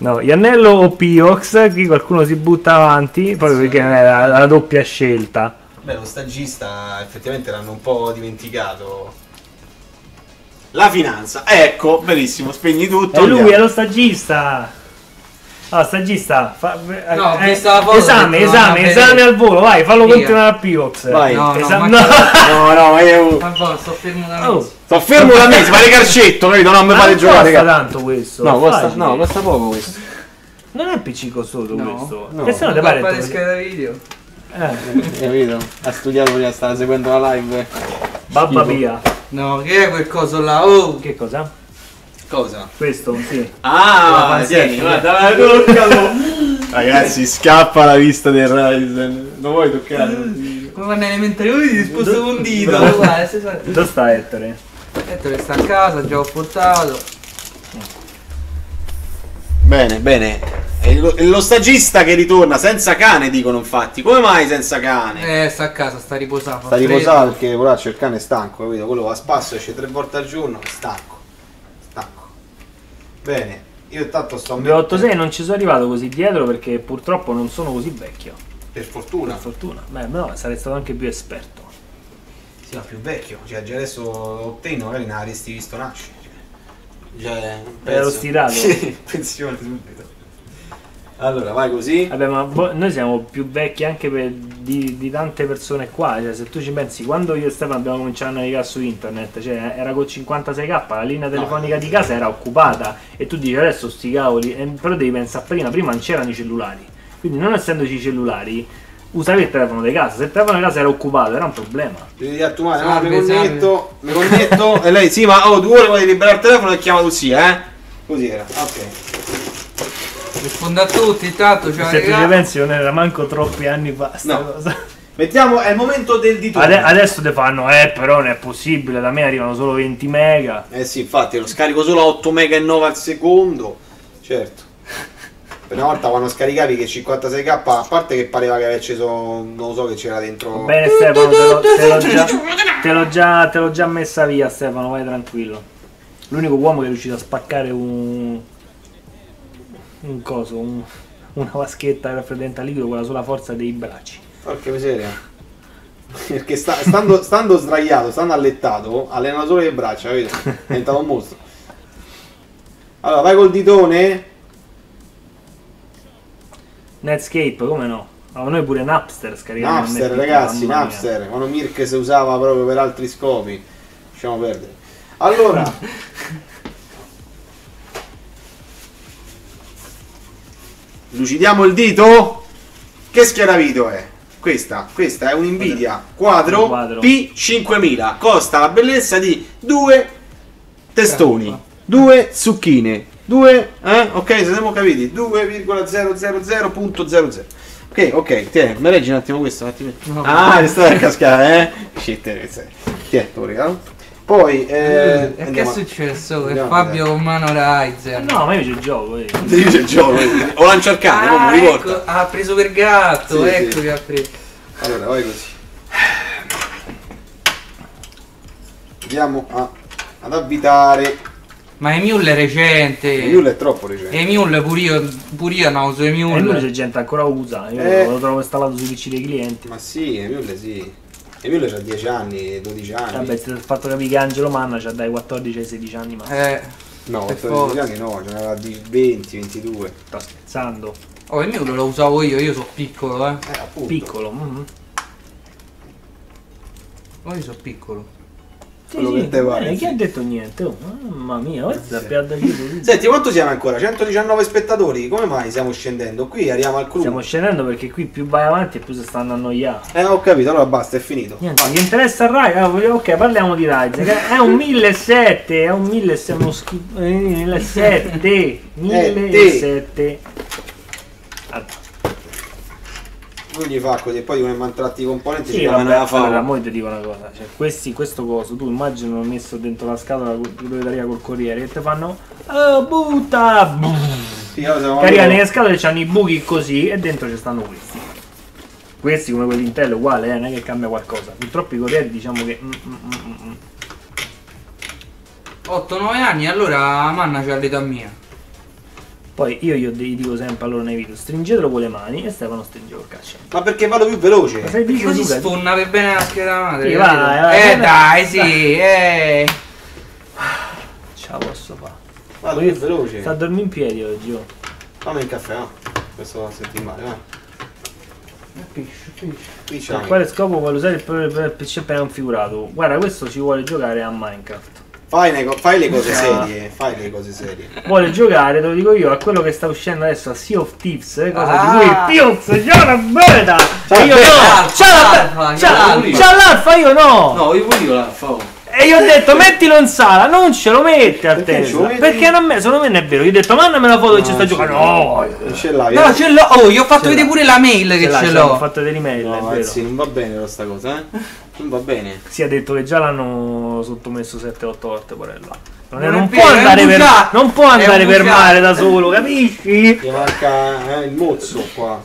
No, Iannello o Piox, qui qualcuno si butta avanti, proprio perché non è la, la doppia scelta. Beh, lo stagista effettivamente l'hanno un po' dimenticato. La finanza, ecco, benissimo, spegni tutto. E lui andiamo. è lo stagista. Ah, stagista, fa, No, eh, la foto, esame, esame, no, no, esame al volo, vai, fallo Via. continuare a Piox. Vai. No, no, Esame- ma- No, no, ma io. Vabbè, sto fermo da Oh, mesi. Sto fermo da mesi, ma carcetto, capito? Non mi ma fate giocare, costa tanto questo. No, costa, no, costa poco questo. Non è PC costoso No, questo. no. Che se no Colpa pare tu- scheda video. eh, Capito? Ha studiato prima, stava seguendo la live. Babba via. No, che è quel coso là? Oh! Che cosa? Cosa? Questo, sì. Ah, tieni, guarda, toccalo. Ragazzi, scappa la vista del Ryzen. Non vuoi toccare? Come vanno elementari? Ui, ti sposto con un dito. Dove sta Ettore? Ettore sta a casa, già ho portato. Bene, bene. È lo, è lo stagista che ritorna senza cane, dicono infatti. Come mai senza cane? Eh, sta a casa, sta riposando. Sta riposato perché poraccio il cane è stanco, capito? Quello va a spasso, esce tre volte al giorno. Stanco. Bene, io intanto sto 286 non ci sono arrivato così dietro perché purtroppo non sono così vecchio. per Per fortuna. fortuna. Beh, no, sarei stato anche più esperto. Sì, ma più vecchio, cioè già adesso Octane magari ne avresti visto nascere. Cioè, un Ero pezzo. stirato. Sì, pensione subito. Allora, vai così. Vabbè, ma noi siamo più vecchi anche per- di, di tante persone qua. Cioè, se tu ci pensi, quando io e Stefano abbiamo cominciato a navigare su internet, cioè era col 56k, la linea telefonica di casa era occupata. E tu dici adesso sti cavoli, eh, però devi pensare prima, prima non c'erano i cellulari. Quindi non essendoci i cellulari, usavi il telefono di casa. Se il telefono di casa era occupato, era un problema. Devi attuare, no, mi connetto, mi connetto e lei sì, ma oh, due ore vuoi liberare il telefono e chiama tu sì, eh? Così era, ok. Rispondo a tutti, intanto c'è se tu ci pensi, non era manco troppi anni fa. sta No. cosa. Mettiamo, è il momento del ditone. Ade- adesso te fanno, eh, però non è possibile, da me arrivano solo 20 mega. Eh sì, infatti lo scarico solo a 8 mega e 9 al secondo. Certo. Per una volta quando scaricavi che 56k, a parte che pareva che aveva acceso, non lo so che c'era dentro. Bene Stefano, te, l'ho- te l'ho già, te l'ho già- te l'ho già messa via Stefano, vai tranquillo. L'unico uomo che è riuscito a spaccare un... un coso, un- una vaschetta raffreddente a liquido con la sola forza dei bracci. Porca miseria. Perché sta- stando, stando sdraiato, stando allettato, allena solo le braccia, capito? È diventato un mostro. Allora, vai col ditone. Netscape, come no? Ma noi pure Napster scarichiamo. Napster, ragazzi. Napster. Quando Mirk si usava proprio per altri scopi. Lasciamo perdere. Allora. Lucidiamo il dito. Che scheda video è? Questa, questa è un Nvidia quadro, quadro. P5000. Costa la bellezza di due testoni, due zucchine, due, eh? Ok, se siamo capiti, 2,000.00. Ok, ok, tieni, mi leggi un attimo questo, un attimo. No. Ah, è stata a cascare, eh? Shit, te lo regalo. Poi, eh, E che è successo? Che Fabio con mano Ryzen. No, ma io ci gioco. eh. Io c'è il gioco, o lancio il cane, Ah, non mi ecco, ricorda. ha preso per gatto, Sì, ecco sì. che ha preso. Allora, vai così. Andiamo a, ad avvitare. Ma Emule è recente. Il è troppo recente. Emule pure io, pure io non uso E lui Emule. c'è gente ancora usa. Io Eh. lo trovo installato sui PC dei clienti. Ma sì, Emule sì. Emule ha 10 anni, 12 anni. Vabbè, ho fatto capire che Angelo Manna c'ha dai 14 ai 16 anni, ma Eh, no, per 14 forza. anni no, ce n'era di 20, 22. sta scherzando. oh, Emule lo usavo io, io sono piccolo, eh. Eh, appunto. Piccolo. mhm. Oh, io sono piccolo. Sì, sì, eh, sì. chi ha detto niente? Oh, mm, Mamma mia, questo è più adagito. Senti, quanto siamo ancora? 119 spettatori? Come mai stiamo scendendo? Qui arriviamo al clou. Stiamo scendendo perché qui più vai avanti e più si stanno annoiando. Eh, ho capito, allora basta, è finito. Niente, gli interessa il Rai? Ah, ok, parliamo di che È un 1700, è un 1700, uno schifo. eh, 1700, 1700. Allora, Non gli fa così, e poi come mi tratti i componenti Sì, ci chiamano vabbè, la favola. allora, mo ti dico una cosa, cioè, questi, questo coso, tu immagini l'ho messo dentro la scatola proprietaria col corriere e ti fanno oh, butta! Sì, Carica nelle scatole c'hanno i buchi così e dentro ci stanno questi. Questi come quelli Intel uguale, eh, non è che cambia qualcosa. Purtroppo i corrieri diciamo che... mm, mm, mm, mm, mm. 8-9 anni, allora Manna c'ha l'età mia. Poi io gli dico sempre allora nei video, stringetelo con le mani e Stefano stringe col cazzo. Ma perché vado più veloce? Ma sei Perché così tu, sfonna per bene la scheda madre. Sì, vai, vai, eh vai. dai, sì, eh. Ce la posso fare. Vado più veloce. Sta a dormire in piedi oggi, oh. Fammi il caffè, no? Questo va a sentire male, va. Qui Per c'è. quale scopo vuole usare il PC appena configurato? Guarda, questo ci vuole giocare a Minecraft. Fai, le fai le cose serie, fai le cose serie. Vuole giocare, te lo dico io, a quello che sta uscendo adesso a Sea of Thieves, eh, cosa Ah. di cui Pius c'ha una beta! C'ha io no! la L'alfa, C'ha l'alfa. l'alfa, io no! No, io pure io la fa. E io ho detto mettilo in sala, non ce lo metti al Perché Tesla. Perché non me, secondo me non è vero. Io ho detto mandami la foto che ci sta giocando. No! Non ce l'hai, No, eh? ce l'ho. Oh, gli ho fatto vedere pure la mail che ce l'ho l'ho. fatto delle email, No, è vero. ragazzi, non va bene però sta cosa, eh? Non va bene. Si è detto che già l'hanno sottomesso 7-8 volte porella. Non, è- Non è non vero, può andare, per, non può andare per mare da solo, capisci? Ti manca eh, il mozzo qua.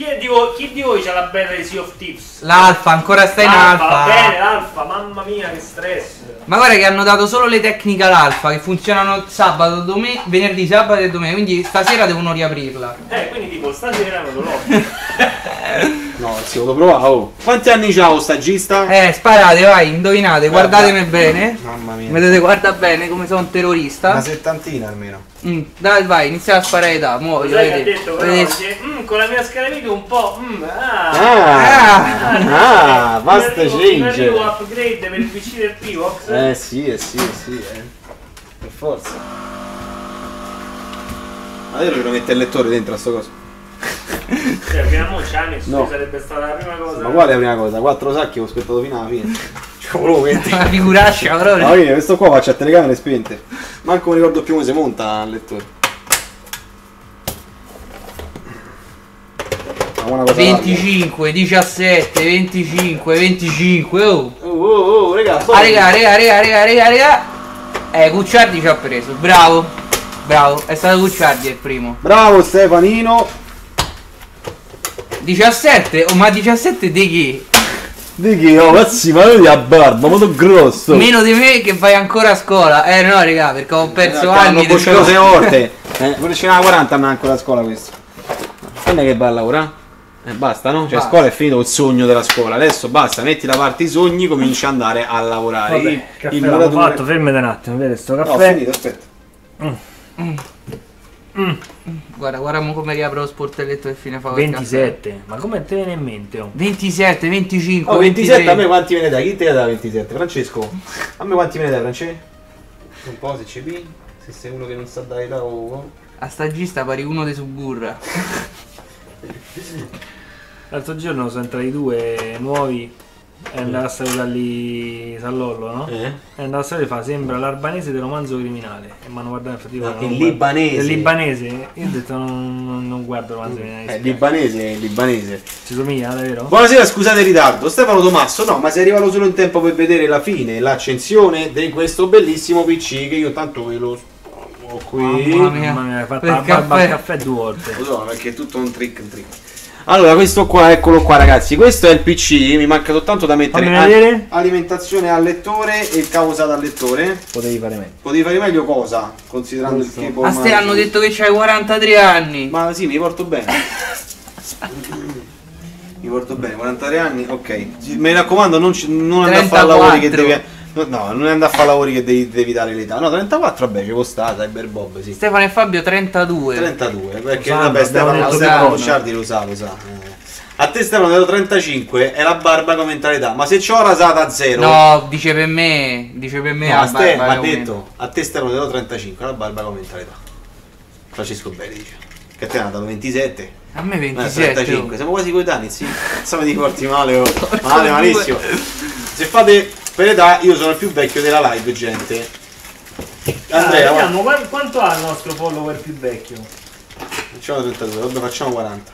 Chi, è di voi, chi di voi c'ha la beta di Sea of Thieves? L'alfa, ancora sta in alfa. Va bene, l'alfa, mamma mia che stress. Ma guarda che hanno dato solo le tecniche all'alfa che funzionano sabato, domen- venerdì, sabato e domenica. Quindi stasera devono riaprirla. Eh, quindi tipo stasera non lo No, sì, lo provare. Oh. Quanti anni c'ha lo stagista? Eh, sparate, vai, indovinate, guardatemi bene. Mamma mia. Vedete, guarda bene come sono un terrorista. Una settantina almeno. Mm, dai, vai, inizia a sparare da, muoviti, Sai che ha vedete. detto che, "Mm, con la mia scala video un po'. mm, ah, Ah, ah, basta un arrivo- un change. upgrade per il PC del Pivox. Eh sì, eh sì, eh sì, eh. Per forza. Ma io devo mettere il lettore dentro a sto coso. Cioè, fino a mo' ci ha messo, No. sarebbe stata la prima cosa. Ma qual è la prima cosa? Quattro sacchi ho aspettato fino alla fine. Ci volevo mettere. Una figuraccia, proprio. Ma vedi, questo qua faccia a telecamere spente. Manco mi ricordo più come si monta il lettore. Ma una cosa 25, 17, 25, 25, oh. larga. Oh, oh, oh, raga, Ah, raga, raga, raga, raga, raga, raga. Eh, Gucciardi ci ha preso, bravo. Bravo, è stato Gucciardi il primo. Bravo Stefanino. 17, oh, ma 17 di chi? Di che? Oh, cazzi, ma vedi la barba, molto grosso. Meno di me che vai ancora a scuola. Eh no, raga, perché ho perso Hanno anni. di bocciato sei volte. Eh, pure ce n'ha 40 anni ancora a scuola questo. Quando è che va a lavorare? Eh, basta, no? Cioè, Basta. scuola è finito il sogno della scuola. Adesso basta, metti da parte i sogni, cominci ad andare a lavorare. Vabbè, Il- caffè il muratore- fatto, fermate un attimo, vedete sto No, ho caffè. finito, aspetta. Guarda, guarda come riapro lo sportelletto che fine fa quel caffè. 27, ma come te viene in mente? Oh? 27, 25, Oh, 27, 23. a me quanti me ne dai? Chi te ne dà 27? Francesco? A me quanti me ne dai, Francesco? Un po' se ci pi. Se sei uno che non sa dare la oh. A stagista pari uno dei Suburra. L'altro giorno sono entrati due nuovi e andava a salutarli Sallollo, no? Eh? E andava a salutare fa sembra l'albanese del romanzo criminale. E mi hanno guardato e No, fatto il libanese. Il libanese? Io ho detto non, non, non guardo il romanzo criminale. È mi spiace. libanese, è libanese. Ci somiglia, davvero? Buonasera, scusate il ritardo. Stefano Tommaso, no, ma sei arrivato solo in tempo per vedere la fine, l'accensione di questo bellissimo PC che io tanto ve lo ho qui. Mamma mia. Mamma mia, hai fatto la barba al caffè. caffè due volte. Lo so, perché è tutto un trick, un trick. Allora, questo qua, eccolo qua ragazzi, questo è il PC, mi manca soltanto da mettere Fammi a- vedere. alimentazione al lettore e il cavo usato al lettore. Potevi fare meglio. Potevi fare meglio cosa? Considerando Questo. il tipo... A ste hanno detto che c'hai 43 anni. Ma sì, mi porto bene. mi porto bene, 43 anni, ok. Mi raccomando, non, ci- non andare a fare 34. lavori che devi... No, non andare a fare lavori che devi, devi dare l'età. No, 34 vabbè, ci può stare, Cyber Bob, sì. Stefano e Fabio 32. 32, perché sa, vabbè, Stefano, Stefano. Bocciardi lo sa, lo sa. eh. A te Stefano 0,35 è la barba come mentalità, ma se c'ho rasata a zero... No, dice per me, dice per me No, la a te barba mi ha detto, a te Stefano 0,35 la barba come mentalità. Francesco Belli dice. Che a te ne ha dato 27. A me Ma è 27. 35, siamo quasi coetanei, sì. Pensavo di porti male, oh. Male, malissimo. Se fate per età, io sono il più vecchio della live, gente. Andrea, Ah, vediamo qua- quanto ha il nostro follower più vecchio. facciamo 32, vabbè facciamo 40.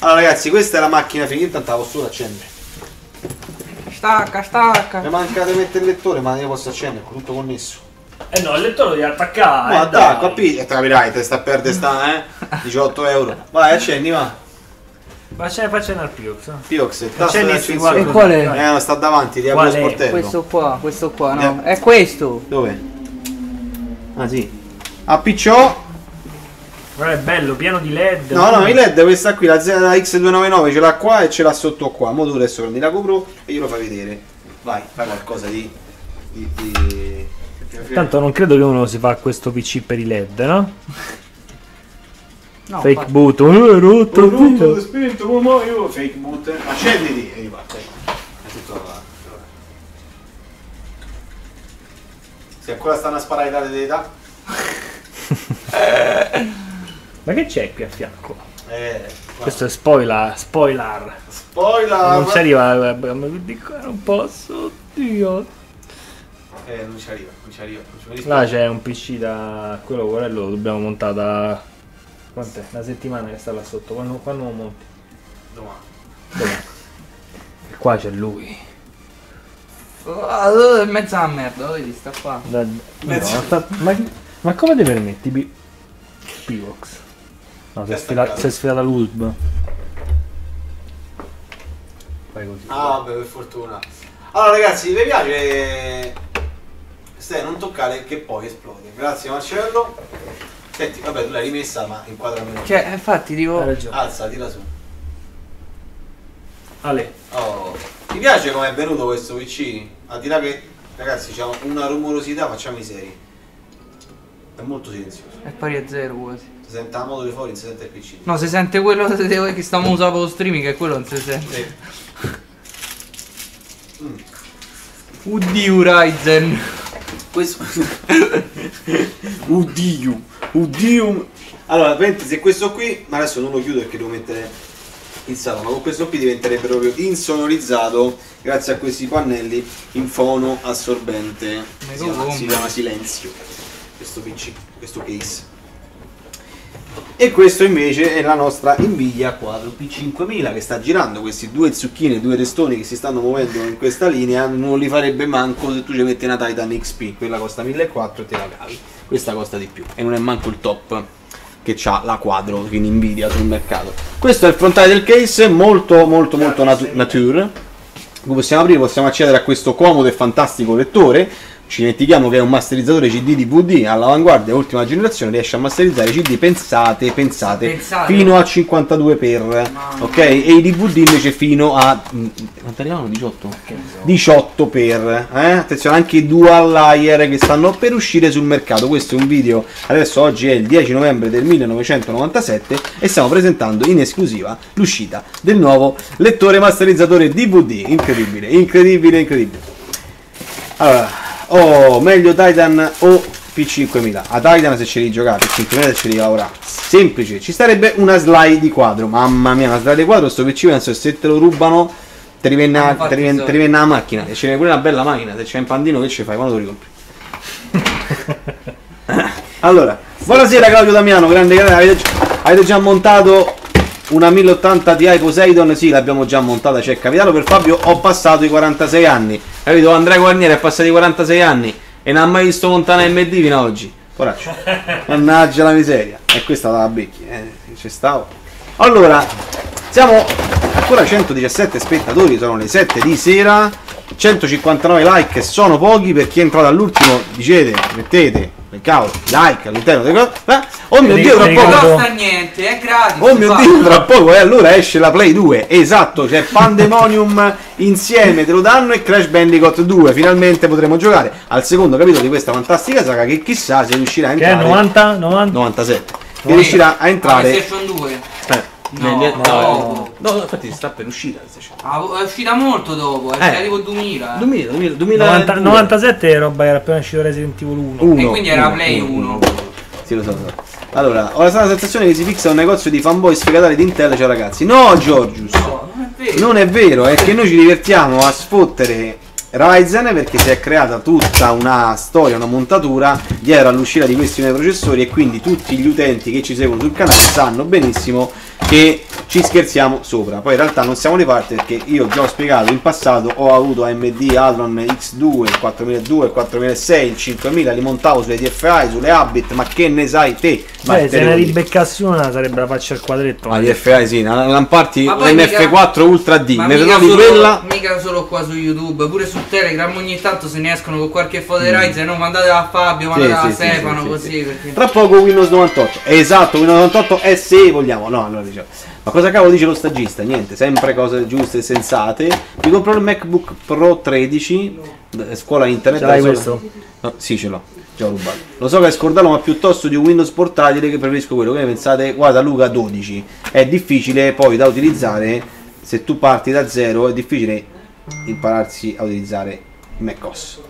Allora ragazzi, questa è la macchina finita, intanto la posso solo accendere. Stacca, stacca. Mi manca di mettere il lettore, ma io posso accendere, è tutto connesso. Eh no, il lettore lo devi attaccare. Ma eh, attacco, dai. capito? E te capirai, te sta a perdere sta, eh? 18 euro. Vai, accendi, va. Faccia, faccia al Piox. eh. Piox, il tasto. E qual è? Eh, no, sta davanti, ti apro lo sportello. Questo qua, questo qua, no. Eh. È questo. Dove? Ah sì. A picciò. Guarda, è bello, pieno di LED. No, no, i LED questa qui, la, Z- la X299 ce l'ha qua e ce l'ha sotto qua. Mo tu adesso prendi la GoPro e io lo fai vedere. Vai, fai qualcosa di. di, di... Tanto non credo che uno si fa questo PC per i LED, no? No, Fake fa- boot. È rotto il Tutto video. spento come io, fake boot. Accenditi e riparte. È tutto là. Se ancora stanno a sparare i dati di età. Ma che c'è qui a fianco? Eh, Questo è spoiler, spoiler. spoiler! Non ci arriva, eh, ma dico, non posso, oddio. Eh, non ci arriva, non ci arriva. Non ci Là c'è un PC da quello quello lo dobbiamo montare da quant'è? Una settimana che sta là sotto, quando, quando lo monti? Domani. Dov'è? E qua c'è lui. Ah, oh, è mezza la merda, vedi, sta qua. Da- no, sta- ma, ma come ti permetti? Pi- Pivox. No, si è, sfila- si è sfilata l'USB. Fai così. Ah, vabbè, per fortuna. Allora, ragazzi, vi piace? Stai, non toccare che poi esplode. Grazie, Marcello. Senti, vabbè, tu l'hai rimessa, ma inquadra meno. Cioè, infatti, dico... Hai ragione. Alza, tira su. Ale, Oh. Ti piace come è venuto questo PC? Al di là che, ragazzi, c'è una rumorosità, facciamo i seri. È molto silenzioso. È pari a zero quasi. Si sente la moto di fuori, non si sente il PC. No, si sente quello che stiamo usando per lo streaming e quello non si sente. Sì. Uddio Ryzen. Questo. Uddio. Uddio. Allora, praticamente se questo qui, ma adesso non lo chiudo perché devo mettere il salone, ma con questo qui diventerebbe proprio insonorizzato grazie a questi pannelli in fono assorbente. Chiama, si chiama silenzio. Questo PC, questo case. E questo invece è la nostra Nvidia Quadro P5000 che sta girando questi due zucchine, due testoni che si stanno muovendo in questa linea, non li farebbe manco se tu ci metti una Titan XP, quella costa 1400 e te la cavi. Questa costa di più e non è manco il top che ha la Quadro, quindi Nvidia sul mercato. Questo è il frontale del case, molto molto molto natu- nature. Lo possiamo aprire, possiamo accedere a questo comodo e fantastico lettore. Ci dimentichiamo che è un masterizzatore CD DVD all'avanguardia, ultima generazione, riesce a masterizzare CD pensate, pensate, Pensate. fino a 52 per, ok? E i DVD invece fino a mm, quanto arrivano? 18? 18 per, eh? Attenzione, anche i dual layer che stanno per uscire sul mercato. Questo è un video, adesso oggi è il 10 novembre del 1997 e stiamo presentando in esclusiva l'uscita del nuovo lettore masterizzatore DVD. Incredibile, incredibile, incredibile. Allora, oh, meglio Titan o P5000. A Titan se ce li giocate, P5000 se ce li lavorate. Semplice, ci starebbe una slide di quadro. Mamma mia, una slide di quadro, sto PC penso se te lo rubano te rivenna, Hanno te fatto riven- i te soldi. rivenna la macchina. E ce n'è pure una bella macchina, se c'è un pandino che ci fai, quando lo ricompri? allora, buonasera Claudio Damiano, grande canale, avete, avete già montato una 1080 Ti Poseidon? Sì, l'abbiamo già montata, c'è capitano per Fabio, ho passato i 46 anni, capito? Andrea Guarnieri è passato i 46 anni e non ha mai visto montana MD fino ad oggi. Poraccio, mannaggia la miseria. E questa la becchi, eh, ci stavo. Allora, siamo ancora 117 spettatori, sono le 7 di sera, 159 like sono pochi, per chi è entrato all'ultimo dicete, mettete, per cavolo, like all'interno cose. eh? Oh mio Dio, tra poco... Non costa niente, è gratis. Oh mio. Dio, tra poco e allora esce la Play 2. Esatto, c'è Pandemonium insieme, te lo danno e Crash Bandicoot 2. Finalmente potremo giocare al secondo capitolo di questa fantastica saga che chissà se riuscirà a che è entrare 90? 90? 97. Che riuscirà a Ah, entrare PlayStation 2. eh, No, dopo. no, no, infatti sta per uscire la 600. Ah, è uscita molto dopo, è Eh. uscita tipo 2000. 2000, 2000, 2000 90 97 è roba era appena uscito Resident Evil 1. Uno, E quindi era uno, Play uno, 1. Sì, lo so, lo so. Allora, ho la strana sensazione che si fixa un negozio di fanboy sfegatari di Intel, ciao ragazzi. No, Giorgius! No, non è vero. Non è vero, è che noi ci divertiamo a sfottere Ryzen perché si è creata tutta una storia, una montatura dietro all'uscita di questi nuovi processori e quindi tutti gli utenti che ci seguono sul canale sanno benissimo che ci scherziamo sopra. Poi in realtà non siamo di parte perché io già ho spiegato in passato ho avuto AMD Athlon X2, il 4002, il 4006, il 5000, li montavo sulle DFI, sulle Habit, ma che ne sai te? Cioè, se ne ribeccassi una sarebbe la faccia al quadretto. Ah, gli FI sì, la Lamparti Ma poi NF4 Ultra D, Ma ne mica trovi solo, quella mica solo qua su YouTube, pure su Telegram ogni tanto se ne escono con qualche foto Mm. di Ryzen, no, mandatela a Fabio, mandatela sì, a sì, Stefano, sì, così sì, sì. perché... Tra poco Windows 98. Esatto, Windows 98 è se vogliamo. No, allora diciamo. Ma cosa cavolo dice lo stagista? Niente, sempre cose giuste e sensate. Mi compro il MacBook Pro 13, eh, scuola internet. Ce l'hai questo? No, sì, ce l'ho. Già ho rubato. Lo so che è scordato, ma piuttosto di un Windows portatile che preferisco quello. Che ne pensate? Guarda Luca 12. È difficile poi da utilizzare. Se tu parti da zero è difficile impararsi a utilizzare macOS.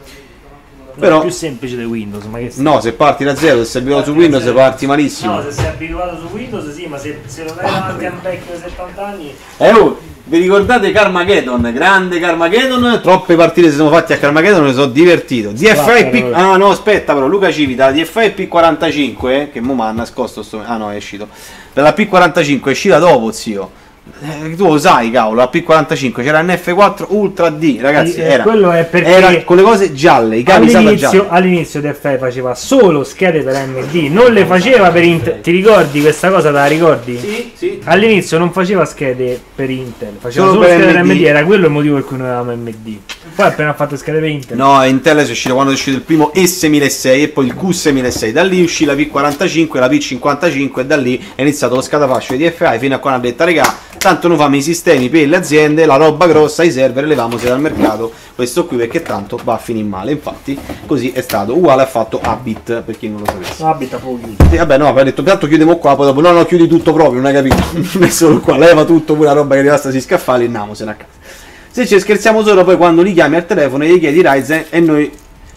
Però è più semplice di Windows, ma che No, se parti da zero, se sei abituato su Windows parti malissimo. No, se sei abituato su Windows sì, ma se, se non hai davanti a un vecchio di 70 anni Eh oh, vi ricordate Carmageddon? Grande Carmageddon? Troppe partite si sono fatte a Carmageddon, mi sono divertito. DFI Guarda, P... guarda. Ah no, aspetta però, Luca Civita, DFI P45, eh, che mo mi ha nascosto sto... Ah no, è uscito. Per la P45 è uscita dopo, zio. Eh, tu lo sai, cavolo, la P45 c'era l'N-F4 Ultra D, ragazzi, Eh, era, quello è perché era con le cose gialle, i cavi all'inizio, all'inizio DFI faceva solo schede per AMD, non le faceva per Intel. Ti ricordi questa cosa? Te la ricordi? Sì, sì. All'inizio non faceva schede per Intel, faceva Solo solo, per schede per AMD. AMD, era quello il motivo per cui noi avevamo AMD. Poi appena ha fatto schede per Intel. No, Intel è uscito quando è uscito il primo S1006 e poi il Q6006. Da lì uscì la P45, la P55 e da lì è iniziato lo scatafascio di DFI fino a quando ha detto regà, tanto non famo i sistemi per le aziende, la roba grossa, i server, levamose dal mercato. Questo qui perché tanto va a finire male. Infatti così è stato. Uguale ha fatto Abit, per chi non lo sapesse. No, abita pochi. Sì, vabbè, no, poi ha detto, tanto chiudiamo qua, poi dopo, no, no, chiudi tutto proprio, non hai capito? non è solo qua, leva tutto, pure la roba che rimasta si scaffali e andiamosene a casa. Se ci scherziamo solo, poi quando li chiami al telefono e gli chiedi Ryzen e noi,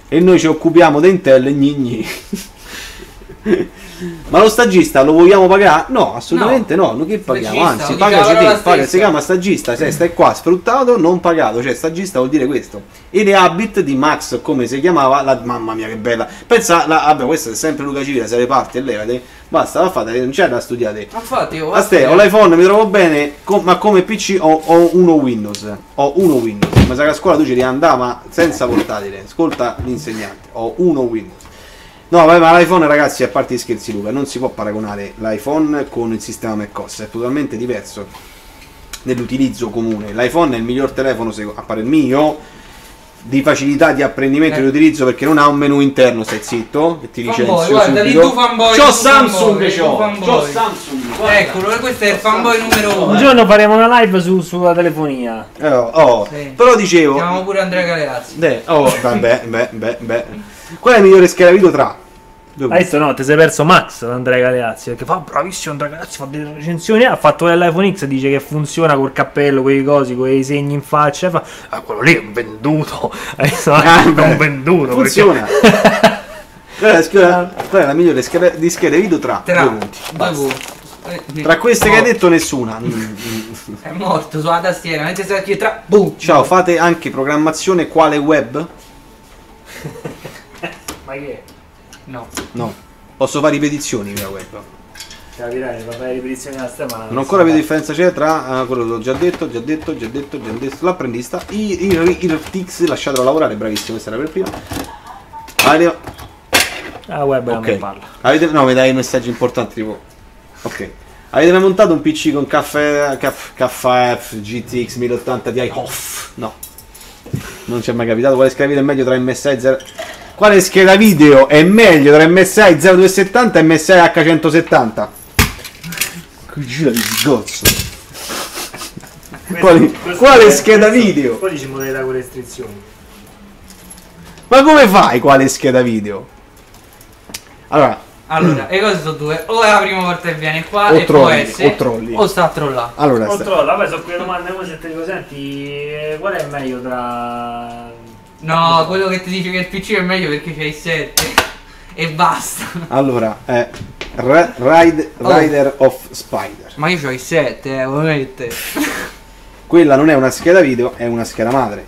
e noi ci occupiamo di Intel, gni gni. Ma lo stagista lo vogliamo pagare? No, assolutamente no, noi che paghiamo? Stagista, Anzi, lo pagaci diciamo te, paga, si chiama stagista, se stai qua sfruttato, non pagato, cioè stagista vuol dire questo. E le Habit di Max, come si chiamava, la, mamma mia che bella. Pensa, la, vabbè, questo è sempre Luca Civile, se le parti e levate, basta, va fate, non c'è da studiare. Infatti, io A te, ho l'iPhone, mi trovo bene, co- ma come PC ho, ho uno Windows. Ho uno Windows. Ma sa che a scuola tu ci ma senza portatile. Ascolta l'insegnante, ho uno Windows. No, vabbè, ma l'iPhone, ragazzi, a parte gli scherzi, Luca, non si può paragonare l'iPhone con il sistema macOS, è totalmente diverso nell'utilizzo comune. L'iPhone è il miglior telefono, a parer mio, di facilità di apprendimento e Eh. di utilizzo perché non ha un menu interno, stai zitto, che ti Fanboy, licenzio guarda, lì subito. tu fanboy, C'ho tu Samsung, fanboy, c'ho, Samsung. guarda. Eccolo, questo è il fanboy numero Un uno. giorno faremo una live su, sulla telefonia. Eh, oh, oh, Sì. Però dicevo, Chiamiamo pure Andrea Galeazzi. Beh, oh, vabbè, beh, beh, beh. Qual è la migliore scheda video tra? Hai visto no, ti sei perso Max Andrea Galeazzi perché fa bravissimo Andrea Galeazzi, fa delle recensioni, ha fatto l'iPhone X, dice che funziona col cappello, quei cosi, quei segni in faccia, fa ah, quello lì è un venduto. Hai visto? Ah, è un venduto. Funziona. Qual è la, scheda, qual è la migliore scheda di schede video tra? Tra punti. Eh, Tra queste che hai morto. detto nessuna. Mm, mm. È morto sulla tastiera, mentre qui tra. Boom. Ciao, fate anche programmazione quale web? Ma che è? No. No. Posso fare ripetizioni via web. Capirai, va fare ripetizioni alla stamana. Non ho ancora vedo differenza c'è tra eh, quello che ho già detto, già detto, già detto, già detto. L'apprendista. Il, il, il Tix, lasciatelo lavorare, bravissimo, questa era per prima. Avete, Ah, web non ne parla. Avete, no, mi dai messaggi importanti tipo. Ok. Avete mai montato un PC con caffè, caff, KF GTX 1080 Ti off? No. Non ci è mai capitato. Quale è meglio tra MSI 0... Quale scheda video è meglio tra MSI 0270 e MSI H170? Che gira di sgozzo. Quali- quale scheda video? Poi dici modalità con restrizioni. Ma come fai quale scheda video? Allora, Allora, le cose sono due. O è la prima volta che viene qua O e può trolli, essere. o trolli. O sta a trollare. Allora, sta- Controllo, vabbè, sono quelle domande come se te dico, senti, eh, qual è meglio tra... No, quello che ti dice che il PC è meglio perché c'hai 7. E basta. allora è Ra- Ride- Oh. Rider of Spider. Ma io c'ho i 7, eh, ovviamente. Quella non è una scheda video, è una scheda madre.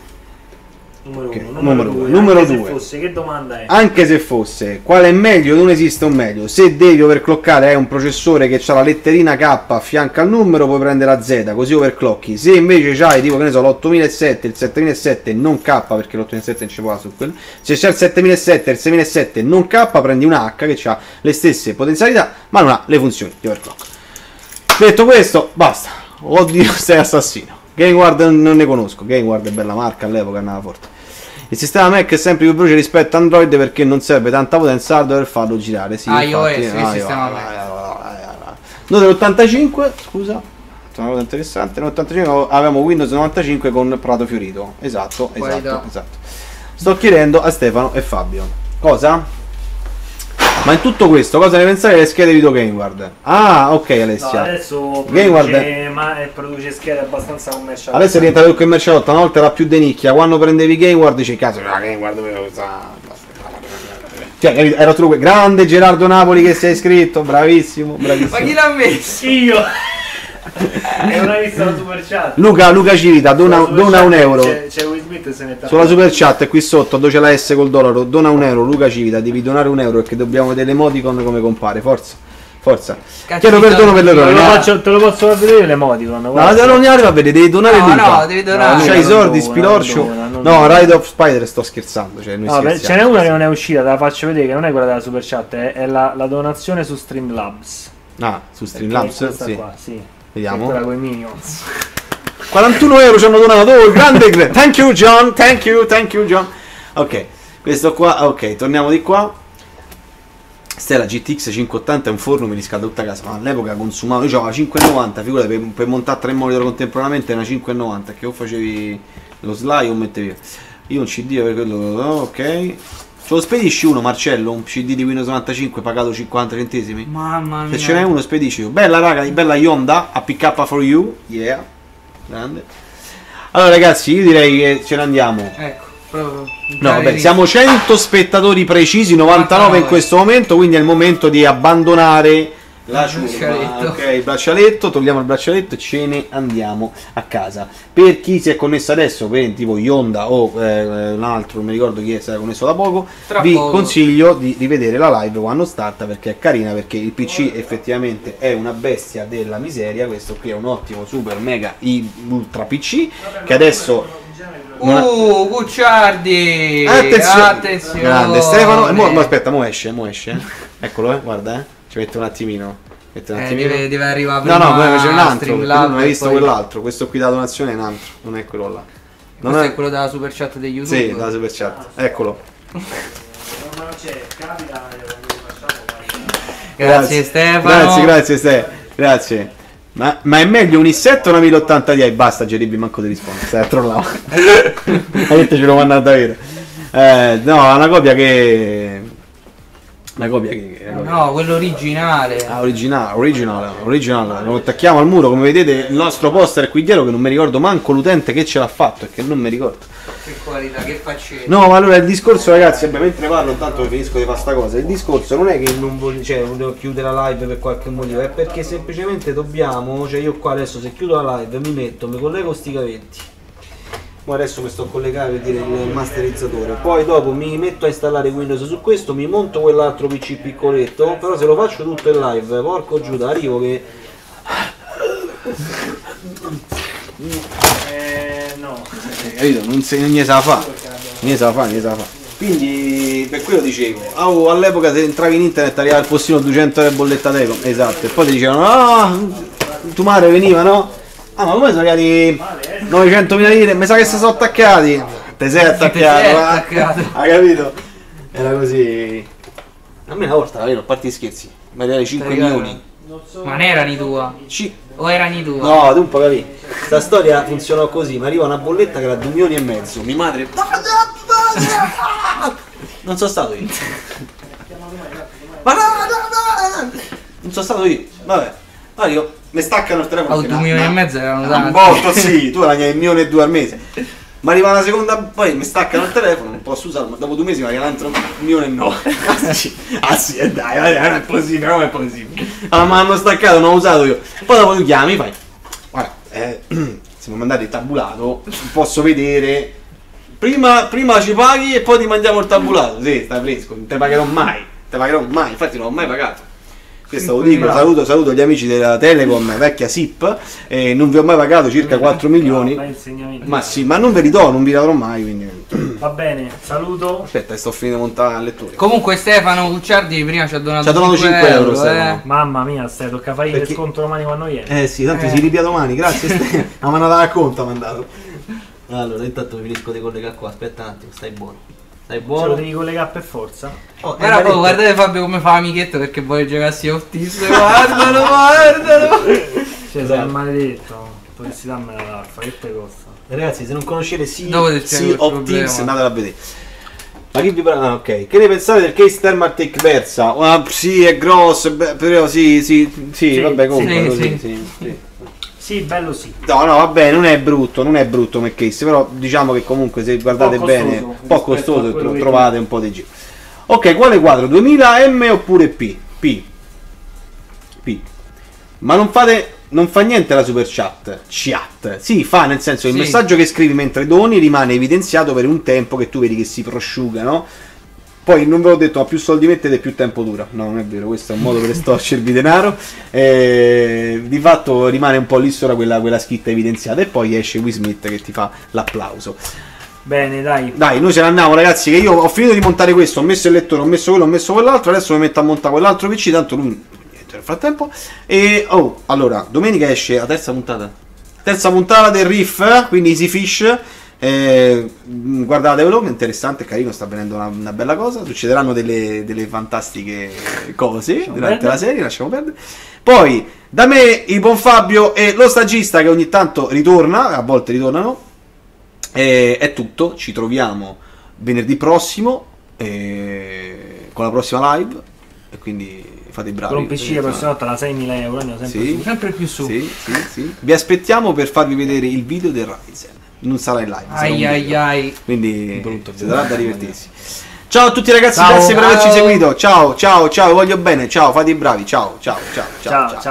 Numero Ok, uno, numero due. due, numero Anche se due. fosse, che domanda è? Anche se fosse, quale è meglio? Non esiste un meglio. Se devi overclockare hai un processore che ha la letterina K a fianco al numero, puoi prendere la Z, così overclocki. Se invece c'hai tipo che ne so l'8007, il 7007 non K perché l'8007 non ci può su quello. Se c'è il 7007 e il 6007 non K, prendi un H che ha le stesse potenzialità, ma non ha le funzioni di overclock. Detto questo, basta. Oddio, sei assassino. Gameward non ne conosco. Gameward è bella marca all'epoca, andava forte. Il sistema Mac è sempre più veloce rispetto a Android perché non serve tanta potenza hardware per farlo girare. Sì, iOS, infatti, il vai, sistema Mac. vai. Noi dell'85, scusa, è una cosa interessante, nell'85 avevamo Windows 95 con Prato Fiorito. Esatto, esatto, esatto. Sto chiedendo a Stefano e Fabio. Cosa? Ma in tutto questo, cosa ne pensate delle schede video Gameward? Ah, ok No, Alessia. adesso Gameward produce, ma, produce schede abbastanza commerciali. Adesso è diventato il commercialotto, una volta era più di nicchia, quando prendevi Gameward dici cazzo, la Gameward dove questa... Cioè, capito? era que- grande Gerardo Napoli che si è iscritto, bravissimo, Ma chi bravissimo. l'ha messo? Io! hai visto la super chat? Luca, Luca Civita, dona, dona un euro. C'è, c'è Smith se ne Sulla super chat qui sotto dove c'è la S col dollaro, dona un euro, Luca Civita, devi donare un euro perché dobbiamo vedere l'emoticon come compare, forza, forza. Cazzo Chiedo perdono per Te l'errore, lo, no? faccio, te lo posso far vedere l'emoticon. No, non non arriva a vedere, devi donare No, Luca. no, devi donare. Non c'hai i soldi, spilorcio. No. Ride of Spider sto scherzando, cioè noi No, beh, ce n'è una che non è uscita, te la faccio vedere, che non è quella della super chat, è, è la, la donazione su Streamlabs. Ah, su Streamlabs, questa sì. qua, sì. Vediamo. Quella con i minions. 41 euro ci hanno donato. Oh, grande gra- Thank you John, thank you, thank you John. Ok, questo qua, ok, torniamo di qua. Stella GTX 580 è un forno, mi riscalda tutta casa, ma all'epoca consumavo, io avevo 5,90, figurati, per, per montare tre monitor contemporaneamente era 5,90, che o facevi lo slide o mettevi... Io un CD per quello, ok. Ce lo spedisci uno, Marcello, un CD di Windows 95 pagato 50 centesimi? Mamma mia. Se ce n'è uno spedisci. Bella raga, bella Yonda, APK for you. Yeah. Grande. Allora ragazzi, io direi che ce ne andiamo. Ecco, proprio. No, vabbè, siamo 100 spettatori precisi, 99 in 99. questo momento, quindi è il momento di abbandonare la ciurma. braccialetto. Ok, il braccialetto, togliamo il braccialetto e ce ne andiamo a casa. Per chi si è connesso adesso, per tipo Yonda o eh, un altro, non mi ricordo chi è, si era connesso da poco, Tra vi poco. consiglio di rivedere la live quando starta perché è carina, perché il PC effettivamente è una bestia della miseria, questo qui è un ottimo super mega ultra PC che adesso ha- Uh, Gucciardi! Attenzione. Attenzione! Grande Stefano. Mo, mo aspetta, mo esce, mo esce. eh. Eccolo, eh, guarda, eh. Ci mette un attimino. Mette un Eh, attimino. deve, deve arrivare no, prima no, poi c'è un altro. non hai visto poi- quell'altro. Questo qui da donazione è un altro, non è quello là. Non Questo è... è quello della super chat di YouTube. Sì, dalla super chat. Eccolo. Eh. Grazie, Stefano. Grazie, grazie Ste. Grazie. Ma, ma è meglio un i7 o una 1080 Ti? Basta, Geribi, manco ti rispondo. Stai a trollare. Hai detto ce lo manda davvero. Eh, no, è una copia che. Una copia che. che- copia. No, quello originale. Ah, originale, originale, originale. Lo attacchiamo al muro, come vedete il nostro poster è qui dietro che non mi ricordo manco l'utente che ce l'ha fatto e che non mi ricordo. Che qualità, che faccetta. No, ma allora il discorso, ragazzi, vabbè, mentre parlo, intanto finisco di fare sta cosa. Il discorso non è che non voglio, cioè, volevo chiudere la live per qualche motivo, è perché semplicemente dobbiamo, cioè io qua adesso se chiudo la live mi metto, mi collego sti cavetti. Poi adesso mi sto a collegare per dire il masterizzatore. Poi dopo mi metto a installare Windows su questo, mi monto quell'altro PC piccoletto, però se lo faccio tutto in live, porco Giuda, arrivo che. Eh, no. Eh, capito? Non, se, non gli sa fa. Gli sa fa, gli sa fa. Quindi per quello dicevo, oh, all'epoca se entravi in internet arrivava il postino 200 euro bolletta Telecom, esatto, e poi ti dicevano, ah, tu madre veniva, no? Ah ma come sono arrivati 900 mila lire, mi sa che si sono attaccati. Te sei attaccato, sei va? attaccato. Hai capito? Era così. A me una volta, vero, a parte gli scherzi, mi arrivati 5 Stai milioni. Ma non erano i tua? Ci- O erano i tua? No, tu un po' capì. Sta storia funzionò così, mi arriva una bolletta che era 2 milioni e mezzo. Mi madre. Non sono stato io. Ma no, no, Non sono stato io. Vabbè. Allora io mi staccano il telefono. Oh, due milioni e mezzo erano Un tanti. botto, sì, tu guadagni un milione e due al mese. Ma arriva una seconda, poi mi staccano il telefono, non posso usarlo, ma dopo due mesi mi arriva un altro un milione e no. Ah sì, ah sì, eh, dai, dai, non è possibile, come è possibile? Ah, ma hanno staccato, non ho usato io. Poi dopo tu chiami, fai, guarda, eh, siamo mandati il tabulato, posso vedere, prima, prima ci paghi e poi ti mandiamo il tabulato. Sì, stai fresco, non te pagherò mai, te pagherò mai, infatti non ho mai pagato. Questo lo dico, saluto, saluto gli amici della Telecom, vecchia SIP, e non vi ho mai pagato circa 4 milioni. Fai insegnamenti. Ma sì, ma non ve li do, non vi darò mai, quindi... Va bene, saluto. Aspetta, sto finendo di montare la lettura. Comunque Stefano Cucciardi prima ci ha donato, Ci ha donato 5 euro, Stefano. eh. Mamma mia, stai tocca fare il Perché- sconto domani quando viene. Eh sì, tanto Eh. si ripia domani, grazie Ste. La manata da conto ha mandato. Allora, intanto mi finisco di collegare qua, aspetta un attimo, stai buono. Stai Ce lo buono. devi collegare per forza. Oh, eh, poi, guardate Fabio come fa amichetto perché vuole giocarsi a Otis. Guardalo, guardalo. Cioè, sei maledetto. Dovresti darmela l'alfa, che te costa? Ragazzi, se non conoscete of problema. Thieves, andatela a vedere. Ma che vi parla? Ah, ok. Che ne pensate del case Thermaltake Versa? Ah, sì, è grosso, però sì, sì, sì, Sì, vabbè, comunque sì, così, sì. sì, sì. Sì, bello sì. No, no, vabbè, non è brutto, non è brutto come case, però diciamo che comunque se guardate po' bene, costoso un po' costoso, che- trovate un po' di giro. Ok, quale quadro? 2000 M oppure P? P. P. Ma non fate non fa niente la super chat. Chat. Sì, fa nel senso che il Sì. messaggio che scrivi mentre doni rimane evidenziato per un tempo che tu vedi che si prosciuga, no? Poi non ve l'ho detto, ma più soldi mettete più tempo dura. No, non è vero, questo è un modo per estorcervi denaro. Eh, di fatto rimane un po' lì sopra quella, quella scritta evidenziata e poi esce Will Smith che ti fa l'applauso. Bene, dai. Dai, noi ce ne andiamo ragazzi, che io ho finito di montare questo, ho messo il lettore, ho messo quello, ho messo quell'altro, adesso mi metto a montare quell'altro PC, tanto lui niente nel frattempo. E oh, allora, domenica esce la terza puntata. Terza puntata del Riff, quindi Easy Fish. Eh, guardatevelo, interessante, è carino, sta venendo una, una bella cosa. Succederanno delle, delle fantastiche cose Lasciamo durante perdere. la serie, lasciamo perdere. Poi, da me, il buon Fabio e lo stagista che ogni tanto ritorna, a volte ritornano. E è tutto, ci troviamo venerdì prossimo eh, con la prossima live e quindi fate i bravi. Con un PC la prossima volta la 6.000 euro, andiamo sempre Sì. su. Sempre più su. Sì, sì, sì. Vi aspettiamo per farvi vedere il video del Ryzen. Non sarà in live, Ai ai ai. Quindi sarà da divertirsi. Ciao a tutti ragazzi, Ciao. grazie per averci seguito. Ciao, ciao, ciao, voglio bene. Ciao, fate i bravi. Ciao, ciao, ciao. Ciao, ciao. ciao.